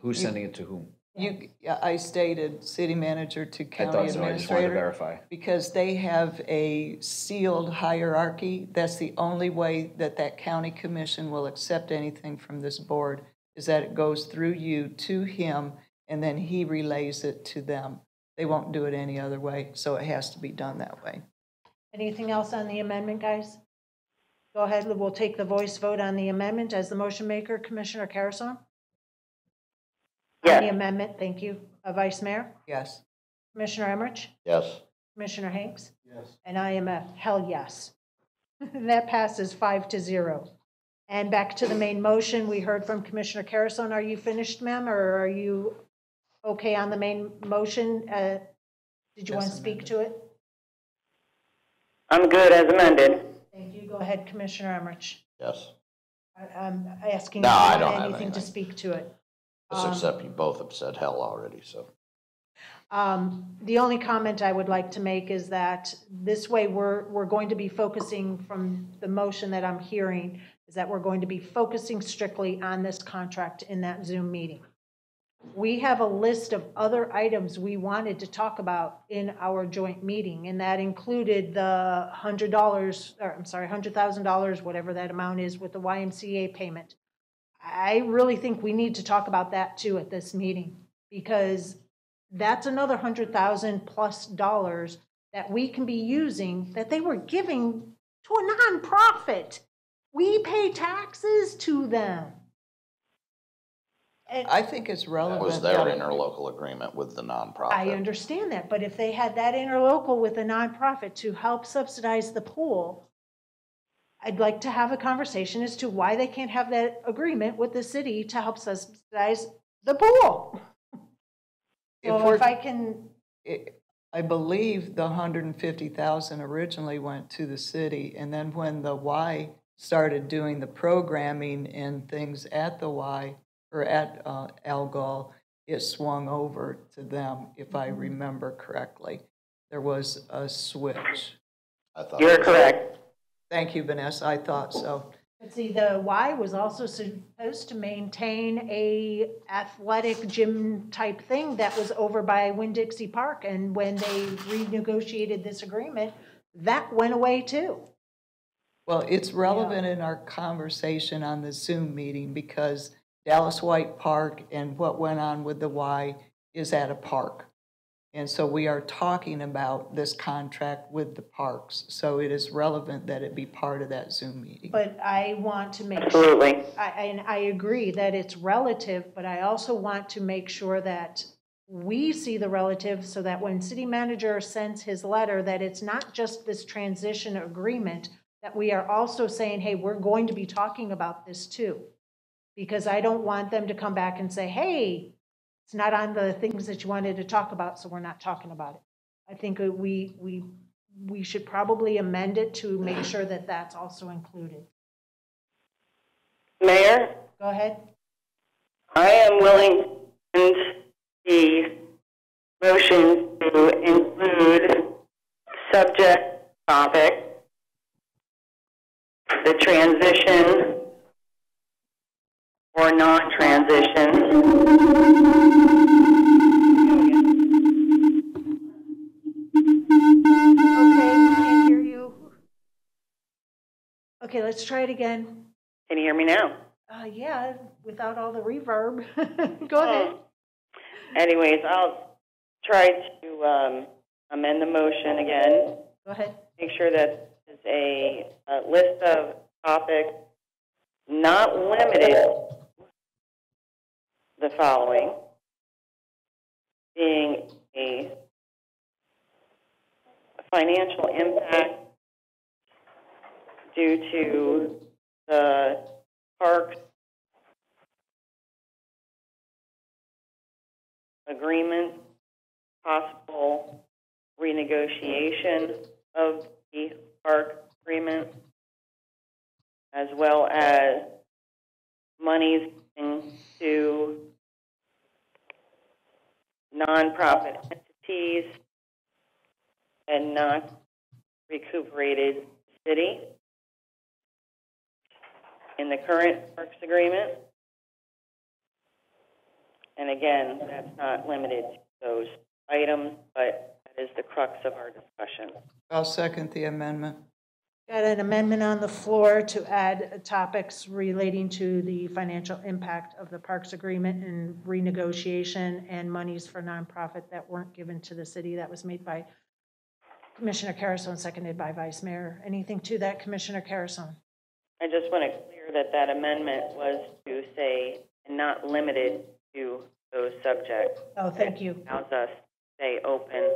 Who's You- sending it to whom? You, I stated city manager to I county thought so, I just wanted to administrator. verify. Because they have a sealed hierarchy. That's the only way that that county commission will accept anything from this board, is that it goes through you to him, and then he relays it to them. They won't do it any other way, so it has to be done that way. Anything else on the amendment, guys? Go ahead, we'll take the voice vote on the amendment as the motion maker, Commissioner Carusone? On the amendment, thank you. Uh, Vice Mayor? Yes. Commissioner Emrich? Yes. Commissioner Hanks? Yes. And I am a hell yes. That passes five to zero. And back to the main motion, we heard from Commissioner Carusone. Are you finished, ma'am, or are you okay on the main motion? Uh, Did you want to Yes, speak to it? I'm good as amended. Thank you. Go ahead, Commissioner Emrich. Yes. I- I'm asking No, if I you don't want have anything to anything. speak to it. Just Um, except you both have said hell already, so. Um, The only comment I would like to make is that this way, we're, we're going to be focusing from the motion that I'm hearing, is that we're going to be focusing strictly on this contract in that Zoom meeting. We have a list of other items we wanted to talk about in our joint meeting, and that included the hundred dollars, or I'm sorry, hundred thousand dollars, whatever that amount is with the YMCA payment. I really think we need to talk about that too at this meeting, because that's another hundred thousand plus dollars that we can be using that they were giving to a nonprofit. We pay taxes to them. And I think it's That relevant. was their that- interlocal agreement with the nonprofit. I understand that, but if they had that interlocal with a nonprofit to help subsidize the pool, I'd like to have a conversation as to why they can't have that agreement with the city to help subsidize the pool. If So we're- if I can, it- I believe the hundred and fifty thousand originally went to the city, and then when the Y started doing the programming and things at the Y, or at uh, Algol, it swung over to them, if I remember correctly. There was a switch. I thought. You're correct. Thank you, Vanessa, I thought so. But see, the Y was also supposed to maintain a athletic gym type thing that was over by Winn-Dixie Park. And when they renegotiated this agreement, that went away too. Well, it's relevant in our conversation on the Zoom meeting because Dallas White Park and what went on with the Y is at a park. And so we are talking about this contract with the parks. So it is relevant that it be part of that Zoom meeting. But I want to make. Absolutely. I, and I agree that it's relative, but I also want to make sure that we see the relative so that when city manager sends his letter, that it's not just this transition agreement, that we are also saying, hey, we're going to be talking about this too. Because I don't want them to come back and say, hey, it's not on the things that you wanted to talk about, so we're not talking about it. I think we, we, we should probably amend it to make sure that that's also included. Mayor, Go ahead. I am willing to amend the motion to include subject topic, the transition again. Can you hear me now? Uh, yeah, without all the reverb. Go ahead. Anyways, I'll try to um, amend the motion again. Go ahead. make sure that is a, a list of topics not limited the following, being a financial impact due to the park agreement, possible renegotiation of the park agreement, as well as monies to nonprofit entities and not recuperated city in the current parks agreement. And again, that's not limited to those items, but that is the crux of our discussion. I'll second the amendment. Got an amendment on the floor to add topics relating to the financial impact of the Parks Agreement and renegotiation and monies for nonprofit that weren't given to the city. That was made by Commissioner Carusone, seconded by Vice Mayor. Anything to that, Commissioner Carusone? I just want to clear that that amendment was to say, not limited to those subjects. Oh, thank you. Allows us to stay open.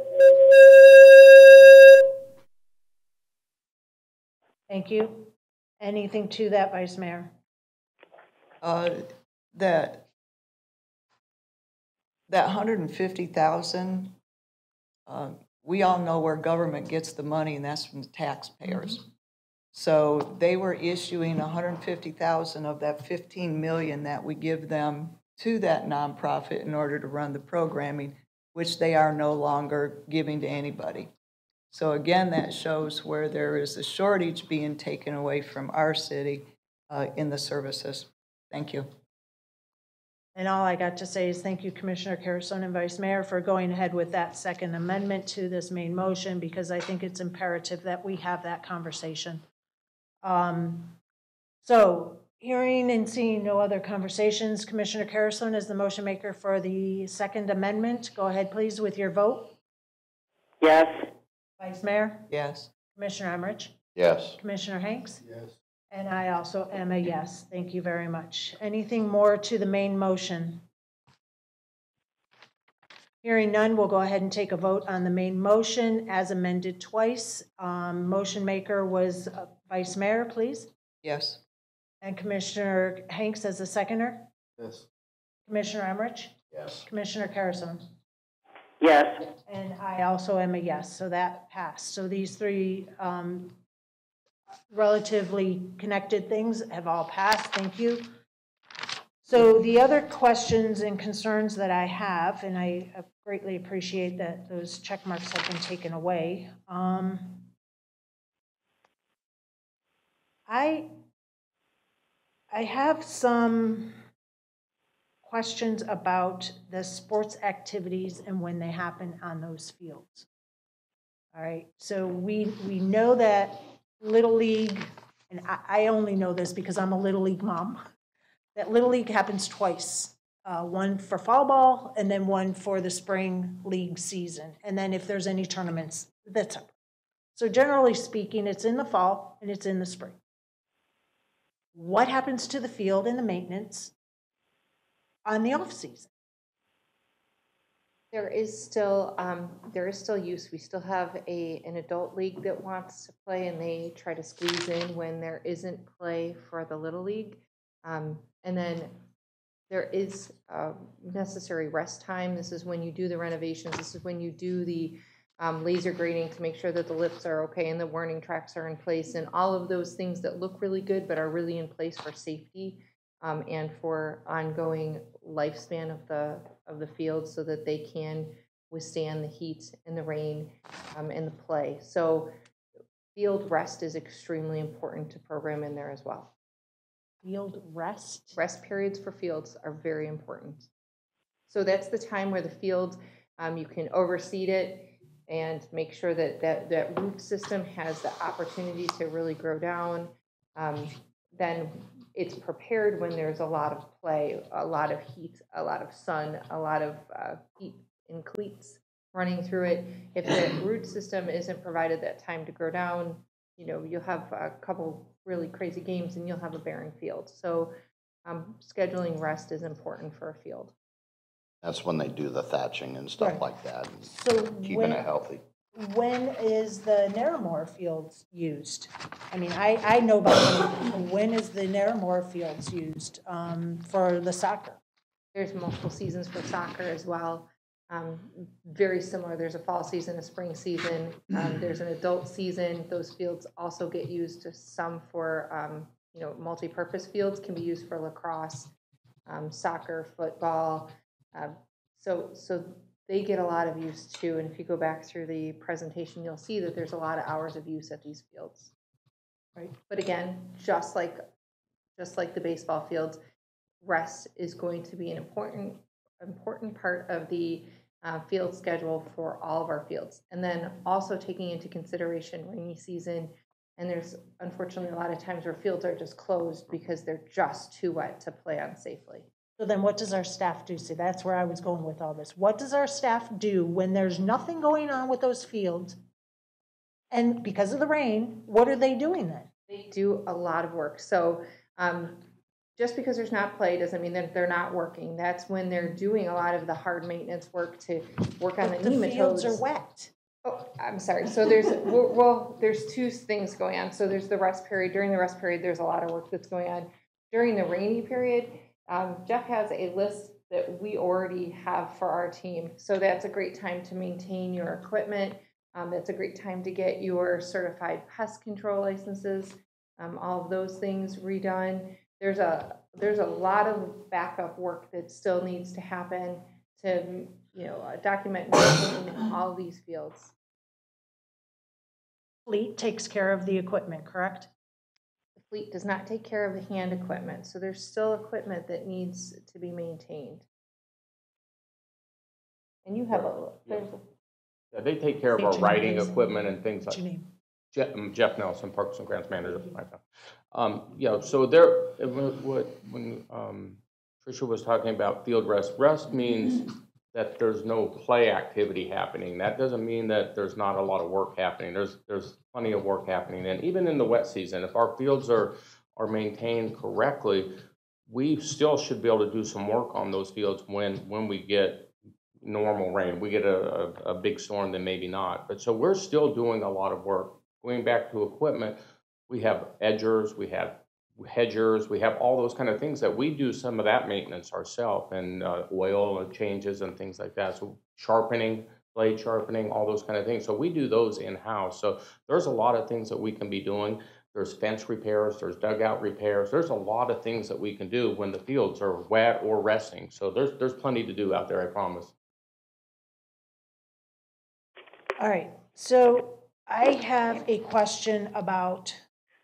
Thank you. Anything to that, Vice Mayor? Uh, That, that hundred and fifty thousand, uh, we all know where government gets the money, and that's from the taxpayers. So they were issuing hundred and fifty thousand of that fifteen million that we give them to that nonprofit in order to run the programming, which they are no longer giving to anybody. So again, that shows where there is a shortage being taken away from our city uh, in the services. Thank you. And all I got to say is thank you, Commissioner Carusone and Vice Mayor, for going ahead with that second amendment to this main motion, because I think it's imperative that we have that conversation. Um, So, hearing and seeing no other conversations, Commissioner Carusone is the motion maker for the second amendment. Go ahead, please, with your vote. Yes. Vice Mayor, Yes. Commissioner Emrich, Yes. Commissioner Hanks? Yes. And I also am a yes. Thank you very much. Anything more to the main motion? Hearing none, we'll go ahead and take a vote on the main motion as amended twice. Um, Motion maker was uh, Vice Mayor, please, Yes. and Commissioner Hanks as the seconder. Yes. Commissioner Emrich, Yes. Commissioner Carusone. Yes. And I also am a yes, so that passed. So these three um, relatively connected things have all passed. Thank you. So the other questions and concerns that I have, and I greatly appreciate that those check marks have been taken away. um, I, I have some questions about the sports activities and when they happen on those fields. All right, so we, we know that Little League, and I, only know this because I'm a Little League mom, that Little League happens twice. Uh, one for fall ball and then one for the spring league season. And then if there's any tournaments, that's up. So generally speaking, it's in the fall and it's in the spring. What happens to the field and the maintenance on the off season? There is still, um, there is still use. We still have a, an adult league that wants to play and they try to squeeze in when there isn't play for the little league. Um, and then there is, um, necessary rest time. This is when you do the renovations. This is when you do the, um, laser grading to make sure that the lips are okay and the warning tracks are in place and all of those things that look really good but are really in place for safety um, and for ongoing lifespan of the of the field so that they can withstand the heat and the rain um, and the play. So field rest is extremely important to program in there as well. Field rest? Rest periods for fields are very important. So that's the time where the field, um, you can overseed it and make sure that that, that root system has the opportunity to really grow down. Um, then it's prepared when there's a lot of play, a lot of heat, a lot of sun, a lot of uh, heat and cleats running through it. If the root system isn't provided that time to grow down, you know, you'll have a couple really crazy games and you'll have a barren field. So um, scheduling rest is important for a field. That's when they do the thatching and stuff Right. like that, and So keeping when, it healthy. when is the Narramore fields used? I mean, I, I know about, them. when is the Narramore fields used um, for the soccer? There's multiple seasons for soccer as well. Um, very similar. There's a fall season, a spring season. Um, there's an adult season. Those fields also get used to some for, um, you know, multi-purpose fields can be used for lacrosse, um, soccer, football. Um, so, so they get a lot of use too. And if you go back through the presentation, you'll see that there's a lot of hours of use at these fields. Right. But again, just like, just like the baseball fields, rest is going to be an important, important part of the uh, field schedule for all of our fields. And then also taking into consideration rainy season, And there's unfortunately a lot of times where fields are just closed because they're just too wet to play on safely. So then what does our staff do? See, that's where I was going with all this. What does our staff do when there's nothing going on with those fields? And because of the rain, what are they doing then? They do a lot of work. So um, just because there's not play doesn't mean that they're not working. That's when they're doing a lot of the hard maintenance work to work on the The fields are wet. Oh, I'm sorry. So there's, well, there's two things going on. So there's the rest period. During the rest period, there's a lot of work that's going on. During the rainy period, um, Jeff has a list that we already have for our team. So that's a great time to maintain your equipment. Um, That's a great time to get your certified pest control licenses, um, all of those things redone. There's a, there's a lot of backup work that still needs to happen to, you know, uh, document all these fields. Fleet takes care of the equipment, correct? Fleet does not take care of the hand equipment, so there's still equipment that needs to be maintained. And you have a, there's a Yeah, They take care of our writing names. equipment and things like. Jeff, um, Jeff Nelson, Parks and Grants Manager. my bad. Um, yeah, so there, wh- what, when, um, Tricia was talking about field rest, rest means that there's no play activity happening. That doesn't mean that there's not a lot of work happening. There's, there's plenty of work happening. And even in the wet season, if our fields are, are maintained correctly, we still should be able to do some work on those fields when, when we get normal rain. We get a, a, a big storm, then maybe not. But so we're still doing a lot of work. Going back to equipment, we have edgers, we have hedgers, we have all those kind of things that we do some of that maintenance ourselves and uh, oil and changes and things like that. So sharpening, blade sharpening, all those kind of things. So we do those in-house. So there's a lot of things that we can be doing. There's fence repairs, there's dugout repairs. There's a lot of things that we can do when the fields are wet or resting. So there's, there's plenty to do out there, I promise. All right, so I have a question about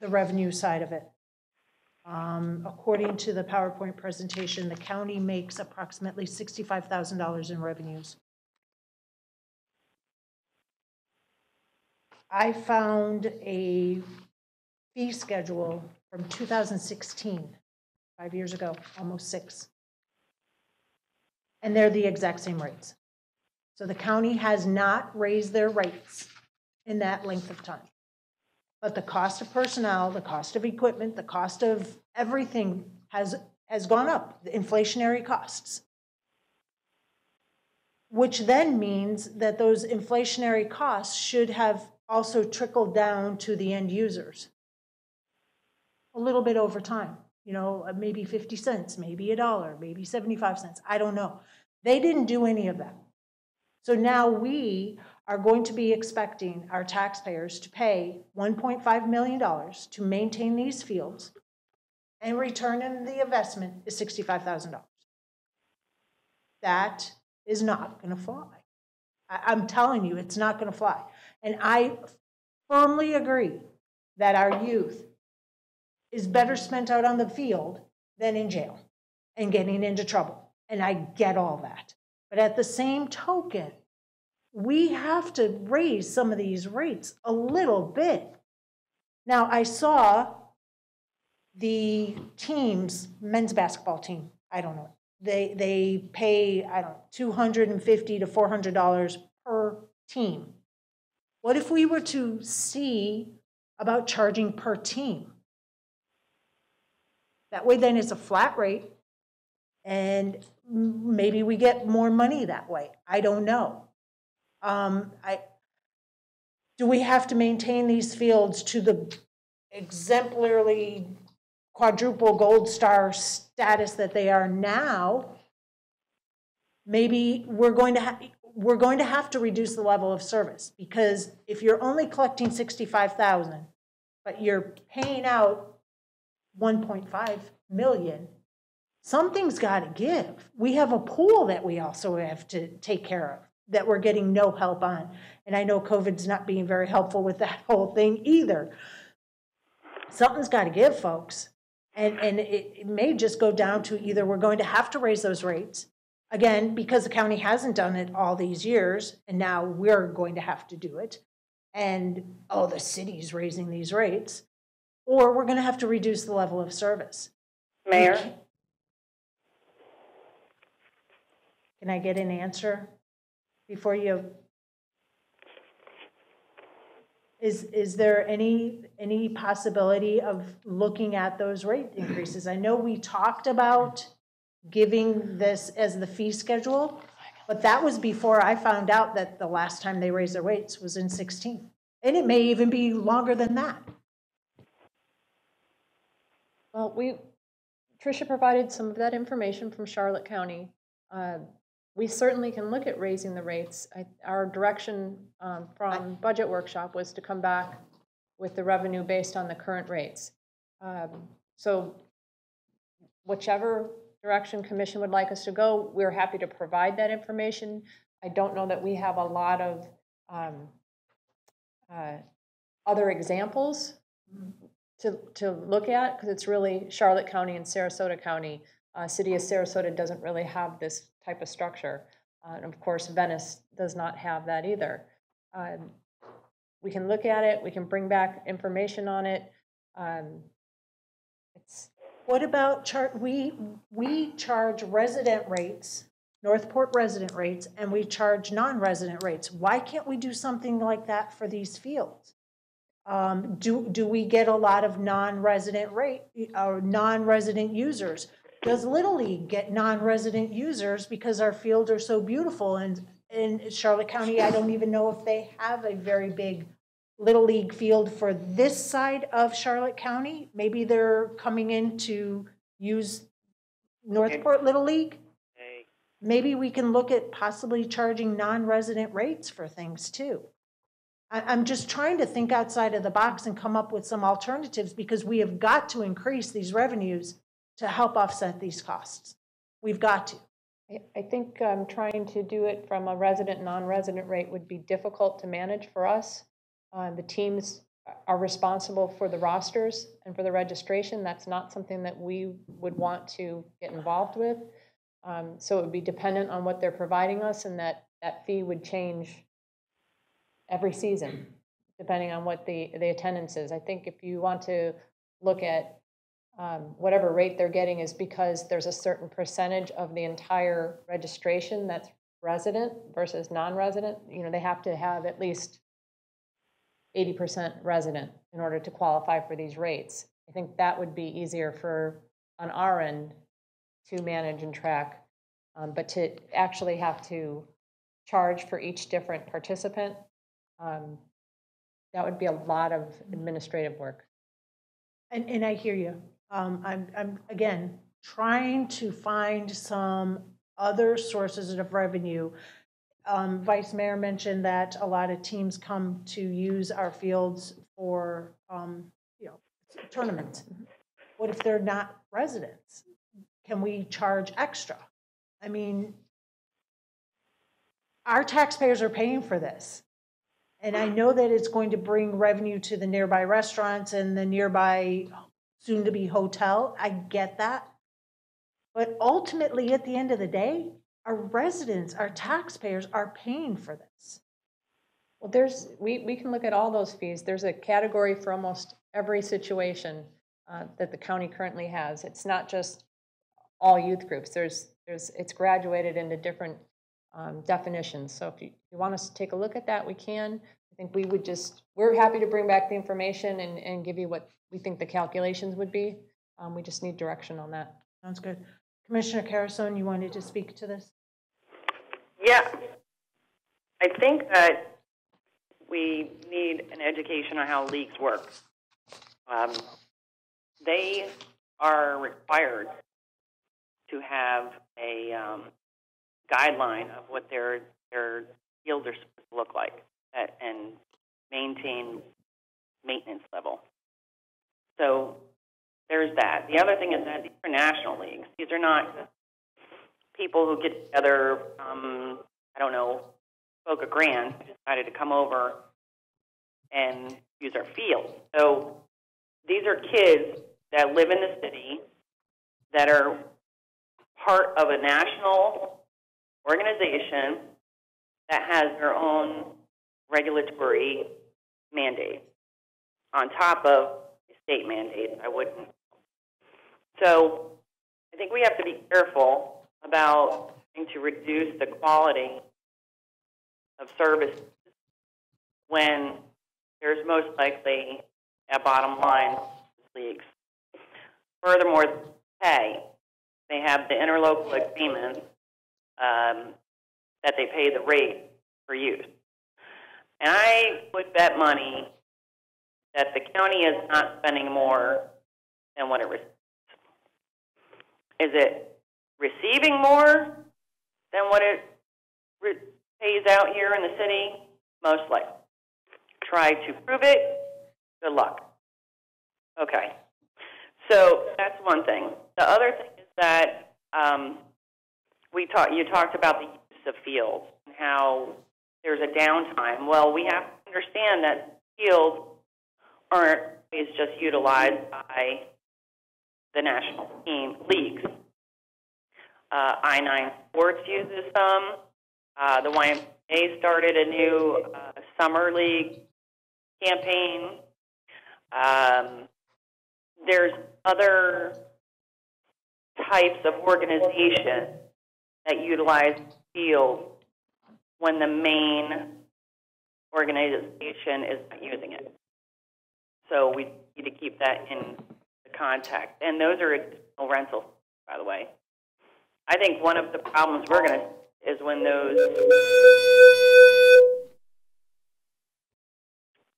the revenue side of it. Um, According to the PowerPoint presentation, the county makes approximately $65,000 in revenues. I found a fee schedule from 2016, five years ago, almost six. And they're the exact same rates. So the county has not raised their rates in that length of time. But the cost of personnel, the cost of equipment, the cost of everything has, has gone up, the inflationary costs. Which then means that those inflationary costs should have also trickled down to the end users. A little bit over time, you know, uh, maybe 50 cents, maybe a dollar, maybe 75 cents, I don't know. They didn't do any of that. So now we are going to be expecting our taxpayers to pay $1.5 million to maintain these fields, and return in the investment is $65,000. That is not going to fly. I, I'm telling you, it's not going to fly. And I firmly agree that our youth is better spent out on the field than in jail and getting into trouble. And I get all that. But at the same token, we have to raise some of these rates a little bit. Now, I saw the teams, men's basketball team, I don't know, they, they pay, I don't know, 250 to $400 per team. What if we were to see about charging per team? That way, then it's a flat rate, and maybe we get more money that way. I don't know. Um, I, do we have to maintain these fields to the exemplarily quadruple gold star status that they are now? Maybe we're going to have, we're going to have to reduce the level of service, because if you're only collecting sixty-five thousand, but you're paying out one point five million, something's got to give. We have a pool that we also have to take care of, that we're getting no help on. And I know COVID's not being very helpful with that whole thing either. Something's got to give, folks. And, and it, it may just go down to either we're going to have to raise those rates, again, because the county hasn't done it all these years, and now we're going to have to do it. and, oh, the city's raising these rates, or we're gonna have to reduce the level of service. Mayor? Can I get an answer before you? Is, is there any, any possibility of looking at those rate increases? I know we talked about giving this as the fee schedule, but that was before I found out that the last time they raised their rates was in 16. And it may even be longer than that. Well, we, Tricia provided some of that information from Charlotte County. Uh, We certainly can look at raising the rates. I- Our direction um, from Budget Workshop was to come back with the revenue based on the current rates. Um, So whichever direction commission would like us to go, we're happy to provide that information. I don't know that we have a lot of um, uh, other examples to, to look at, because it's really Charlotte County and Sarasota County. Uh, City of Sarasota doesn't really have this type of structure. Uh, and of course, Venice does not have that either. Um, we can look at it, we can bring back information on it. Um, it's, What about char, we, we charge resident rates, North Port resident rates, and we charge non-resident rates. Why can't we do something like that for these fields? Um, do, do we get a lot of non-resident rate, or non-resident users? Does Little League get non-resident users because our fields are so beautiful? And in Charlotte County, I don't even know if they have a very big Little League field for this side of Charlotte County. Maybe they're coming in to use North Port Little League. Maybe we can look at possibly charging non-resident rates for things too. I'm just trying to think outside of the box and come up with some alternatives because we have got to increase these revenues to help offset these costs. We've got to. I- think um, trying to do it from a resident, non-resident rate would be difficult to manage for us. Uh, The teams are responsible for the rosters and for the registration. That's not something that we would want to get involved with. Um, So it would be dependent on what they're providing us, and that, that fee would change every season, depending on what the, the attendance is. I think if you want to look at um, whatever rate they're getting is because there's a certain percentage of the entire registration that's resident versus non-resident. You know, they have to have at least 80% resident in order to qualify for these rates. I think that would be easier for, on our end, to manage and track. Um, But to actually have to charge for each different participant, um, that would be a lot of administrative work. And, and I hear you. Um, I'm, I'm, again, trying to find some other sources of revenue. Um, Vice Mayor mentioned that a lot of teams come to use our fields for, um, you know, tournaments. What if they're not residents? Can we charge extra? I mean, our taxpayers are paying for this. And I know that it's going to bring revenue to the nearby restaurants and the nearby soon-to-be hotel. I get that. But ultimately, at the end of the day, our residents, our taxpayers are paying for this. Well, there's, we, we can look at all those fees. There's a category for almost every situation uh, that the county currently has. It's not just all youth groups. There's, there's, it's graduated into different um, definitions. So if you, you want us to take a look at that, we can. I think we would just, we're happy to bring back the information and, and give you what we think the calculations would be. Um, We just need direction on that. Sounds good. Commissioner Carusone, you wanted to speak to this? Yeah. I think that we need an education on how leagues work. Um, they are required to have a um, guideline of what their their fields are supposed to look like at, and maintain maintenance level. So there's that. The other thing is that these are national leagues. These are not people who get together, um, I don't know, Boca Grande, decided to come over and use our field. So these are kids that live in the city that are part of a national organization that has their own regulatory mandate on top of state mandates. I wouldn't. So I think we have to be careful about trying to reduce the quality of service when there's most likely a bottom line leaks. Furthermore, pay. They have the interlocal agreement um, that they pay the rate for use. And I would bet money that the county is not spending more than what it receives. Is it receiving more than what it pays out here in the city? Most likely. Try to prove it. Good luck. Okay. So that's one thing. The other thing is that um, we talked. You talked about the use of fields and how there's a downtime. Well, we have to understand that fields aren't always just utilized by the national team leagues. Uh, I-9 Sports uses some. Uh, the YMCA started a new uh, summer league campaign. Um, there's other types of organization that utilize field when the main organization is not using it. So we need to keep that in the context. And those are additional rentals, by the way. I think one of the problems we're going to is when those.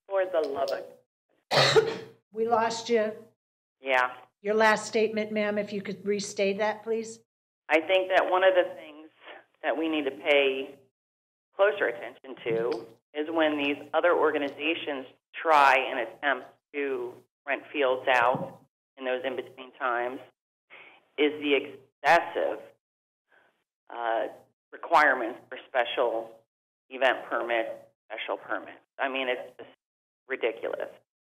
For the love of. We lost you. Yeah. Your last statement, ma'am, if you could restate that, please? I think that one of the things that we need to pay closer attention to is when these other organizations try and attempt to rent fields out in those in between times, is the excessive uh, requirements for special event permit, special permits. I mean, it's just ridiculous.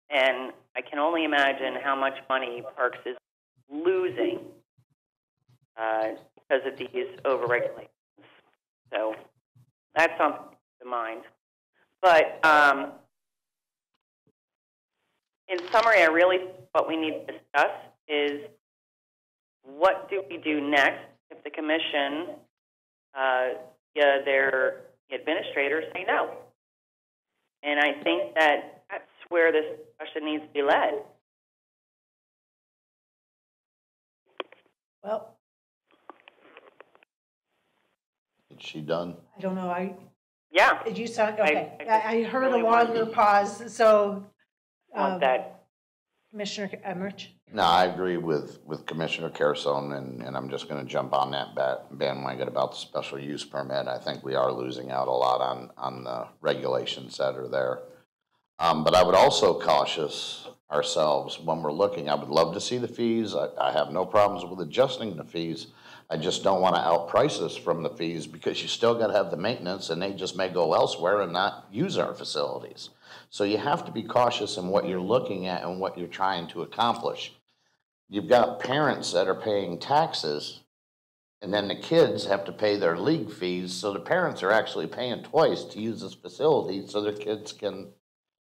And I can only imagine how much money Parks is losing uh, because of these overregulations. So that's something to mind. But um, in summary, I really what we need to discuss is what do we do next if the commission, uh, yeah, their administrators say no. And I think that that's where this discussion needs to be led. Well, Is she done? I don't know, I, Yeah, did you sound, okay. I I I heard a really want- longer pause, so. want um, that. Commissioner Emrich? No, I agree with, with Commissioner Carusone, and, and I'm just gonna jump on that bat- bandwagon about the special use permit. I think we are losing out a lot on, on the regulations that are there. Um, but I would also cautious ourselves when we're looking, I would love to see the fees. I, I have no problems with adjusting the fees. I just don't wanna outprice us from the fees because you still gotta have the maintenance and they just may go elsewhere and not use our facilities. So you have to be cautious in what you're looking at and what you're trying to accomplish. You've got parents that are paying taxes, and then the kids have to pay their league fees, so the parents are actually paying twice to use this facility so their kids can,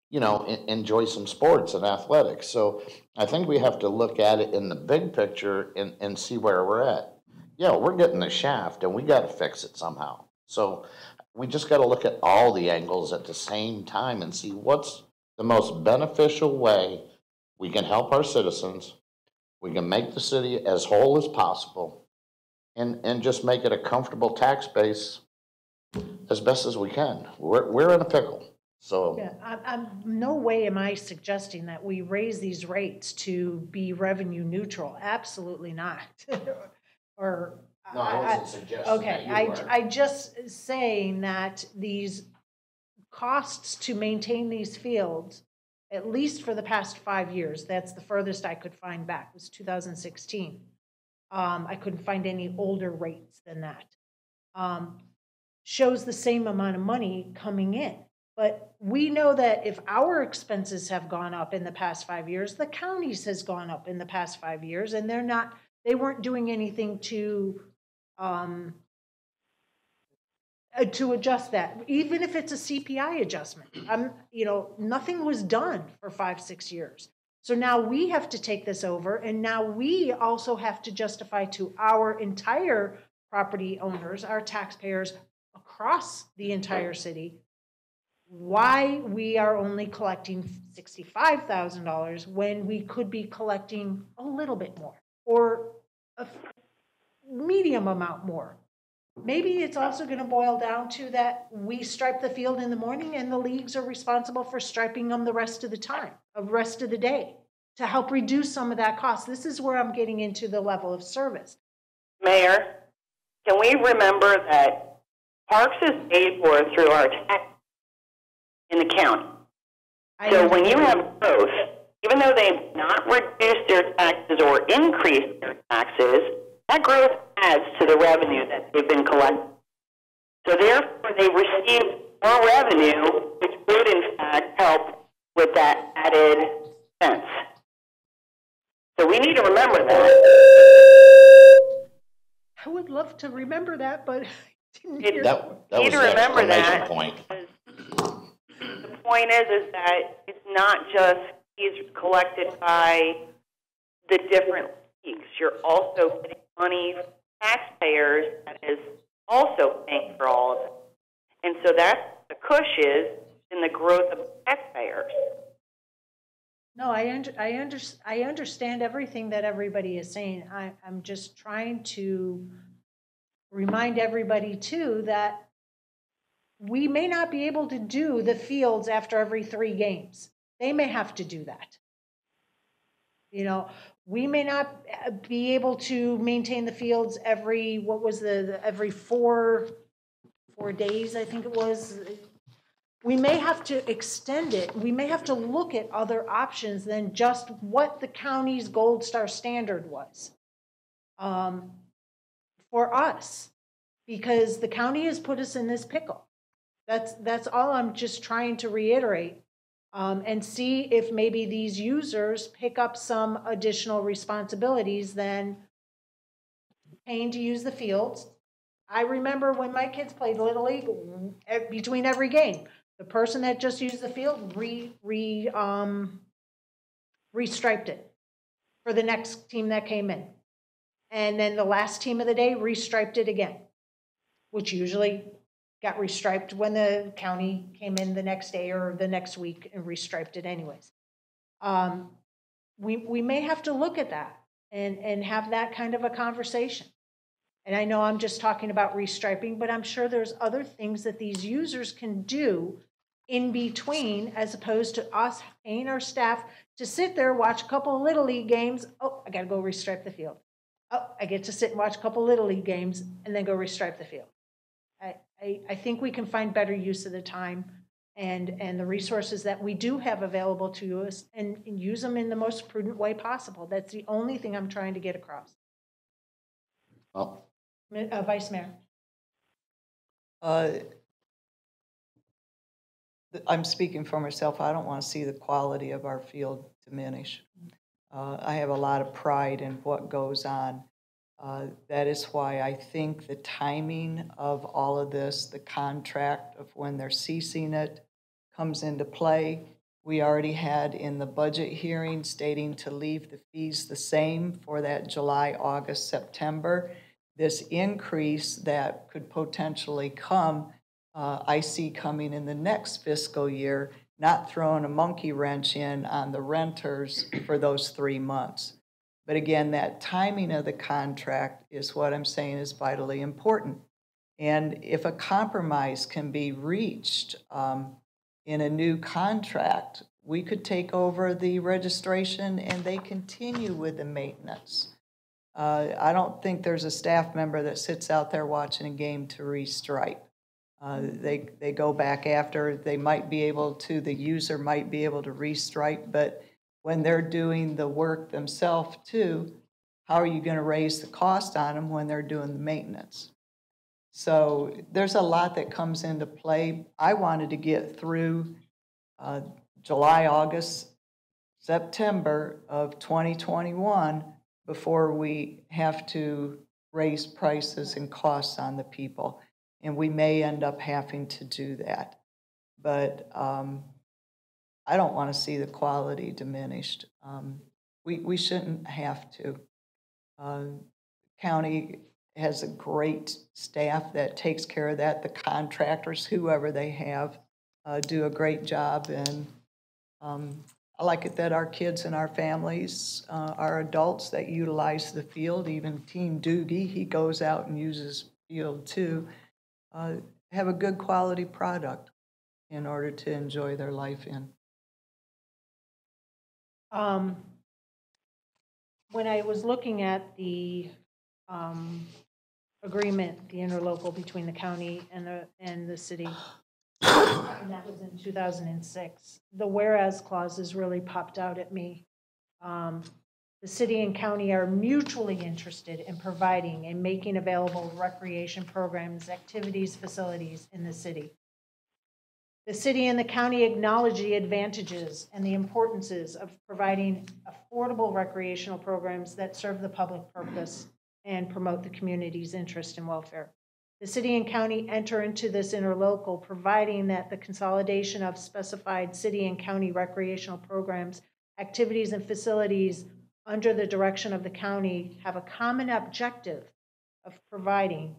you know, en- enjoy some sports and athletics. So I think we have to look at it in the big picture and, and see where we're at. Yeah, we're getting the shaft and we gotta fix it somehow. So we just gotta look at all the angles at the same time and see what's the most beneficial way we can help our citizens, we can make the city as whole as possible, and, and just make it a comfortable tax base as best as we can. We're, we're in a pickle, so. Yeah, I'm, I'm, no way am I suggesting that we raise these rates to be revenue neutral. Absolutely not. Or. suggesting Okay, I, I just saying that these costs to maintain these fields, at least for the past five years, that's the furthest I could find back, was 2016. Um, I couldn't find any older rates than that. Um, shows the same amount of money coming in. But we know that if our expenses have gone up in the past five years, the county's has gone up in the past five years, and they're not, they weren't doing anything to um, uh, to adjust that, even if it's a CPI adjustment. I'm, you know, nothing was done for five, six years. So now we have to take this over, and now we also have to justify to our entire property owners, our taxpayers across the entire city, why we are only collecting $65,000 when we could be collecting a little bit more or a medium amount more. Maybe it's also going to boil down to that we stripe the field in the morning and the leagues are responsible for striping them the rest of the time, the rest of the day to help reduce some of that cost. This is where I'm getting into the level of service. Mayor, can we remember that Parks is paid for through our tax in the county? I So when you have growth, even though they've not reduced their taxes or increased their taxes, that growth adds to the revenue that they've been collecting. So therefore, they receive more revenue, which would in fact help with that added expense. So we need to remember that. I would love to remember that, but I didn't It- hear. That, that Need was to the remember that. point. The point is, is that it's not just fees collected by the different leagues. You're also getting money from taxpayers that is also paying for all of it. And so that's the push is in the growth of taxpayers. No, I I under, I understand everything that everybody is saying. I, I'm just trying to remind everybody too that we may not be able to do the fields after every three games. They may have to do that. You know, we may not uh, be able to maintain the fields every, what was the, the- every four, four days, I think it was. We may have to extend it. We may have to look at other options than just what the county's gold star standard was um, for us, because the county has put us in this pickle. That's, that's all I'm just trying to reiterate. Um, and see if maybe these users pick up some additional responsibilities than paying to use the fields. I remember when my kids played Little League, between every game, the person that just used the field re, re, um, restriped it for the next team that came in. And then the last team of the day restriped it again, which usually got restriped when the county came in the next day or the next week and restriped it anyways. Um, we, we may have to look at that and, and have that kind of a conversation. And I know I'm just talking about restriping, but I'm sure there's other things that these users can do in between as opposed to us paying our staff to sit there, watch a couple Little League games. Oh, I got to go restripe the field. Oh, I get to sit and watch a couple Little League games and then go restripe the field. I, I, I think we can find better use of the time and, and the resources that we do have available to us and, and use them in the most prudent way possible. That's the only thing I'm trying to get across. Well, uh, Vice Mayor? Uh, I'm speaking for myself. I don't want to see the quality of our field diminish. Uh, I have a lot of pride in what goes on. Uh, That is why I think the timing of all of this, the contract of when they're ceasing it, comes into play. We already had in the budget hearing stating to leave the fees the same for that July, August, September. This increase that could potentially come, uh, I see coming in the next fiscal year, not throwing a monkey wrench in on the renters for those three months. But again, that timing of the contract is what I'm saying is vitally important. And if a compromise can be reached um, in a new contract, we could take over the registration and they continue with the maintenance. Uh, I don't think there's a staff member that sits out there watching a game to restripe. Uh, They, they go back after, they might be able to, the user might be able to restripe, but when they're doing the work themselves too, how are you going to raise the cost on them when they're doing the maintenance? So there's a lot that comes into play. I wanted to get through uh, July, August, September of 2021 before we have to raise prices and costs on the people. and we may end up having to do that. But um, I don't want to see the quality diminished. Um, We, we shouldn't have to. Uh, County has a great staff that takes care of that. The contractors, whoever they have, uh, do a great job. And um, I like it that our kids and our families, uh, our adults that utilize the field, even Team Doogie, he goes out and uses field too, uh, have a good quality product in order to enjoy their life in. Um, When I was looking at the um, agreement, the interlocal between the county and the, and the city, and that was in 2006, the whereas clauses really popped out at me. Um, The city and county are mutually interested in providing and making available recreation programs, activities, facilities in the city. The city and the county acknowledge the advantages and the importances of providing affordable recreational programs that serve the public purpose and promote the community's interest and welfare. The city and county enter into this interlocal, providing that the consolidation of specified city and county recreational programs, activities, and facilities under the direction of the county have a common objective of providing,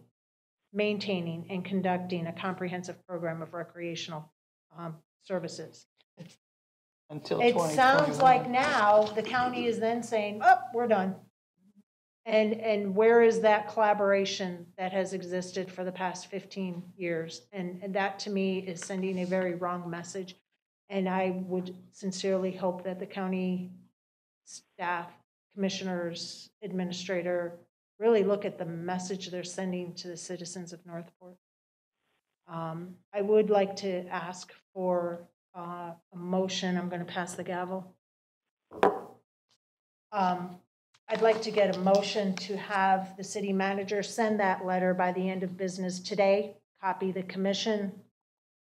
maintaining, and conducting a comprehensive program of recreational um, services. Until It sounds like now, the county is then saying, oh, we're done. And, and where is that collaboration that has existed for the past 15 years? And, and that, to me, is sending a very wrong message. And I would sincerely hope that the county staff, commissioners, administrator, really look at the message they're sending to the citizens of North Port. Um, I would like to ask for uh, a motion, I'm going to pass the gavel. Um, I'd like to get a motion to have the city manager send that letter by the end of business today, copy the commission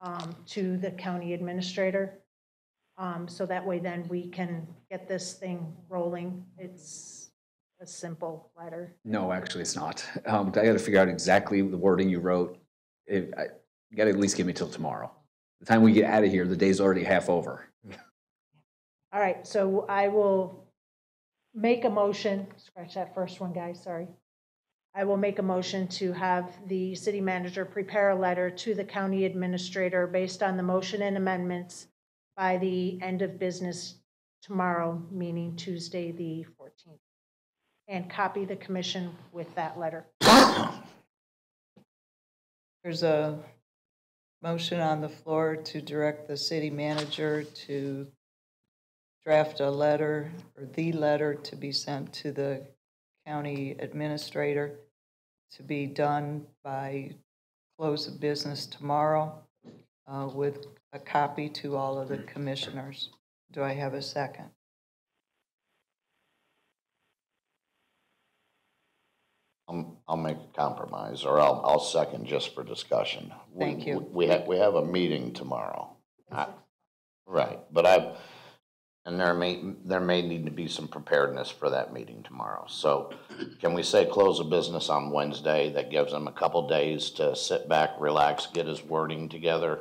um, to the county administrator. Um, So that way then we can get this thing rolling. It's a simple letter. No, actually, it's not. Um, I gotta figure out exactly the wording you wrote. If, I, you gotta at least give me till tomorrow. The time we get out of here, the day's already half over. All right, so I will make a motion, scratch that first one, guys, sorry. I will make a motion to have the city manager prepare a letter to the county administrator based on the motion and amendments by the end of business tomorrow, meaning Tuesday, the 14th. And copy the commission with that letter. There's a motion on the floor to direct the city manager to draft a letter, or the letter to be sent to the county administrator to be done by close of business tomorrow uh, with a copy to all of the commissioners. Do I have a second? I'm, I'll make a compromise, or I'll, I'll second just for discussion. We- Thank you. We have, we have a meeting tomorrow. I- Right, but I, and there may, there may need to be some preparedness for that meeting tomorrow. So can we say close of business on Wednesday? That gives him a couple days to sit back, relax, get his wording together.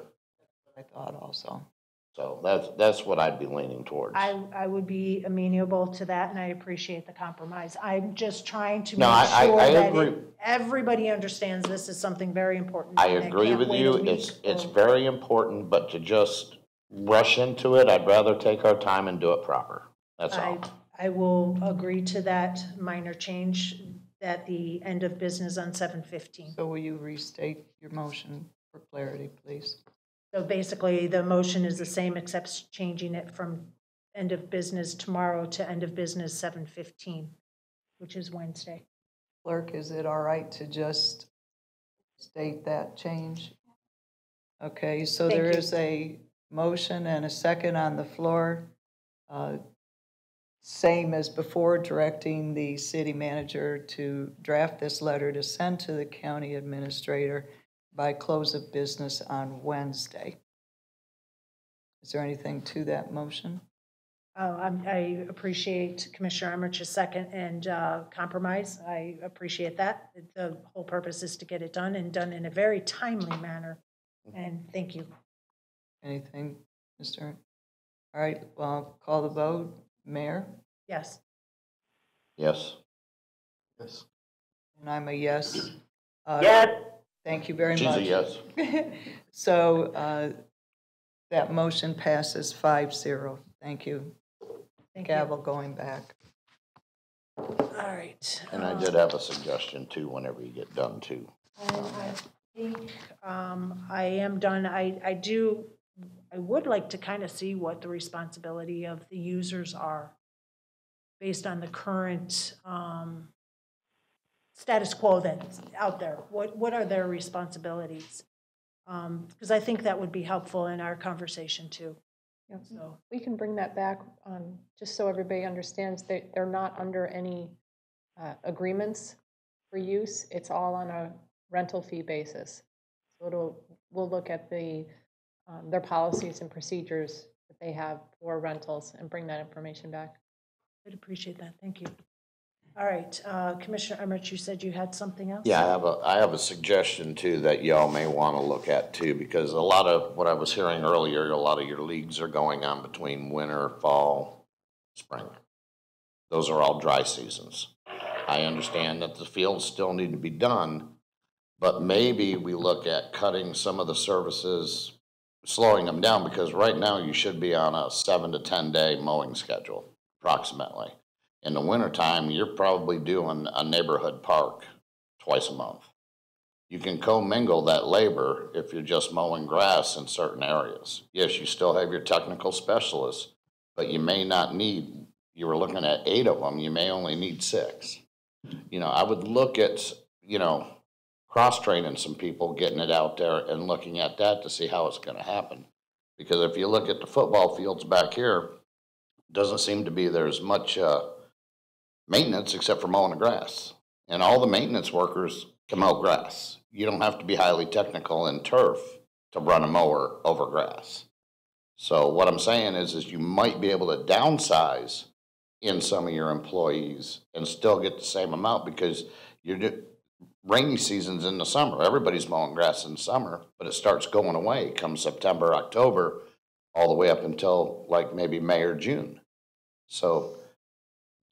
I thought also. So that's, that's what I'd be leaning towards. I, I would be amenable to that, and I appreciate the compromise. I'm just trying to No, make I- I- sure I that agree. it- everybody understands this is something very important. I and agree can't with wait a you. week It's, it's or- very important, but to just rush into it, I'd rather take our time and do it proper. That's I, all. I will agree to that minor change at the end of business on 7:15. So will you restate your motion for clarity, please? So basically, the motion is the same except changing it from end of business tomorrow to end of business 7:15, which is Wednesday. Clerk, is it all right to just state that change? Okay, so Thank there you. is a motion and a second on the floor. Uh, Same as before, directing the city manager to draft this letter to send to the county administrator by close of business on Wednesday. Is there anything to that motion? Uh, I'm- I appreciate Commissioner Emrich's second and uh, compromise. I appreciate that. The whole purpose is to get it done and done in a very timely manner. And thank you. Anything, Mr.? All right, well, call the vote. Mayor? Yes. Yes. Yes. And I'm a yes. Uh, Yes, Thank you very She's much. yes. So uh, that motion passes five zero. Thank you. Thank you. Gavel going back. All right. And I um, did have a suggestion too, whenever you get done too. And I think um, I am done. I, I do, I would like to kind of see what the responsibility of the users are based on the current um, status quo that's out there. What, what are their responsibilities? Because I think that would be helpful in our conversation too. Yeah. So, We can bring that back, um, just so everybody understands that they're not under any uh, agreements for use. It's all on a rental fee basis. So it'll, we'll look at the, um, their policies and procedures that they have for rentals and bring that information back. I'd appreciate that. Thank you. All right, uh, Commissioner Emrich, you said you had something else? Yeah, I have a, I have a suggestion too that y'all may want to look at too, because a lot of what I was hearing earlier, a lot of your leagues are going on between winter, fall, spring. Those are all dry seasons. I understand that the fields still need to be done, but maybe we look at cutting some of the services, slowing them down, because right now you should be on a seven to 10 day mowing schedule approximately. In the wintertime, you're probably doing a neighborhood park twice a month. You can commingle that labor if you're just mowing grass in certain areas. Yes, you still have your technical specialists, but you may not need, you were looking at eight of them, you may only need six. You know, I would look at, you know, cross-training some people, getting it out there and looking at that to see how it's gonna happen. Because if you look at the football fields back here, doesn't seem to be there's much, uh, maintenance except for mowing the grass. And all the maintenance workers can mow grass. You don't have to be highly technical in turf to run a mower over grass. So what I'm saying is, is you might be able to downsize in some of your employees and still get the same amount because you're, do- rainy season's in the summer. Everybody's mowing grass in summer, but it starts going away come September, October, all the way up until like maybe May or June. So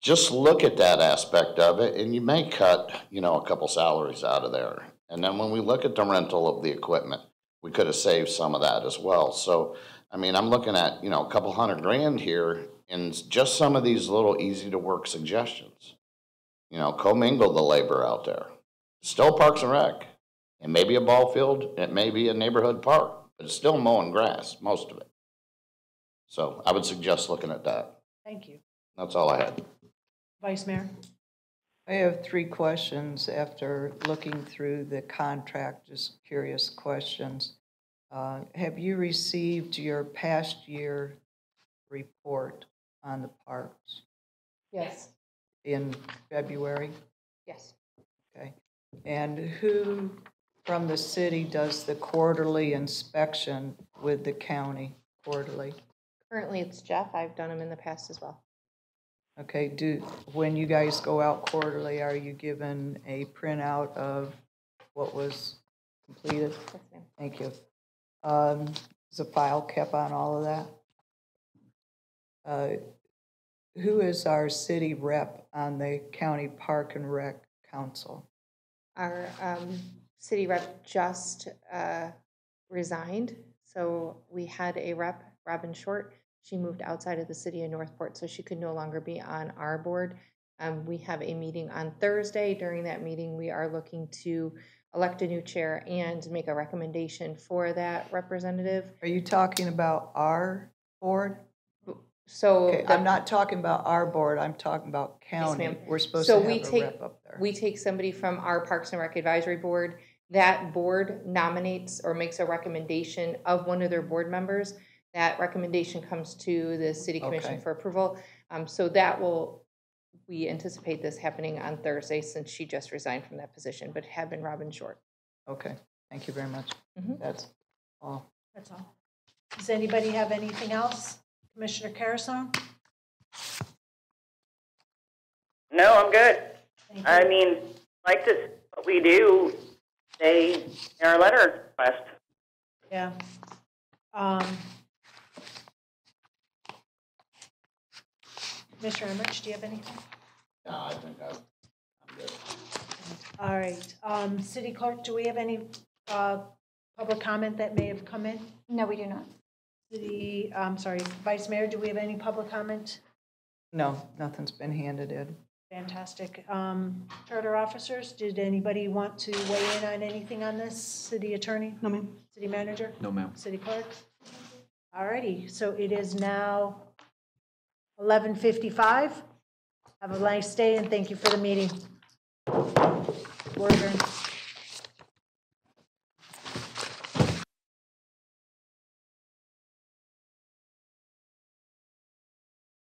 just look at that aspect of it and you may cut, you know, a couple salaries out of there. And then when we look at the rental of the equipment, we could have saved some of that as well. So, I mean, I'm looking at, you know, a couple hundred grand here in just some of these little easy to work suggestions. You know, commingle the labor out there. Still Parks and Rec. It may be a ball field, it may be a neighborhood park, but it's still mowing grass, most of it. So I would suggest looking at that. Thank you. That's all I had. Vice Mayor? I have three questions after looking through the contract, just curious questions. Uh, Have you received your past year report on the parks Yes, in February? yes. Okay. And who from the city does the quarterly inspection with the county quarterly? Currently, it's Jeff. I've done them in the past as well. Okay, do, when you guys go out quarterly, are you given a printout of what was completed? Yes, ma'am. Thank you. Um, Is a file kept on all of that? Uh, Who is our city rep on the County Park and Rec Council? Our um, city rep just uh, resigned, so we had a rep, Robin Short. She moved outside of the city of North Port, so she could no longer be on our board. Um, We have a meeting on Thursday. During that meeting, we are looking to elect a new chair and make a recommendation for that representative. Are you talking about our board? So. Okay, the- I'm not talking about our board, I'm talking about county. ma'am. We're supposed So to we have a take- rep up there. We take somebody from our Parks and Rec Advisory Board. That board nominates or makes a recommendation of one of their board members. That recommendation comes to the city commission Okay. for approval. Um, so that will, we anticipate this happening on Thursday since she just resigned from that position, but have been Robin Short. Okay, thank you very much. Mhm. That's all. That's all. Does anybody have anything else? Commissioner Carusone? No, I'm good. Thank I mean, like this, what we do, they, in our letter request, Yeah. Um, Mr. Emrich, do you have anything? No, I think I, I'm good. All right, um, city clerk, do we have any, uh, public comment that may have come in? No, we do not. City, I'm sorry, vice mayor, do we have any public comment? No, nothing's been handed in. Fantastic. Um, charter officers, did anybody want to weigh in on anything on this? City attorney, No, ma'am. city manager, No, ma'am. city clerk? All righty, so it is now eleven fifty-five. Have a nice day and thank you for the meeting. We're adjourned.